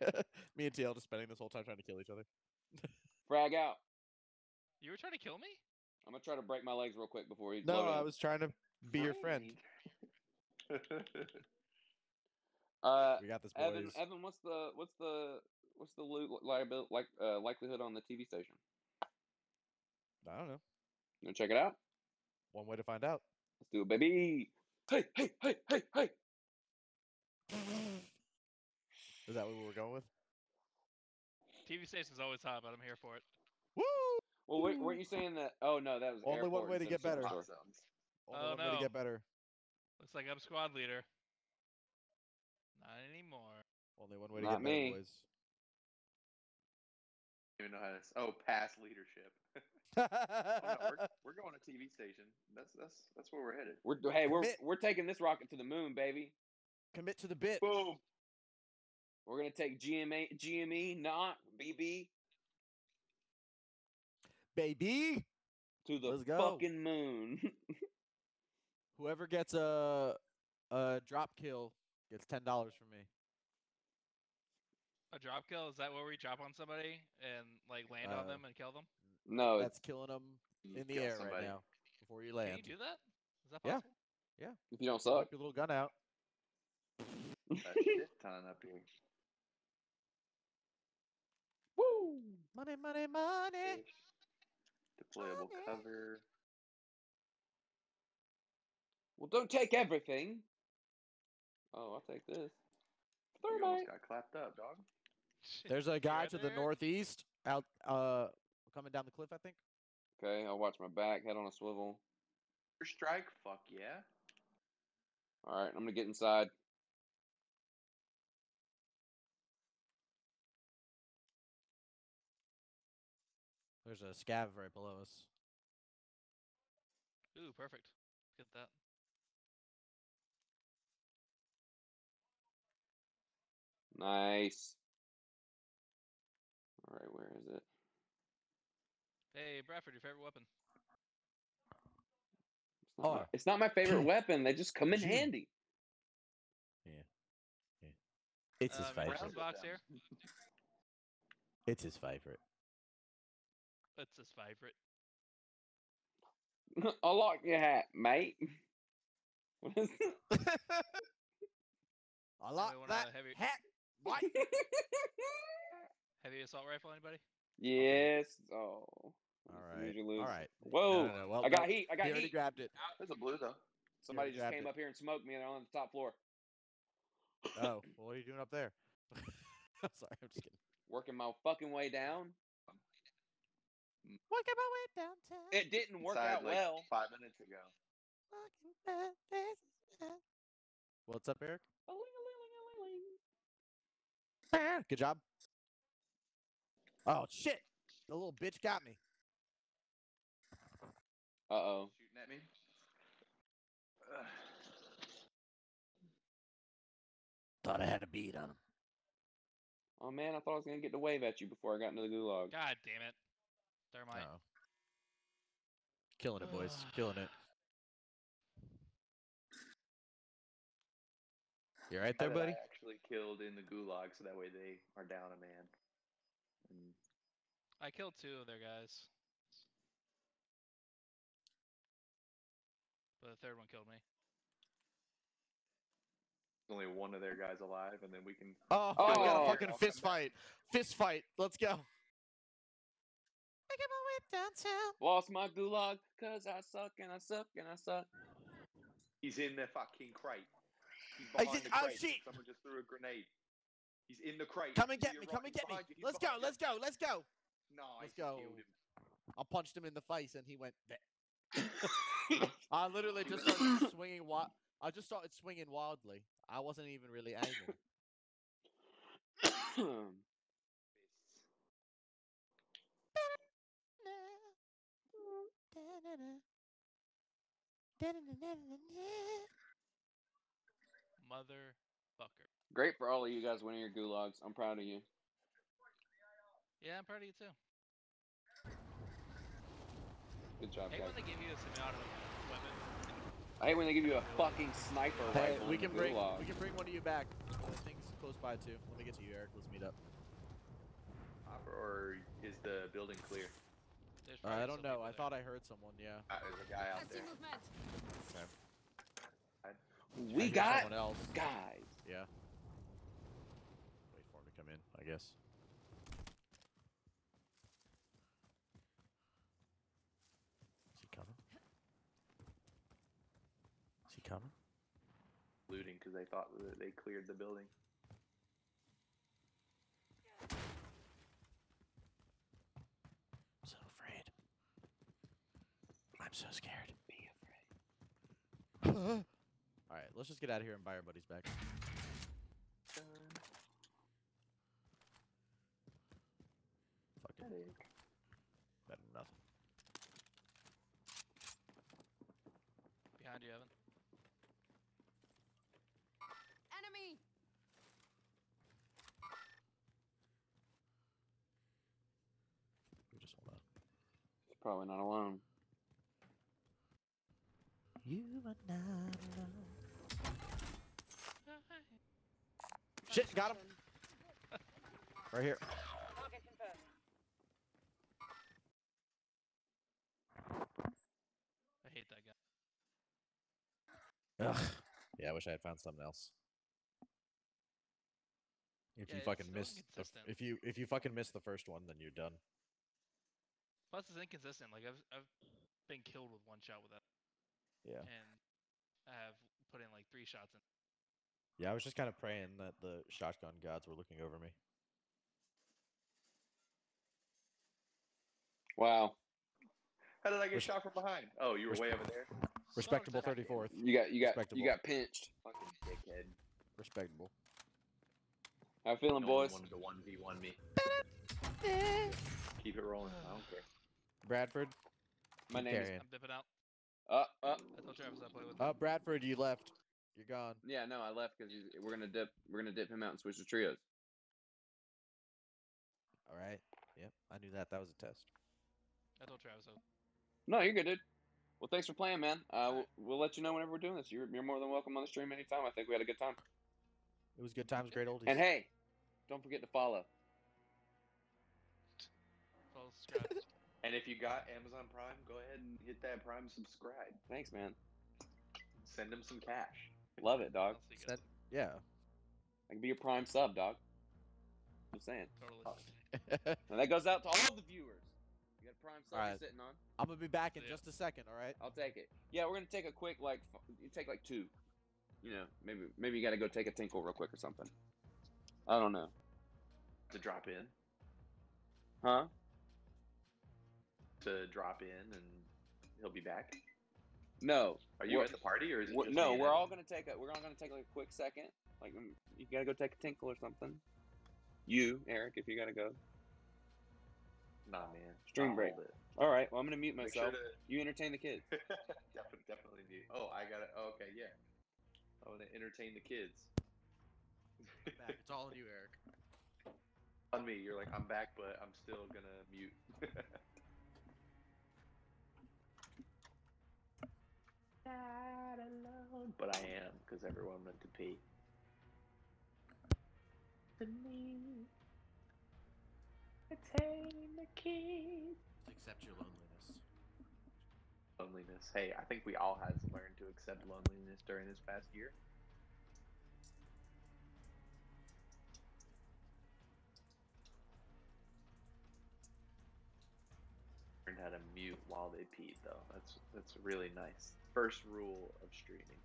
me and TL just spending this whole time trying to kill each other. Frag out. You were trying to kill me? I'm gonna try to break my legs real quick before he's No, loading. I was trying to be your friend. [laughs] Uh, We got this, boys. Evan, Evan, what's the what's the what's the loot liability like uh, likelihood on the TV station? I don't know. You wanna check it out? One way to find out. Let's do it, baby. Hey, hey, hey, hey, hey. Is that what we were going with? TV station's always hot, but I'm here for it. Woo! Well, wait, weren't you saying that? Oh no, that was Only one way to get better. superstore. Hot zones. Only Oh, one way to get better. Looks like I'm squad leader. Not anymore. Only one way to Not get me. better, boys. even know how to. Oh, past leadership. [laughs] Oh, no, we're, [laughs] we're going to TV station. That's that's that's where we're headed. We're hey, we're Commit. we're taking this rocket to the moon, baby. Commit to the bit. Boom. We're gonna take GMA, GME, not BB, Baby! to the Let's go. fucking moon. [laughs] Whoever gets a a drop kill gets ten dollars from me. A drop kill? Is that where we drop on somebody and like land on Uh, them and kill them? no, That's killing them in the air somebody. right now before you Can land. you do that? Is that Yeah. possible? if you don't Whip suck. your little gun out. A shit ton up here. [laughs] Woo! Money, money, money. Fish. Deployable Money. cover. Well, don't take everything. Oh, I'll take this. You almost got clapped up, dog. There's a guy to the northeast out uh coming down the cliff, I think. Okay, I'll watch my back, head on a swivel. First strike. Fuck yeah. All right, I'm gonna get inside. There's a scav right below us. Ooh, perfect. Get that. Nice. All right, where is it? Hey, Bradford, your favorite weapon? It's not, my, it's not my favorite [clears throat] weapon. They just come in G. handy. It's his Um, favorite. Brown's box here. [laughs] It's his favorite. That's his favorite. [laughs] I like your hat, mate. What is it? I like want that a heavy- hat. White. [laughs] Heavy assault rifle, anybody? yes. Oh. All right. All right. Whoa. No, no, no, well, I got heat. I got he already heat. grabbed it. There's a blue though. Somebody just grabbed came it. up here and smoked me, and I'm on the top floor, Oh, [laughs] well, what are you doing up there? I'm sorry, I'm just kidding. working my fucking way down. Working my way downtown. It didn't work Inside, out like, well. Five minutes ago. walking. What's up, Eric? Good job. Oh shit! The little bitch got me. Uh oh. Shooting at me. Ugh. [sighs] Thought I had a beat on him. Oh man, I thought I was gonna get to wave at you before I got into the gulag. God damn it. Thermite. Oh. Killing it, boys. [sighs] Killing it. You alright there, buddy? I actually killed in the gulag, so that way they are down a man. And I killed two of their guys. But the third one killed me. There's only one of their guys alive, and then we can. Oh, Oh. we got a I'll fucking fist fight. Fist fight. Let's go. Making my way downtown. Lost my gulag cause I suck and I suck and I suck. He's in the fucking crate. He's He's behind in- the oh, crate. shit. Someone just threw a grenade. He's in the crate. Come and get me. Come and get me. behind you. He's Let's go. Let's go. Let's go. Nice. Let's go. killed him. I punched him in the face and he went. "Bleh." [laughs] I literally just started swinging. Wi- I just started swinging wildly. I wasn't even really aiming. [clears throat] [clears throat] Motherfucker. Great for all of you guys winning your gulags. I'm proud of you. Yeah, I'm proud of you too. Good job, Hey, guys. when they give you. I hate when they give you a fucking sniper Hey, rifle we can bring gulag. we can bring one of you back. The thing's close by too. Let me get to you, Eric. Let's meet up. Or is the building clear? There's Uh, I don't know. I there. thought I heard someone. Yeah. Uh, there's a guy out there. I We hear got someone else. guys. Yeah. Wait for him to come in. I guess. Is he coming? Is he coming? Looting because they thought that they cleared the building. I'm so afraid. I'm so scared. Be afraid. [laughs] All right, let's just get out of here and buy our buddies back. Fuck it. Better than nothing. Behind you, Evan. Enemy! We just wanna. He's probably not alone. You are not alone. Shit, got him. [laughs] Right here. I hate that guy. Ugh. Yeah, I wish I had found something else. If Yeah, you fucking so miss, the, if you if you fucking miss the first one, then you're done. Plus, it's inconsistent. Like I've I've been killed with one shot with that, Yeah. and I have put in like three shots in. Yeah, I was just kind of praying that the shotgun gods were looking over me. Wow. How did I get Res- shot from behind? Oh, you were res- way over there. Respectable Son of a- 34th. You got you got you got pinched. Fucking dickhead. Respectable. How you feeling, No one wanted to one v one me. [laughs] Keep it rolling. I don't care. Bradford. My keep name is. I'm dipping out. Uh uh. I told Travis I play with. Uh, Bradford, you left. You're gone. Yeah, no, I left because we're gonna dip we're gonna dip him out and switch to trios. All right. Yep, I knew that. That was a test. I told Travis. I No, you're good, dude. Well, thanks for playing, man. Uh, we'll, we'll let you know whenever we're doing this. You're, you're more than welcome on the stream anytime. I think we had a good time. It was good times, great oldies. And hey, don't forget to follow. follow subscribe. And if you got Amazon Prime, go ahead and hit that Prime subscribe. Thanks, man. Send them some cash. Love it, dog. I'll see you guys. Send- yeah. I can be your prime sub, dog. I'm saying. Totally. Oh. [laughs] And that goes out to all the viewers. You got a prime sub Alright. you're sitting on? I'm gonna be back in Yeah. just a second. All right. I'll take it. Yeah, we're gonna take a quick like you take like two. You know, maybe maybe you got to go take a tinkle real quick or something. I don't know. To drop in, Huh? To drop in, and he'll be back. No. Are you at the party, or is it we're- just no, we're all gonna take a we're all gonna take like a quick second. Like mm, you gotta go take a tinkle or something. You, Eric, if you gotta go. Nah, man. Stream break. it. All right. Well, I'm gonna mute Make sure myself. to You entertain the kids. [laughs] definitely, definitely do. Oh, I gotta. Oh, okay, yeah. I want to entertain the kids. Back. It's all on you, Eric. [laughs] On me, you're like, I'm back, but I'm still gonna mute. [laughs] Not alone, but I am because everyone went to pee. To me, attain the key. Accept your loneliness. Loneliness. Hey, I think we all had learned to accept loneliness during this past year. Learned how to mute while they peed, though. That's that's really nice. First rule of streaming.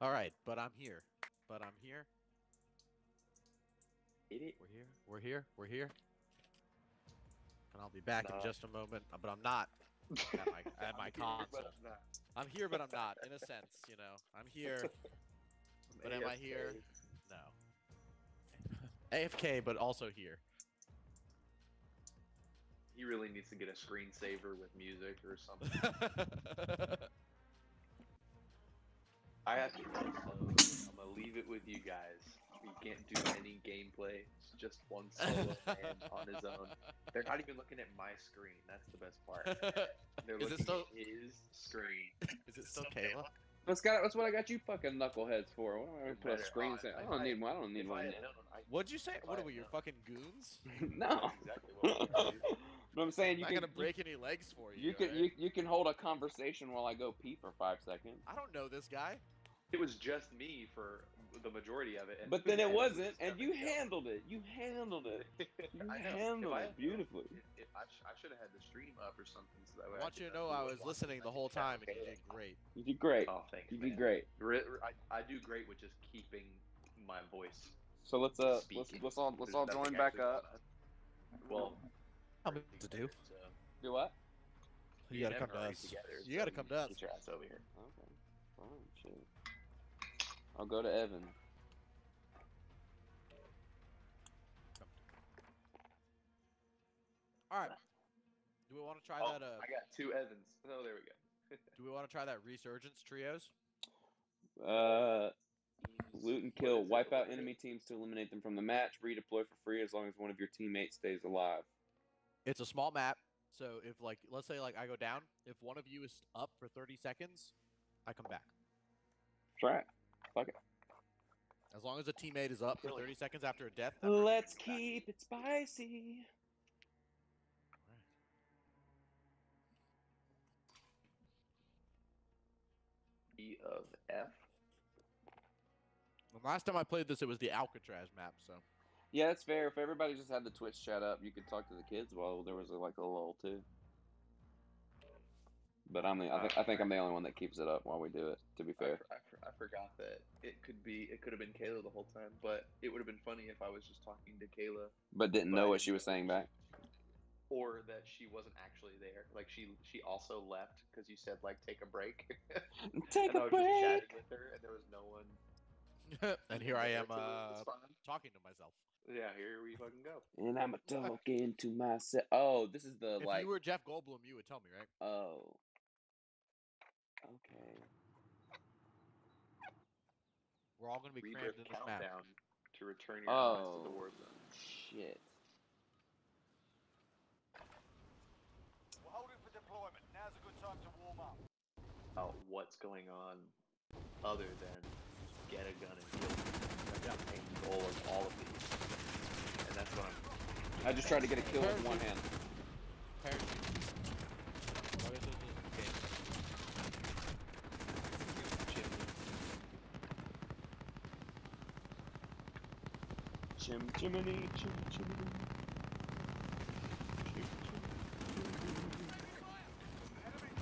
All right, but I'm here. But I'm here. Idiot. We're here. We're here. We're here. And I'll be back Nah. in just a moment. But I'm not at my [laughs] at my I'm here, but console. I'm not. I'm here, but I'm not. In a sense, you know, I'm here. [laughs] But am I here? No. [laughs] AFK, but also here. He really needs to get a screensaver with music or something. [laughs] I have to go, so I'm gonna leave it with you guys. We can't do any gameplay. It's just one solo [laughs] man on his own. They're not even looking at my screen. That's the best part. [laughs] They're Is it looking still- at his screen. Is it still Kayla? That's got that's what I got you fucking knuckleheads for. What am I gonna put a Better screen? not. Say, I If don't I- need one. I don't need If I one. had known, I- What'd you say? What I are we, had your fucking goons? no. Exactly what we're gonna do. But I'm saying you not can gonna break any legs for you. you can alright? you, you can hold a conversation while I go pee for five seconds. I don't know this guy. It was just me for the majority of it. And But then it wasn't, was and you stepping up. handled it. You handled it. [laughs] You I handled If I it had beautifully. It, it, I, sh- I should have had the stream up or something. So that way I want could you to know I was listening the whole time, and you did great. You did great. Oh, thanks. You man. did great. Re- re- I, I do great with just keeping my voice. So let's uh let's let's all let's all nothing join back up. Well, Tell to do. So, Do what? You me and gotta come to us. Together, You so gotta come to us. Get your ass over here. Okay. Fine. Shit. I'll go to Evan. All right. Do we want to try Oh, that? Uh, I got two Evans. Oh, there we go. [laughs] do we want to try that resurgence trios? Uh, loot and kill. Wipe out enemy teams to eliminate them from the match. Redeploy for free as long as one of your teammates stays alive. It's a small map, so if like let's say like I go down, if one of you is up for 30 seconds, I come back. Try it. Fuck it. As long as a teammate is up for 30 seconds after a death. Let's keep it spicy. E of F. The last time I played this, it was the Alcatraz map. So Yeah, that's fair. If everybody just had the Twitch chat up, you could talk to the kids while there was a, like a lull too. But I'm the, I think I think I'm the only one that keeps it up while we do it. To be fair, for- I, I forgot that it could be it could have been Kayla the whole time, but it would have been funny if I was just talking to Kayla but didn't but know what she was saying back. or that she wasn't actually there. Like she she also left because you said like take a break. [laughs] Take and I a was just break. chatting with her, and there was no one. [laughs] and here I am uh, talking to myself. Yeah, here we fucking go. And I'm talking to myself. Oh, this is the If like. If you were Jeff Goldblum, you would tell me, right? Oh. Okay. We're all gonna be Rebirth crammed in this map. countdown to return your ass to the Oh. war zone. Shit. We're holding for deployment. Now's a good time to warm up. About what's going on, other than get a gun and kill. That's the main goal of all of these, and that's what I'm. I just tried to get a kill with one hand. Parachute. Why is this a? Chim chimney, chim chimney.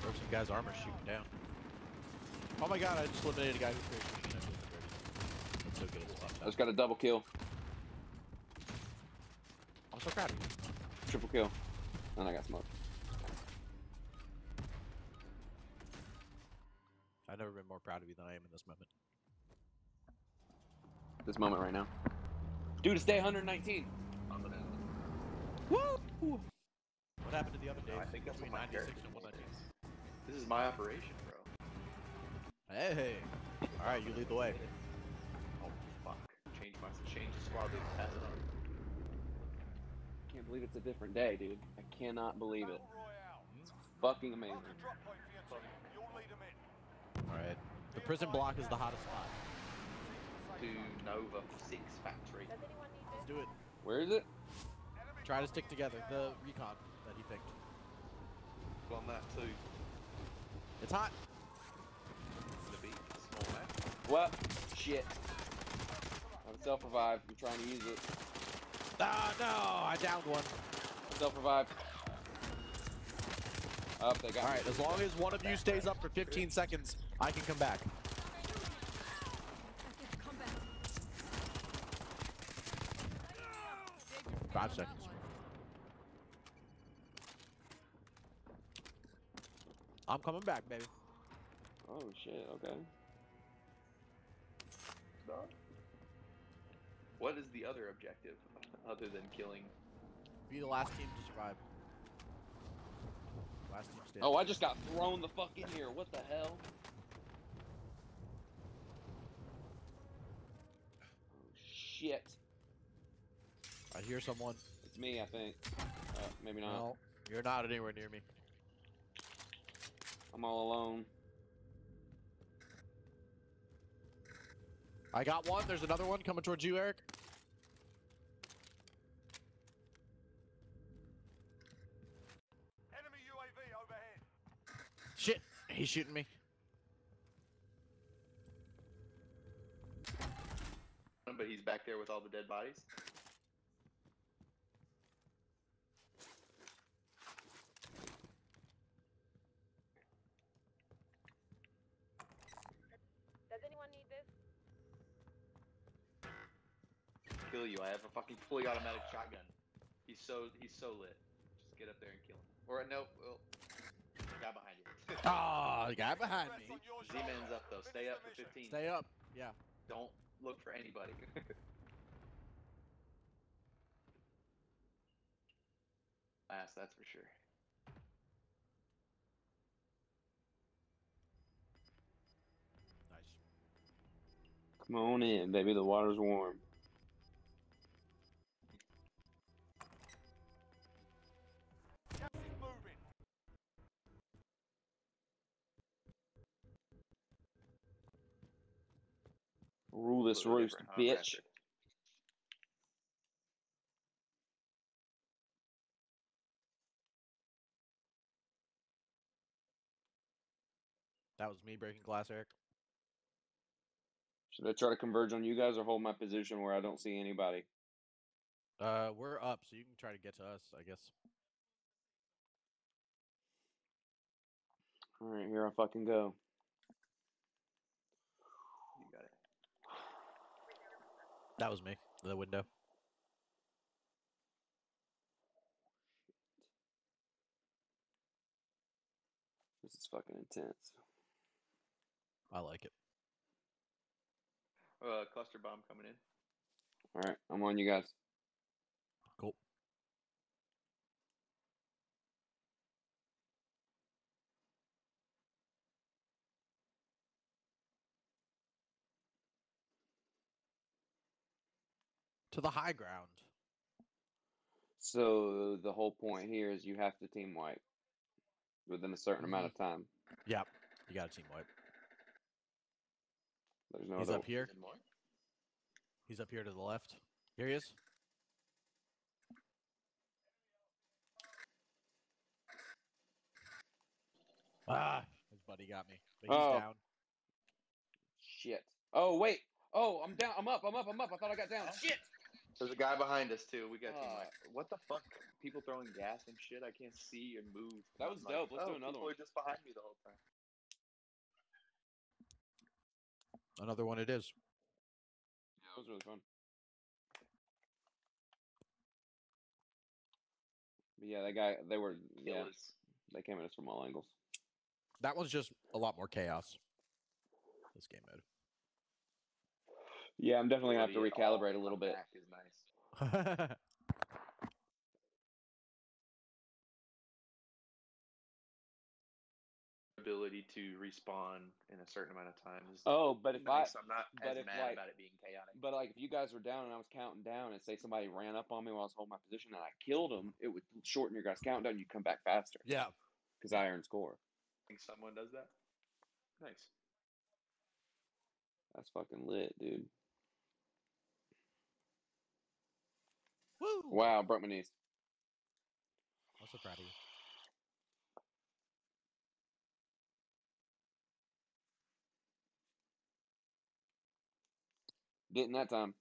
Broke some guy's armor shooting down. Oh my god, I just eliminated a guy who created machine gun That's so good at this I stuff. just got a double kill, I'm so proud of you. triple kill, and I got smoked. I've never been more proud of you than I am in this moment. This moment right now. Dude, it's day 119. On Woo! What happened to the other days? I think that's between what my 96 character and was. 119? This is my operation, bro. Hey! Alright, you lead the way. Change the squad. Pass it on. Can't believe it's a different day, dude. I cannot believe it. Battle Royale. Fucking amazing. Mark a drop point for your team. You'll lead them in. Alright. The prison block is the hottest spot. To Nova Six Factory. Does anyone need Let's do it. Where is it? Try to stick together. The recon that he picked. On that too. It's hot. Gonna be small map. What? Shit. I have a self revive. I'm trying to use it. Ah, no! I downed one. Self revive. Up, they got me. Alright, as long as one of you stays up for 15 seconds, I can come back. Five seconds. I'm coming back, baby. Oh shit, okay. What is the other objective other than killing? Be the last team to survive. Last team standing. Oh, I just got thrown the fuck in here. What the hell? Oh shit. I hear someone. It's me, I think. Uh, maybe not. No, you're not anywhere near me. I'm all alone. I got one. There's another one coming towards you, Eric. Enemy UAV overhead. Shit, he's shooting me. But he's back there with all the dead bodies. Kill you. I have a fucking fully automatic shotgun. He's so he's so lit. Just get up there and kill him. Or no, well, guy behind you. [laughs] Ah, the guy behind me. Z-man's up though. Stay up for 15. Stay up. Yeah. Don't look for anybody. [laughs] Last, that's for sure. Nice. Come on in, baby. The water's warm. Rule this roost, huh, bitch. Raptor? That was me breaking glass, Eric. Should I try to converge on you guys or hold my position where I don't see anybody? Uh, we're up, so you can try to get to us, I guess. All right, here I fucking go. You got it. That was me. The window. This is fucking intense. I like it. Uh, cluster bomb coming in. All right, I'm on you guys. Cool. To the high ground. So the whole point here is you have to team wipe within a certain amount of time. Yep. You got a team wipe. There's no He's other. up here. Is it more? He's up here to the left. Here he is. Ah, his buddy got me. But he's Oh. down. Shit. Oh wait. Oh, I'm down. I'm up. I'm up. I'm up. I thought I got down. Shit. There's a guy behind us too. We got Team Uh, What the fuck? People throwing gas and shit. I can't see and move. That I'm was like, dope. Let's do oh, another people one. are just behind me the whole time. Another one it is. Yeah, That was really fun. But yeah, that guy. They were. Yeah, they came at us from all angles. That one's just a lot more chaos. This game mode. Yeah, I'm definitely gonna have to Ability at all recalibrate a little bit. back Is nice. [laughs] Ability to respawn in a certain amount of time is Oh, but if nice. I, I'm not but as if, mad like- about it being chaotic. but like if you guys were down and I was counting down, and say somebody ran up on me while I was holding my position and I killed them, it would shorten your guys' countdown. And You come back faster yeah. because I earned score. think someone does that. Nice. That's fucking lit, dude. Woo! Wow, broke my knees. I'm so proud of you. Didn't that time.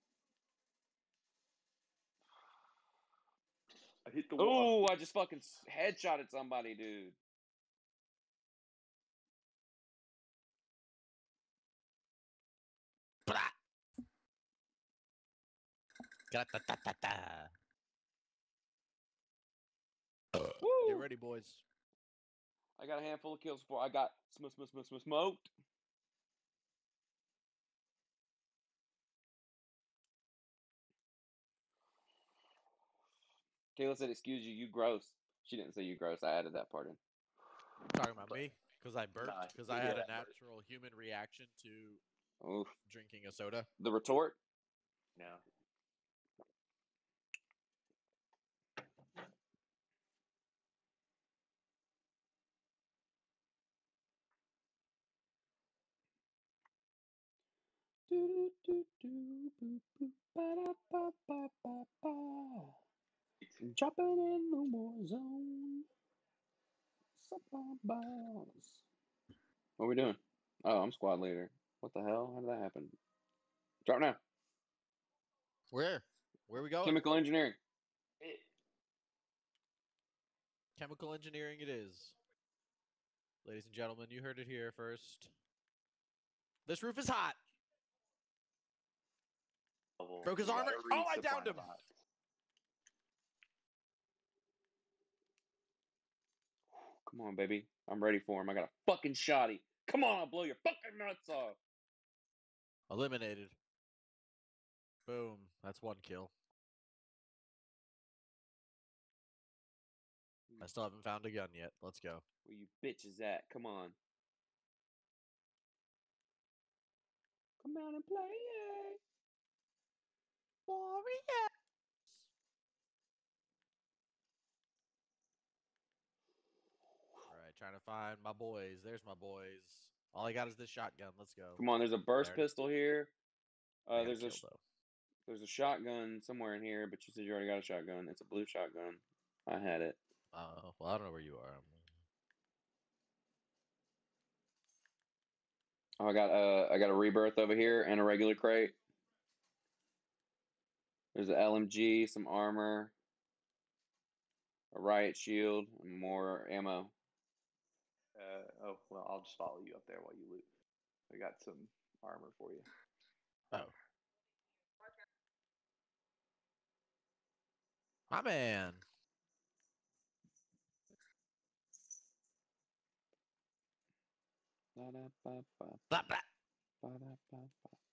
I hit the wall. Oh, I just fucking s- headshotted somebody, dude. Blah. Gra-ta-ta-ta-ta. Get ready, boys. I got a handful of kills before I got sm- sm- sm- sm- smoked. Kayla said, "Excuse you, you gross." She didn't say you gross. I added that part in. talking about me because I burped because you I had a that burp. natural human reaction to Oof. drinking a soda. The retort. No. Jumping in the war zone. Supply balls. What are we doing? Oh, I'm squad leader. What the hell? How did that happen? Drop now. Where? Where we going? Chemical engineering. Chemical engineering it is. Ladies and gentlemen, you heard it here first. This roof is hot. Level. Broke his armor? Oh, I downed him. box. Come on, baby. I'm ready for him. I got a fucking shotty. Come on, I'll blow your fucking nuts off. Eliminated. Boom. That's one kill. I still haven't found a gun yet. Let's go. Where you bitches at? Come on. Come out and play it. Warrior. All right, trying to find my boys. There's my boys. All I got is this shotgun. Let's go. Come on, there's a burst There. pistol here. Uh, there's a though. there's a shotgun somewhere in here, but you said you already got a shotgun. It's a blue shotgun. I had it. Uh, well, I don't know where you are. I'm- Oh, I got a I got a rebirth over here and a regular crate. There's an LMG, some armor, a riot shield, and more ammo. Uh, oh well, I'll just follow you up there while you loot. I got some armor for you. Oh. My man. Ba-da-ba-ba, Blah, blah. ba-da-ba-ba.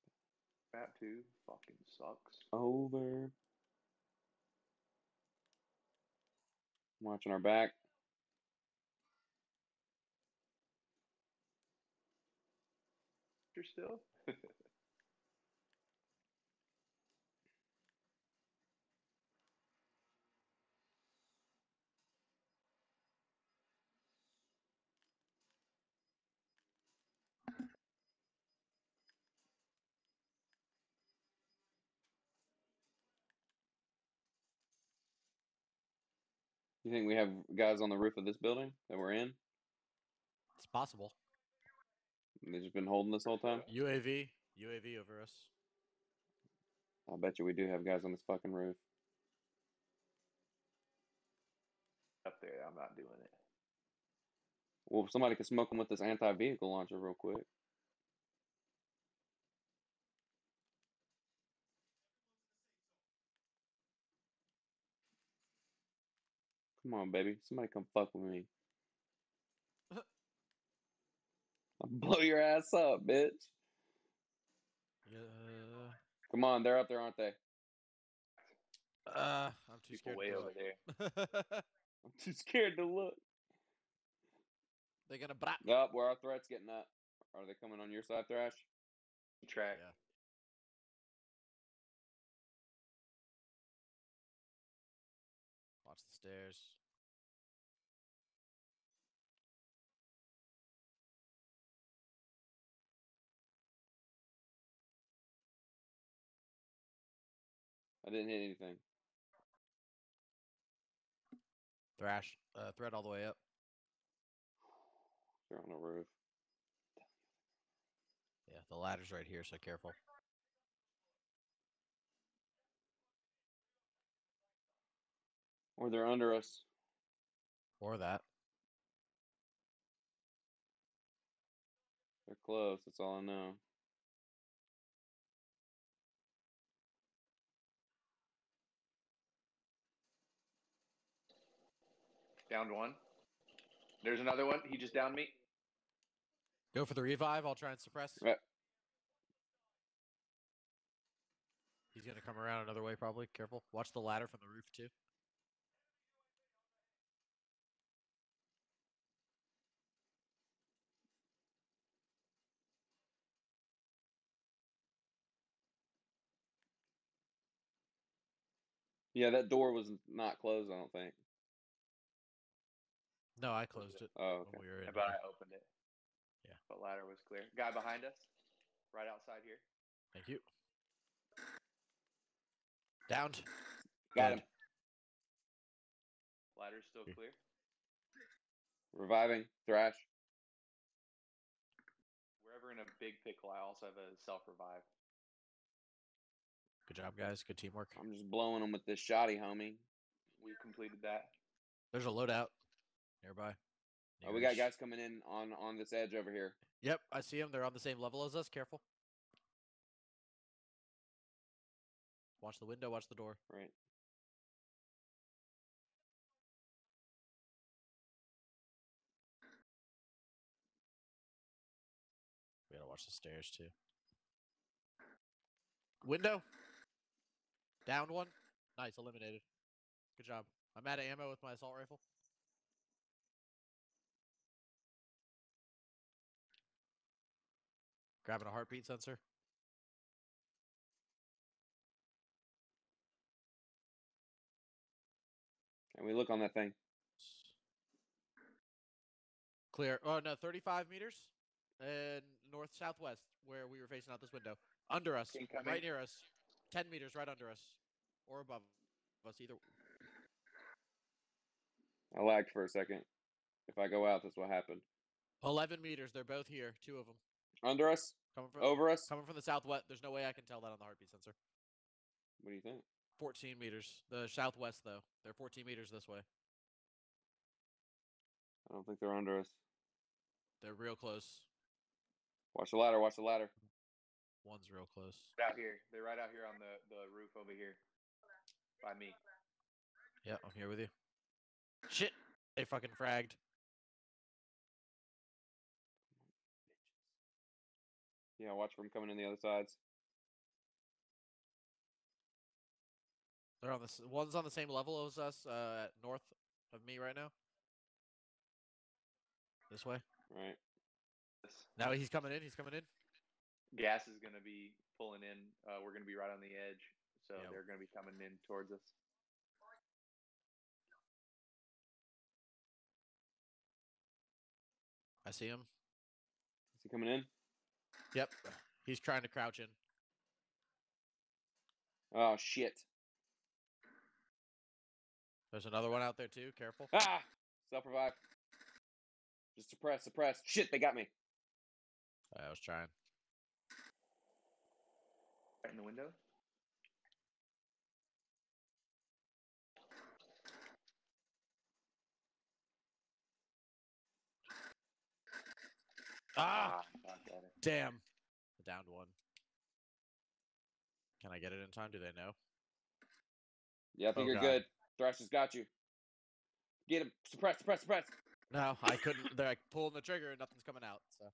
That too fucking sucks. Over. Watching our back. You're still. You think we have guys on the roof of this building that we're in? It's possible. They've just been holding this whole time. UAV. UAV over us. I'll bet you we do have guys on this fucking roof. Up there, I'm not doing it. Well, somebody could smoke them with this anti-vehicle launcher real quick. Come on, baby. Somebody come fuck with me. [laughs] I'll blow your ass up, bitch. Yeah. Come on, they're up there, aren't they? Uh, I'm too People scared. way to over there. there. [laughs] I'm too scared to look. They're gonna brap. Up where our threats getting up. Are they coming on your side, Thrash? Track. Yeah. Watch the stairs. Didn't hit anything. Thrash. Uh, thread all the way up. They're on the roof. Yeah, the ladder's right here, so careful. Or they're under us. Or that. They're close. That's all I know. Downed one. There's another one. He just downed me. Go for the revive. I'll try and suppress. Right. He's gonna come around another way, probably. Careful. Watch the ladder from the roof too. Yeah, that door was not closed, I don't think. No, I closed it Oh, okay. when we were in. But. I opened it. Yeah. But ladder was clear. Guy behind us, right outside here. Thank you. Downed. Got Dead. him. Ladder's still clear. Reviving. Thrash. Wherever in a big pickle, I also have a self revive. Good job, guys. Good teamwork. I'm just blowing them with this shoddy, homie. We completed that. There's a loadout nearby. Oh, we got guys coming in on on this edge over here. Yep, I see them. They're on the same level as us. Careful. Watch the window. Watch the door. Right. We gotta watch the stairs too. Window. Downed one. Nice, eliminated. Good job. I'm out of ammo with my assault rifle. Grabbing a heartbeat sensor. And we look on that thing. Clear. Oh no, 35 meters and north southwest where we were facing out this window. Under us, King coming. right near us. 10 meters right under us or above us either. I lagged for a second. If I go out, that's what happened. 11 meters. They're both here. Two of them Under us? coming from Over us? coming from the southwest. There's no way I can tell that on the heartbeat sensor. What do you think? 14 meters. The southwest though. They're 14 meters this way. I don't think they're under us. They're real close. Watch the ladder. Watch the ladder. One's real close. Out here. They're right out here on the, the roof over here. By me. Yeah, I'm here with you. Shit. They fucking fragged. Yeah, watch for them coming in the other sides. They're on the one's on the same level as us uh, at north of me right now. This way. Right. Now he's coming in. He's coming in. gas is going to be pulling in. Uh, we're going to be right on the edge. So Yeah. they're going to be coming in towards us. I see him. Is he coming in? Yep. He's trying to crouch in. Oh shit. There's another one out there too. Careful. Ah! Self revive. Just suppress, suppress. Shit, they got me. I was trying. Right in the window? Ah! ah damn. The downed one. Can I get it in time? Do they know? Yeah, I think Oh, you're God. good. Thrash has got you. Get him. Suppress, suppress, suppress. No, I couldn't. They're like pulling the trigger and nothing's coming out. So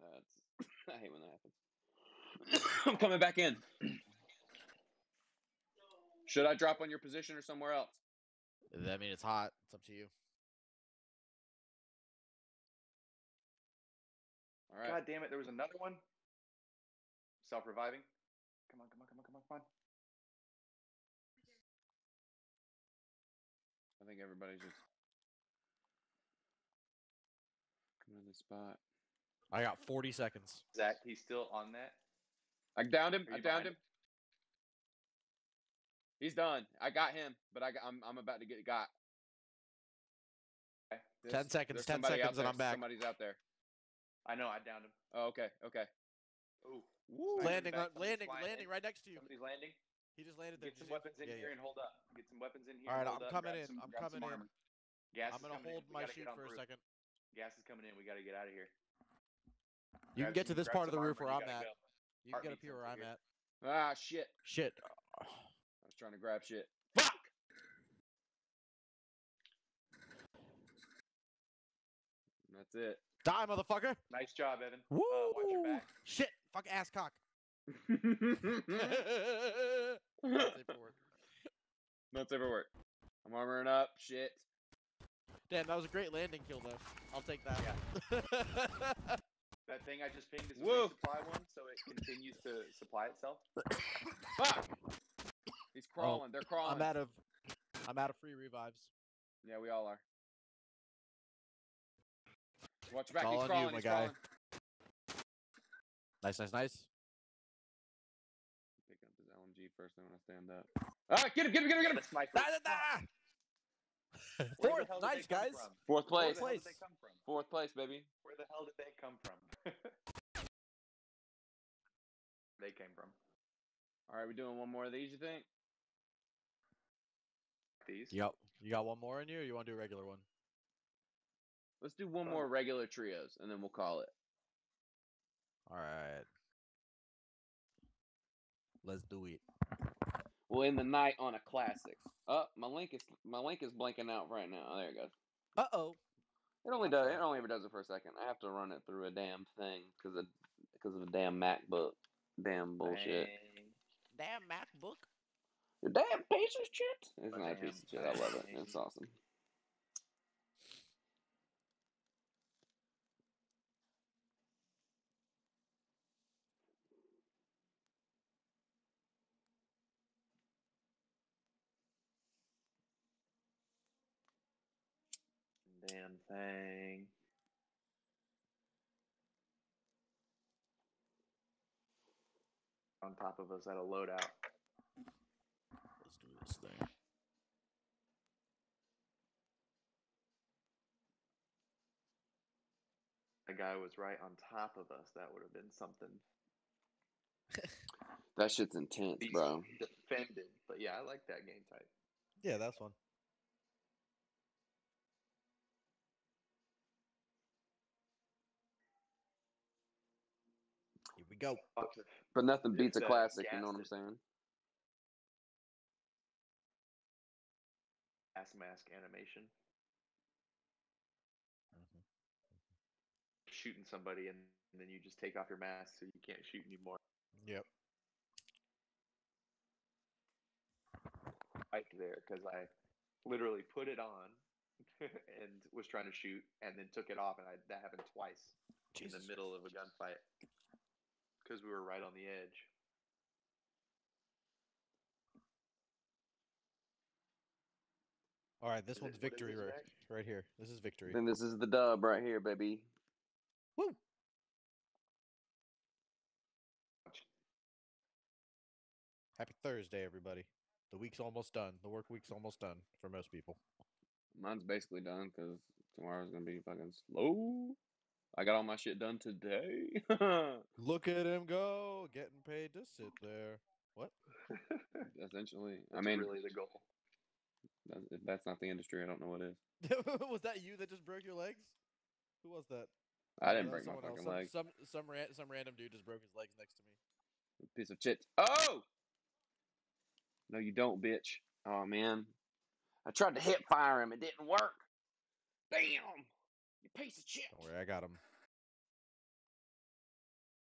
That's, [coughs] I hate when that happens. [coughs] I'm coming back in. Should I drop on your position or somewhere else? I mean, it's hot. It's up to you. All right. God damn it! There was another one. Self-reviving. Come on, come on, come on, come on, come on. I think everybody's just coming to the spot. I got 40 seconds. Zack, he's still on that. I downed him. I downed behind? him. He's done. I got him, but I got, I'm I'm about to get got. Okay. 10 seconds, 10 seconds, and I'm back. Somebody's out there. I know. I downed him. Oh, okay, okay. Ooh. Woo. Landing, back, on, landing, landing in. right next to you. Somebody's landing. He just landed there. Get some Did weapons in yeah, here yeah. and hold up. Get some weapons in here. All right, and hold I'm up. coming in, Some, I'm coming in. armor. Gas I'm gonna hold in. My gotta shoot for the a second. Gas is coming in. We gotta get out of here. You can Grab get to this part of the roof where I'm at. go. You can get up here where I'm here. at. Ah, shit. Shit. I was trying to grab shit. Fuck! That's it. Die, motherfucker! Nice job, Evan. Woo! Uh, watch your back. Shit! Fuck ass cock. [laughs] That's it for work. That's ever work. I'm armoring up. Shit. Damn, that was a great landing kill, though. I'll take that. Yeah. [laughs] That thing I just pinged is a Whoa. resupply one, so it continues to supply itself. [coughs] Fuck. He's crawling. They're crawling. I'm out of. I'm out of free revives. Yeah, we all are. Watch your back. all He's on you, crawling. my he's guy. crawling. Nice, nice, nice. Pick up his LMG first thing when I stand up. Ah, get him, get him, get him, get him. Sniper. Da, da, da! [laughs] Fourth, nice guys. from? Fourth Where place. the hell did Place. they come from? Fourth place, baby. Where the hell did they come from? [laughs] they came from. All right, we doing one more of these, you think? These. Yep. you got one more in you, or you want to do a regular one? Let's do one more regular trios, and then we'll call it. All right. Let's do it. [laughs] We'll end the night on a classic. Oh, my link is my link is blanking out right now. Oh, there it goes. Uh oh. It only does. It only ever does it for a second. I have to run it through a damn thing because of because of a damn MacBook. Damn bullshit. Dang. Damn MacBook. Your damn piece of shit. It's not a Damn piece of shit. I love it. thing. It's awesome. Damn thing. On top of us at a loadout. Let's do this thing. The guy was right on top of us. That would have been something. That shit's intense, bro. Defended, but yeah, I like that game type. Yeah, that's one. We go. Fuck But nothing beats a It's, uh, classic. You know what I'm saying? Gas mask animation. Mhm. Shooting somebody and, and then you just take off your mask so you can't shoot anymore. Yep. Right there because I literally put it on [laughs] and was trying to shoot and then took it off and I, that happened twice in the middle of a gunfight because we were right on the edge. All right, this Is one's it- victory right, right here. This is victory. And this is the dub right here, baby. Woo! Happy Thursday, everybody. The week's almost done. The work week's almost done for most people. Mine's basically done because tomorrow's gonna be fucking slow. I got all my shit done today. [laughs] Look at him go, getting paid to sit there. What? [laughs] Essentially, I mean, really the goal. that's, if that's not the industry. I don't know what is. [laughs] was that you that just broke your legs? Who was that? I didn't break my someone else. fucking some, leg. Some some ran, some random dude just broke his legs next to me. Piece of shit. Oh! No, you don't, bitch. Oh man, I tried to hip fire him. It didn't work. Damn! You piece of shit. Don't worry, I got him.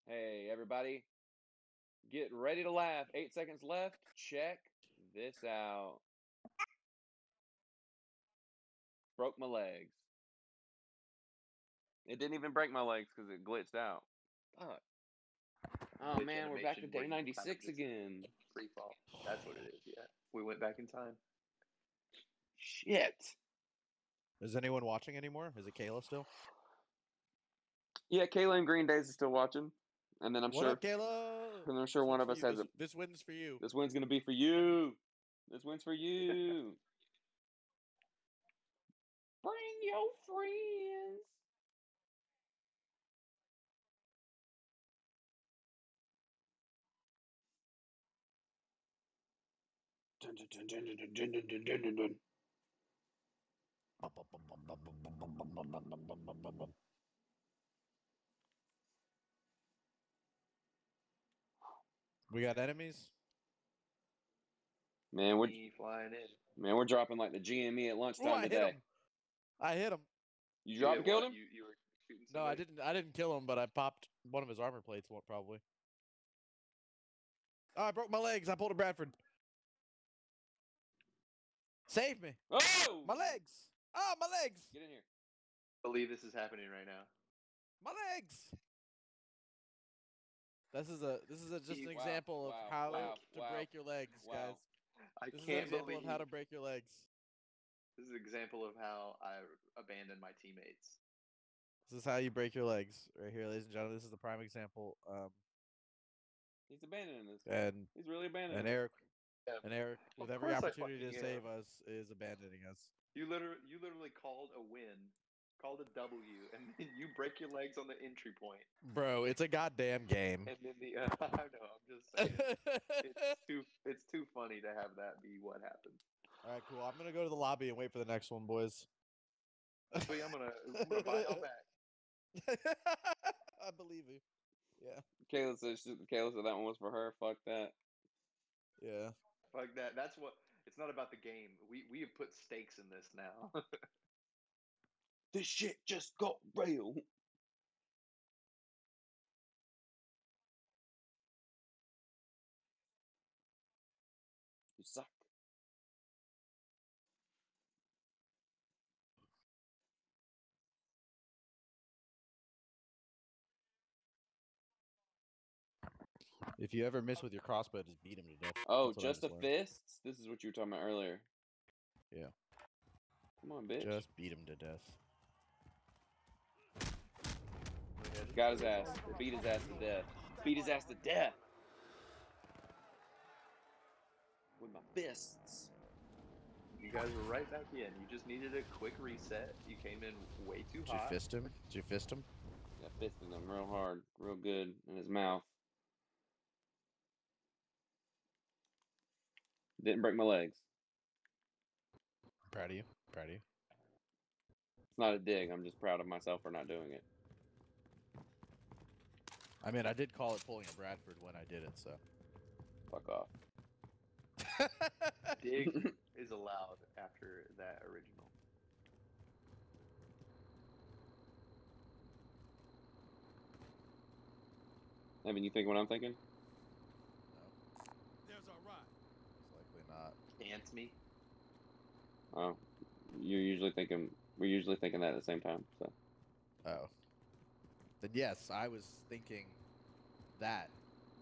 Hey, everybody. Get ready to laugh. Eight seconds left. Check this out. Broke my legs. It didn't even break my legs because it glitched out. Fuck. Oh Glitch man, we're back to animation day where 96 just- again. Free fall. That's what it is. Yeah, we went back in time. Shit. Is anyone watching anymore? Is it Kayla still? Yeah, Kayla and Green Days is still watching. And then I'm what sure up, Kayla? and I'm sure This one of us has a this, this win's for you. This win's gonna be for you. This win's for you. Bring your friends. Dun, dun, dun, dun, dun, dun, dun, dun, dun, dun, dun. We got enemies. Man, we're Me flying in. man, we're dropping like the GME at lunchtime I hit today. him. I hit him. You You dropped and killed him? You, you were shooting No, I somebody? didn't. I didn't kill him, but I popped one of his armor plates. wa- Probably. Oh, I broke my legs. I pulled a Bradford. Save me. Oh! My legs. Ah, my legs. Get in here. believe this is happening right now. My legs. This is a this is a, just Wow, an example of wow, how wow, to wow, break your legs, wow. guys. I This is an example believe of how to break your legs. this is an example of how I abandoned my teammates. This is how you break your legs, right here, ladies and gentlemen. This is the prime example. Um, He's abandoning this. and He's really abandoning. and. Eric, Yeah. and Eric, with every opportunity to save am. us, is abandoning us. You literally, you literally called a win, called a W, and [laughs] then you break your legs on the entry point, Bro, it's a goddamn game. and then the uh, [laughs] I know I'm just saying it's [laughs] too it's too funny to have that be what happened. All right, cool. I'm gonna go to the lobby and wait for the next one, boys. But I'm gonna I'm gonna buy y'all back. I believe you. Yeah, Kayla said she- Kayla said that one was for her. Fuck that. yeah. Fuck that. That's what. It's not about the game. We we have put stakes in this now. [laughs] This shit just got real. If you ever miss with your crossbow, just beat him to death. Oh, That's what I just the learned. fists? This is what you were talking about earlier. Yeah. Come on, bitch. Just beat him to death. Got his ass. Beat his ass to death. Beat his ass to death. With my fists. you guys were right back in. You just needed a quick reset. You came in way too Did you hot. fist him? Did you fist him? Got fisted him real hard, real good in his mouth. Didn't break my legs. Proud of you. Proud of you. It's not a dig. I'm just proud of myself for not doing it. I mean, I did call it pulling a Bradford when I did it, so. Fuck off. [laughs] Dig [laughs] is allowed after that original. Evan, you think what I'm thinking? There's our ride. It's likely not. Me. Oh, you're usually thinking. We're usually thinking that at the same time. So Oh. Then yes, I was thinking that,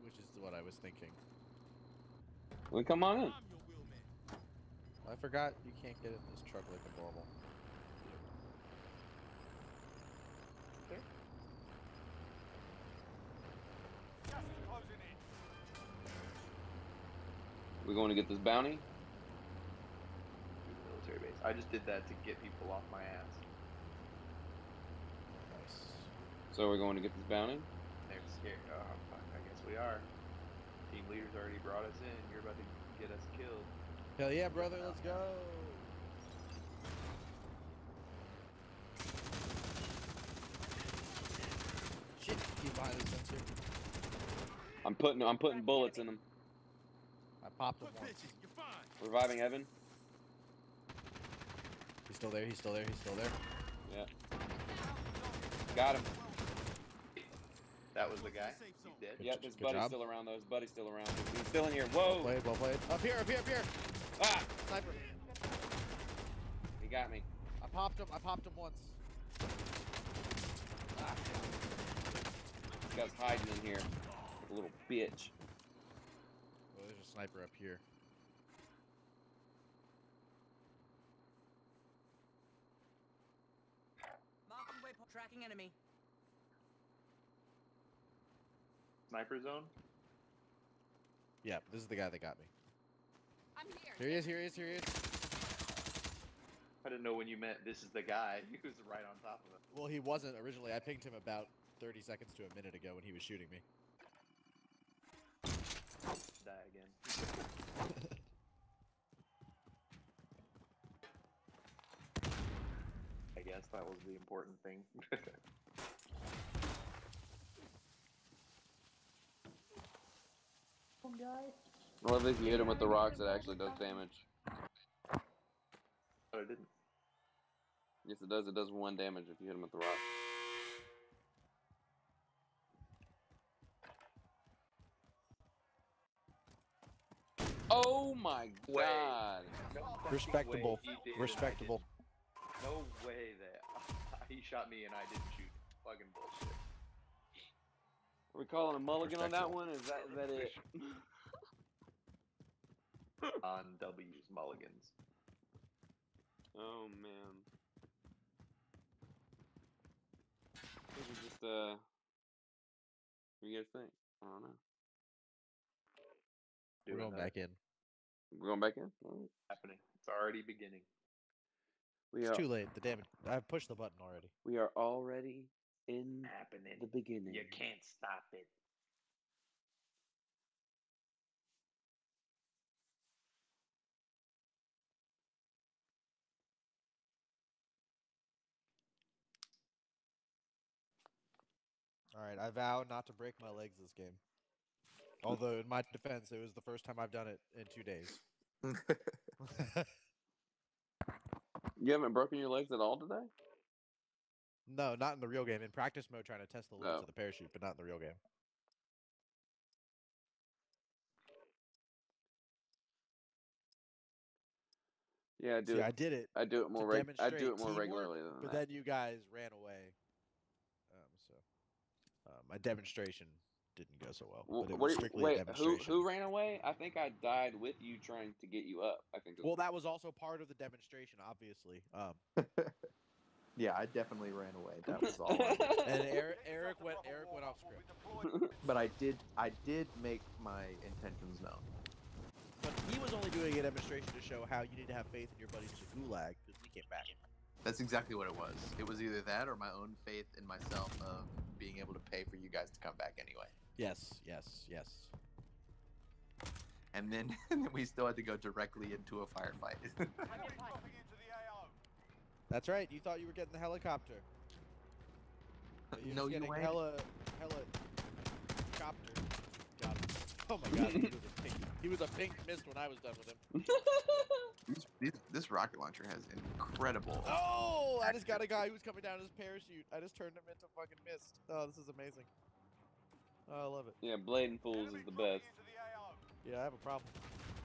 which is what I was thinking. well, come on in. I'm your wheelman. I forgot you can't get in this truck like a normal. Gas is closing. We going to get this bounty? I just did that to get people off my ass. Nice. So we're going to get this bounty? They're scared. Oh, fuck, I guess we are. Team leader's already brought us in. You're about to get us killed. Hell yeah, brother, let's go! Shit, keep behind the sensor. I'm putting I'm putting bullets in them. I popped them once. Reviving Evan. He's still there. He's still there. He's still there. Yeah. Got him. That was the guy. He's dead. Yep, his good buddy's job. still around though. His buddy's still around. He's still in here. Whoa! Well Whoa! played. Well played. Up here. Up here. Up here. Ah! Sniper. He got me. I popped him. I popped him once. Ah. This guy's hiding in here. Like a little bitch. Oh, there's a sniper up here. Marking waypoint. Tracking enemy. Sniper zone. Yeah, this is the guy that got me. I'm here. Here he is. Here he is. Here he is. I didn't know when you meant this is the guy. [laughs] He was right on top of it. Well, he wasn't originally. I pinged him about 30 seconds to a minute ago when he was shooting me. Die again. [laughs] I guess that was the important thing. [laughs] I love if you hit him with the rocks, it actually does damage. but I didn't. Yes, it does. It does one damage if you hit him with the rock. Oh my god! No Respectable. way he did and I Respectable. No way that [laughs] he shot me and I didn't shoot. Fucking bullshit. Are we calling a mulligan on that one? Is that is that it? [laughs] On W's mulligans. Oh man. This is just uh. What do you guys think? I don't know. We're going that. back in. We're going back in. Alright. Happening. It's already beginning. We It's are too late. The damage. I've pushed the button already. we are already in Happening. the beginning. You can't stop it. All right. I vow not to break my legs this game. Although, in my defense, it was the first time I've done it in two days. [laughs] [laughs] You haven't broken your legs at all today? No, not in the real game. In practice mode, trying to test the limits Oh. of the parachute, but not in the real game. Yeah, I do. See, it. I did it, I do it more. Reg- I do it more teamwork, regularly than but that. then you guys ran away. Um, so uh, my demonstration didn't go so well. Wh- But it what was do you- strictly a wait, who who ran away? I think I died with you trying to get you up. I think. Well, that was also part of the demonstration, obviously. Um, [laughs] Yeah, I definitely ran away. That was all. And Eric, Eric went, Eric went off script. [laughs] But I did, I did make my intentions known. But he was only doing a demonstration to show how you need to have faith in your buddies to gulag because we came back. That's exactly what it was. It was either that or my own faith in myself of being able to pay for you guys to come back anyway. Yes, yes, yes. And then, [laughs] and then we still had to go directly into a firefight. [laughs] Enemy dropping into the AO. That's right. You thought you were getting the helicopter. But You're No, just you getting ain't. hella, hella copter. Got him. Oh my god, he was a pink. He was a pink mist when I was done with him. [laughs] These- these- this rocket launcher has incredible. Oh, I just got a guy who's coming down his parachute. I just turned him into fucking mist. Oh, this is amazing. Oh, I love it. yeah, Blading Fools Enemy is the best. the Yeah, I have a problem.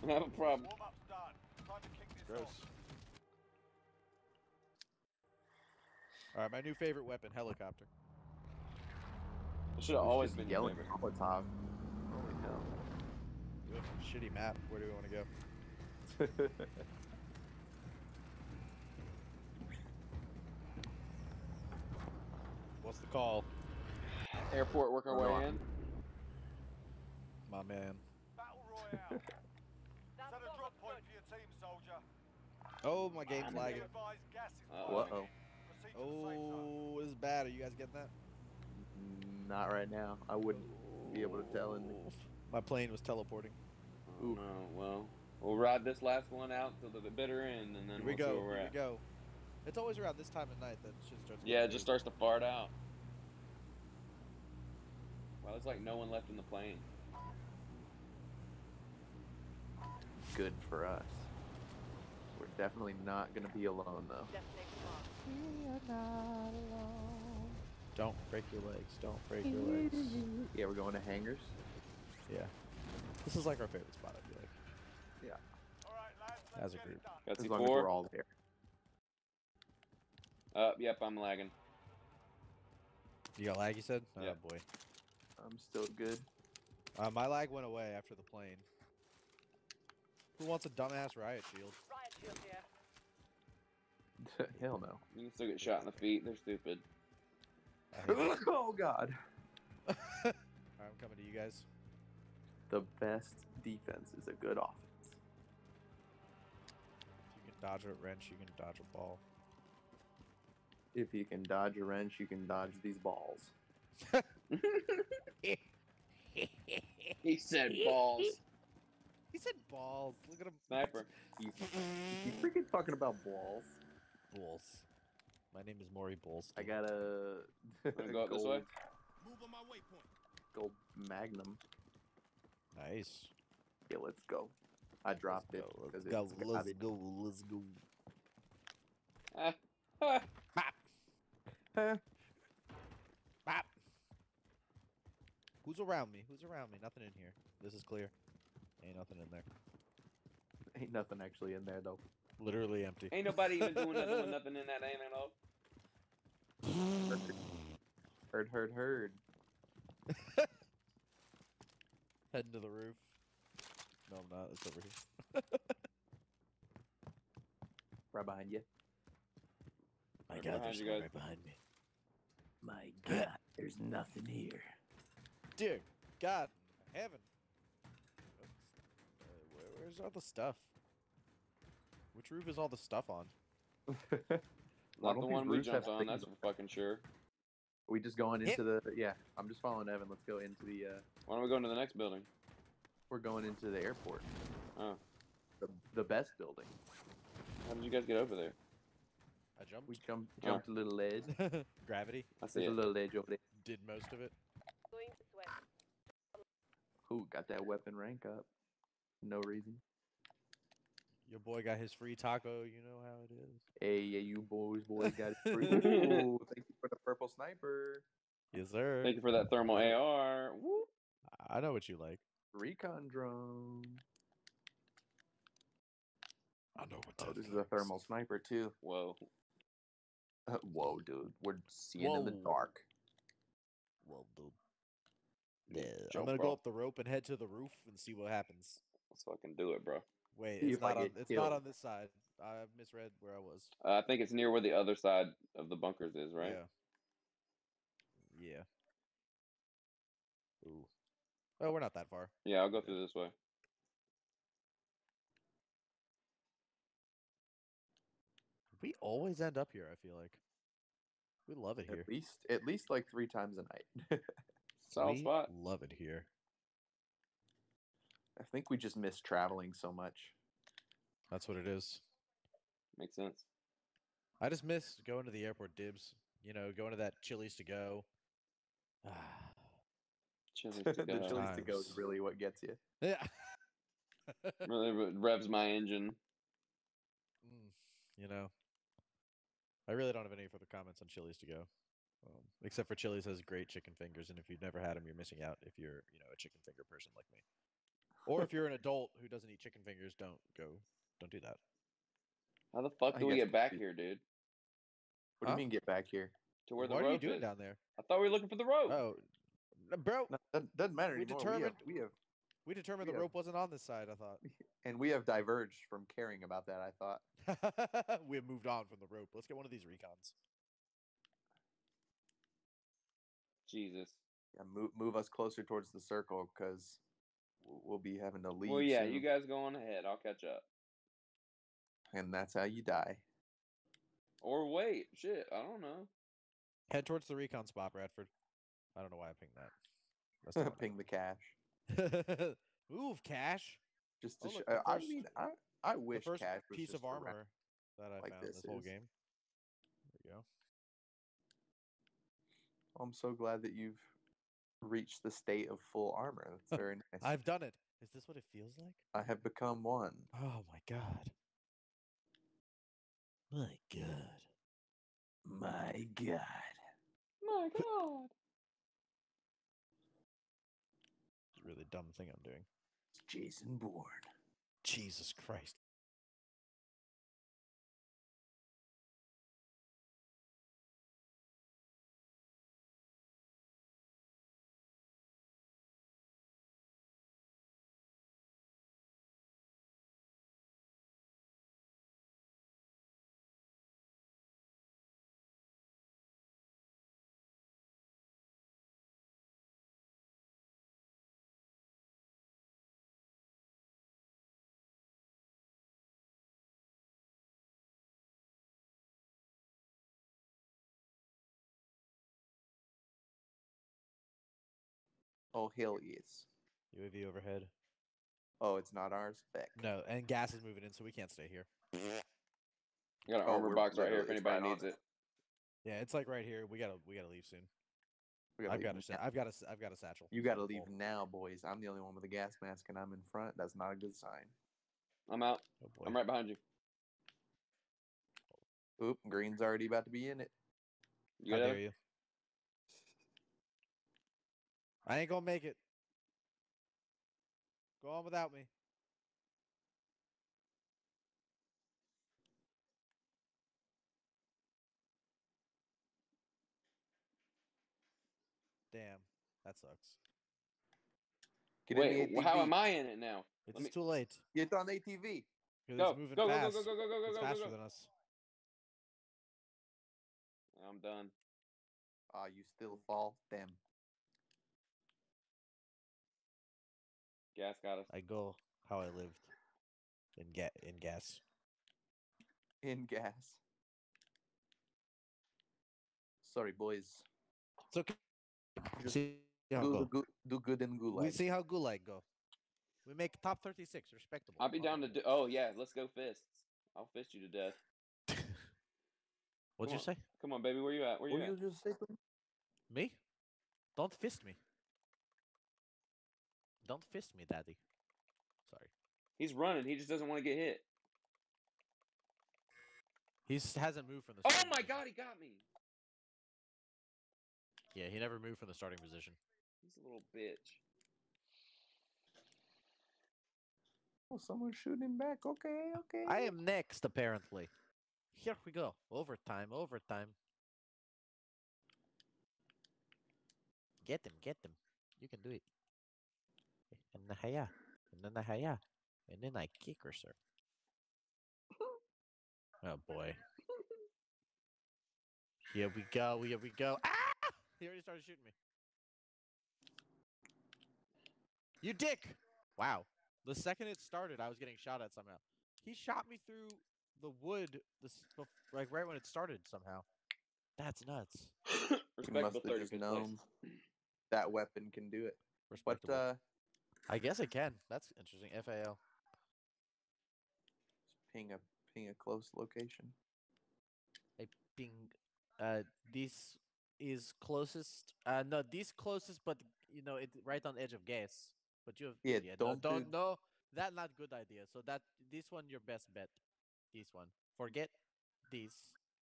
I have a problem. Warm-up's done. Time to kick this Gross. off. All right, my new favorite weapon, helicopter. It should have always just been your yelling favorite. Molotov. Holy hell. Good. Shitty map. Where do we want to go? [laughs] What's the call, Airport, work our Hold way on. in. my man? Battle Royale. [laughs] Set a drop point for your team, soldier. Oh, my game's Be lagging. advised, gas is Oh, it's bad. Are you guys getting that? Not right now. I wouldn't oh. be able to tell. In My plane was teleporting. Ooh. no! well, we'll ride this last one out to the bitter end, and then here we we'll go. Here at. we go. It's always around this time of night that shit starts. Yeah, it just starts to fart out. Well, it's like no one left in the plane. Good for us. We're definitely not going to be alone, though. Definitely. Don't break your legs. Don't break your legs. Yeah, we're going to hangars. Yeah. This is like our favorite spot, I feel like. Alright, lads, As a group. it done. Got As C long as we're all there. Uh, yep, I'm lagging. You got lag, you said? Oh, Yeah. boy. I'm still good. Uh, my lag went away after the plane. Who wants a dumbass riot shield? Riot shield here. [laughs] Hell no. You can still get shot in the feet. They're stupid. I hate it. [laughs] oh god. [laughs] Alright, I'm coming to you guys. The best defense is a good offense. If you can dodge a wrench, you can dodge a ball. If you can dodge a wrench, you can dodge these balls. He said balls. He said balls. Look at him. Sniper. You, you freaking talking about balls? Bulls. My name is Maury Bulls. I got a [laughs] Wanna go up this way? gold, gold magnum. Nice. Yeah, let's go. I dropped it Let's because go. it's Let's go. Let's go. Ah, [laughs] ah. Bop. Huh? Bop. Who's around me? Who's around me? Nothing in here. This is clear. Ain't nothing in there. Ain't nothing actually in there though. Literally empty. Ain't nobody even doing nothing with [laughs] nothing in that ain't it all. Heard, heard, heard. [laughs] Heading to the roof. No, I'm not. It's over here. [laughs] Right behind you. My Right God, behind there's you someone guys. right behind me. My God, there's nothing here. Dear God, heaven. What's- uh, where, where's all the stuff? Which roof is all the stuff on? Not the one we jumped on, things that's for fucking sure. we just going Hit- into the yeah. I'm just following Evan. Let's go into the. uh Why don't we go into the next building? We're going into the airport. Oh. The the best building. How did you guys get over there? I jumped. We jumped Oh. jumped a little ledge. [laughs] Gravity I see There's a little ledge over there. did most of it. Going this way. Ooh, got that weapon rank up. No reason. Your boy got his free taco. You know how it is. Hey, yeah, you boys, boys got it free. [laughs] Ooh, thank you for the purple sniper. Yes, sir. Thank you for that thermal AR. Woo. I know what you like. Recon drone. I know what. Oh, this is a thermal sniper too. Whoa. Uh, whoa, dude, we're seeing in the dark. Well, dude. Yeah, Jump, I'm gonna bro. go up the rope and head to the roof and see what happens. Let's fucking do it, bro. Wait, it's not on. get It's not on this side. I misread where I was. Uh, I think it's near where the other side of the bunkers is, right? Yeah. Yeah. Ooh. Oh, we're not that far. Yeah, I'll go through this way. We always end up here. I feel like. We love it here. At least, at least like three times a night. [laughs] Solid we spot. love it here. I think we just miss traveling so much. That's what it is. Makes sense. I just miss going to the airport dibs. You know, going to that Chili's to go. Ah, [sighs] Chili's [laughs] to go. Chili's to go is really what gets you. yeah. [laughs] really revs my engine. Mm, you know, I really don't have any further comments on Chili's to go, um, except for Chili's has great chicken fingers, and if you've never had them, you're missing out. If you're, you know, a chicken finger person like me, or if you're an adult who doesn't eat chicken fingers, don't go, don't do that. How the fuck I do we guess get back here, dude? What Huh? do you mean get back here? To where the what rope are you doing is? down there? I thought we were looking for the rope. Oh, n- bro, No, that doesn't matter We anymore. We determined- have, we have we determined we the have- rope wasn't on this side. I thought [laughs] and we have diverged from caring about that. I thought. [laughs] we have moved on from the rope. Let's get one of these recons. Jesus. Yeah, move move us closer towards the circle because we'll be having to leave. Well, yeah, soon, you guys go on ahead. I'll catch up. and that's how you die. Or wait, shit, I don't know. Head towards the recon spot, Bradford. I don't know why I pinged that. That's not [laughs] Ping the cache. [laughs] Move, Cash. Just to Oh, look, the I mean, I I wish the first cash was piece just of around armor that I like found this this, whole is. game. There you go. I'm so glad that you've reached the state of full armor. That's very nice. I've done it. Is this what it feels like? I have become one. Oh my god. My god. My God. My [laughs] God. It's a really dumb thing I'm doing. It's Jason Bourne. Jesus Christ. Oh hell yes. UAV overhead. Oh, it's not ours. Beck. No, and gas is moving in, so we can't stay here. I got an Oh, armor we're box right here if it's anybody right on needs it. it. Yeah, it's like right here. We gotta we gotta leave soon. We gotta I've leave got a now. sa- I've got a s- I've got a satchel. You gotta so leave full. now, boys. I'm the only one with a gas mask, and I'm in front. That's not a good sign. I'm out. Oh boy. I'm right behind you. Oop, green's already about to be in it. You How got dare it? you? I ain't gonna make it. Go on without me. Damn, that sucks. Get in Wait, the how am I in it now? It's me- too late. Get on the ATV. Because Go, it's moving go, go, go, fast. go, go, go, go, it's go, go, faster go. than us. I'm done. Ah, you still fall. Damn. Gas got us. I go how I lived in ga- in gas. In gas. Sorry, boys. It's okay. Just See how it Do, go. good, do good in gulag. We see how Gulag go. We make top 36, respectable. I'll be Oh, down to do. Oh yeah, let's go fists. I'll fist you to death. [laughs] What'd you Come say? Come on, baby. Where you at? Where you What at? you just say me? Me? Don't fist me. Don't fist me, daddy. Sorry. He's running. He just doesn't want to get hit. He hasn't moved from the Oh my position. god, he got me. Yeah, he never moved from the starting position. He's a little bitch. Oh, someone's shooting back. Okay, okay. I am next, apparently. Here we go. Overtime, overtime. Get them, get them. You can do it. And then hiya. And then the hiya. And then I kick her, sir. Oh boy. Here we go, here we go. Ah! He already started shooting me. You dick! Wow. The second it started, I was getting shot at somehow. He shot me through the wood, this like right when it started somehow. That's nuts. [coughs] You Respectable must have just known that weapon can do it. But uh, I guess it can. That's interesting. FAL. ping a ping a close location. I ping. Uh, this is closest. Uh, no, this closest, but you know, it right on edge of gas. But you have Yeah, no, don't do- don't no. That not good idea. So that this one your best bet. This one. Forget this.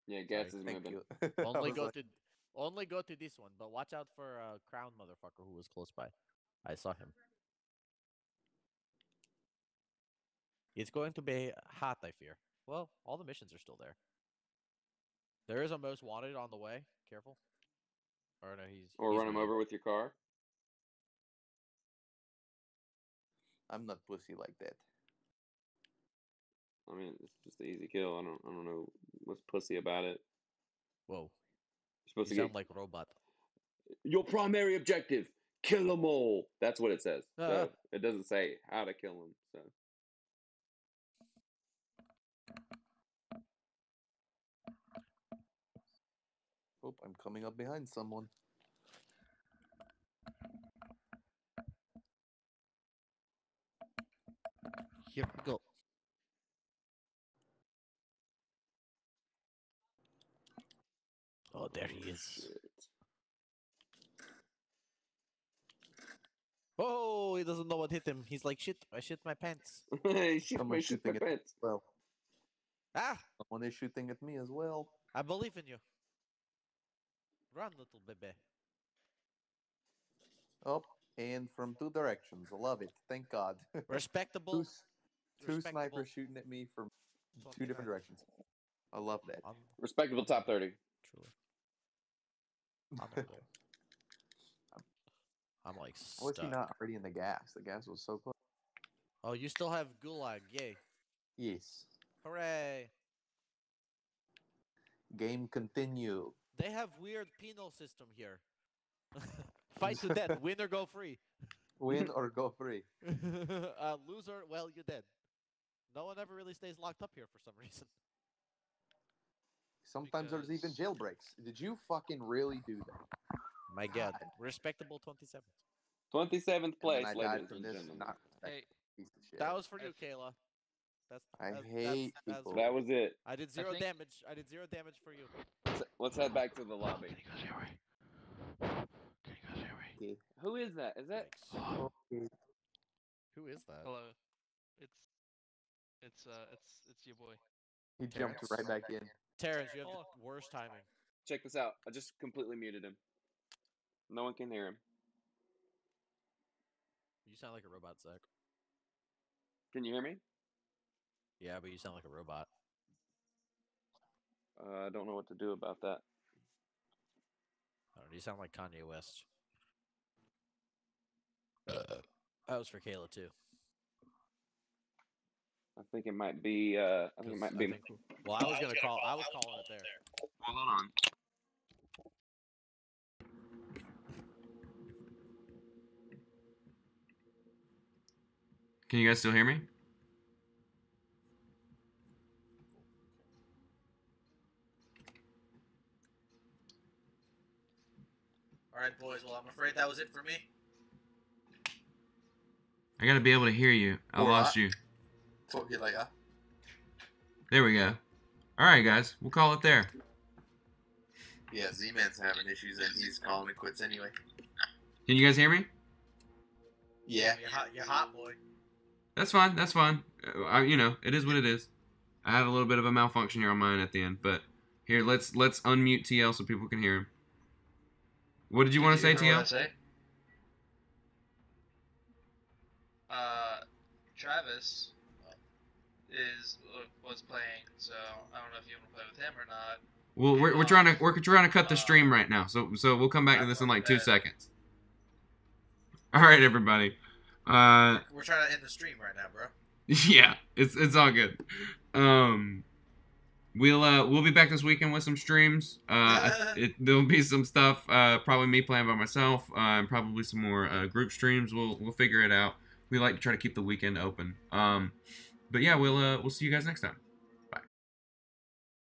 Yeah, gas Sorry, is Thank moving. [laughs] [laughs] Only go like, to only go to this one, but watch out for a crown motherfucker who was close by. I saw him. It's going to be hot, I fear. Well, all the missions are still there. There is a most wanted on the way. Careful. Or no, he's Or he's run him over with your car. I'm not pussy like that. I mean, it's just an easy kill. I don't. I don't know what's pussy about it. Whoa, You're supposed you to sound get like robot. your primary objective: kill them all. That's what it says. Uh-uh. So ah. it doesn't say how to kill them. So Oop, I'm coming up behind someone. Here we go. Oh, there he is. Oh, he doesn't know what hit him. He's like, shit, I shit my pants. Shit, Someone's my shit, my pants. well. Ah, Someone is shooting at me as well. I believe in you. Run, little baby. Oh, and from two directions. I love it. Thank God. [laughs] Respectable. two s- two respectable. snipers shooting at me from two different directions. I love that. I'm Respectable top 30. truly. I'm, over there. I'm, [laughs] I'm like Why was he not already in the gas? The gas was so close. Oh, you still have gulag. Yay. Yes. Hooray. Game continue. They have weird penal system here. [laughs] Fight to death. Win or go free. [laughs] Win or go free. [laughs] uh, loser, well, you're dead. No one ever really stays locked up here for some reason. Sometimes there's even jailbreaks. Did you fucking really do that? My god. God. Respectable 27th. 27th place, then I died ladies from and this gentlemen. not Hey, piece of shit. That was for you, Kayla. That's, I that's, hate that's, people. That was it. I did zero think- damage. I did zero damage for you. Let's, let's head back to the lobby. Can you guys hear me? Can you guys hear me? Okay. Who is that? Is that? Yikes. Who is that? Hello. It's it's uh it's it's your boy. He jumped right back in. Terrence, you have Oh. the worst timing. Check this out. I just completely muted him. No one can hear him. You sound like a robot, Zack. Can you hear me? Yeah, but you sound like a robot. Uh, I don't know what to do about that. I don't know, you sound like Kanye West. that was for Kayla too. I think it might be. Uh, I think it 'cause might be. think- well, I was gonna call. I was calling it there. Hold on. Can you guys still hear me? Right, boys. Well, I'm afraid that was it for me. I gotta be able to hear you. I Or lost I- you. So he like, ah, There we go. All right, guys. We'll call it there. yeah, Z-Man's having issues and he's calling it quits anyway. Can you guys hear me? Yeah. You're hot. You're hot, boy. That's fine. That's fine. Uh, I, you know, it is what it is. I had a little bit of a malfunction here on mine at the end, but here, let's let's unmute TL so people can hear him. What did you want to say, TL? say? Uh, Travis is was playing, so I don't know if you want to play with him or not. Well, we're, we're trying to we're trying to cut the stream right now, so so we'll come back to this in like two seconds. [laughs] All right, everybody. Uh, We're trying to end the stream right now, bro. [laughs] yeah, it's it's all good. Um, we'll uh we'll be back this weekend with some streams. Uh, [laughs] it, there'll be some stuff. Uh, probably me playing by myself. Uh, and probably some more uh, group streams. We'll we'll figure it out. We like to try to keep the weekend open. Um, but yeah, we'll uh we'll see you guys next time.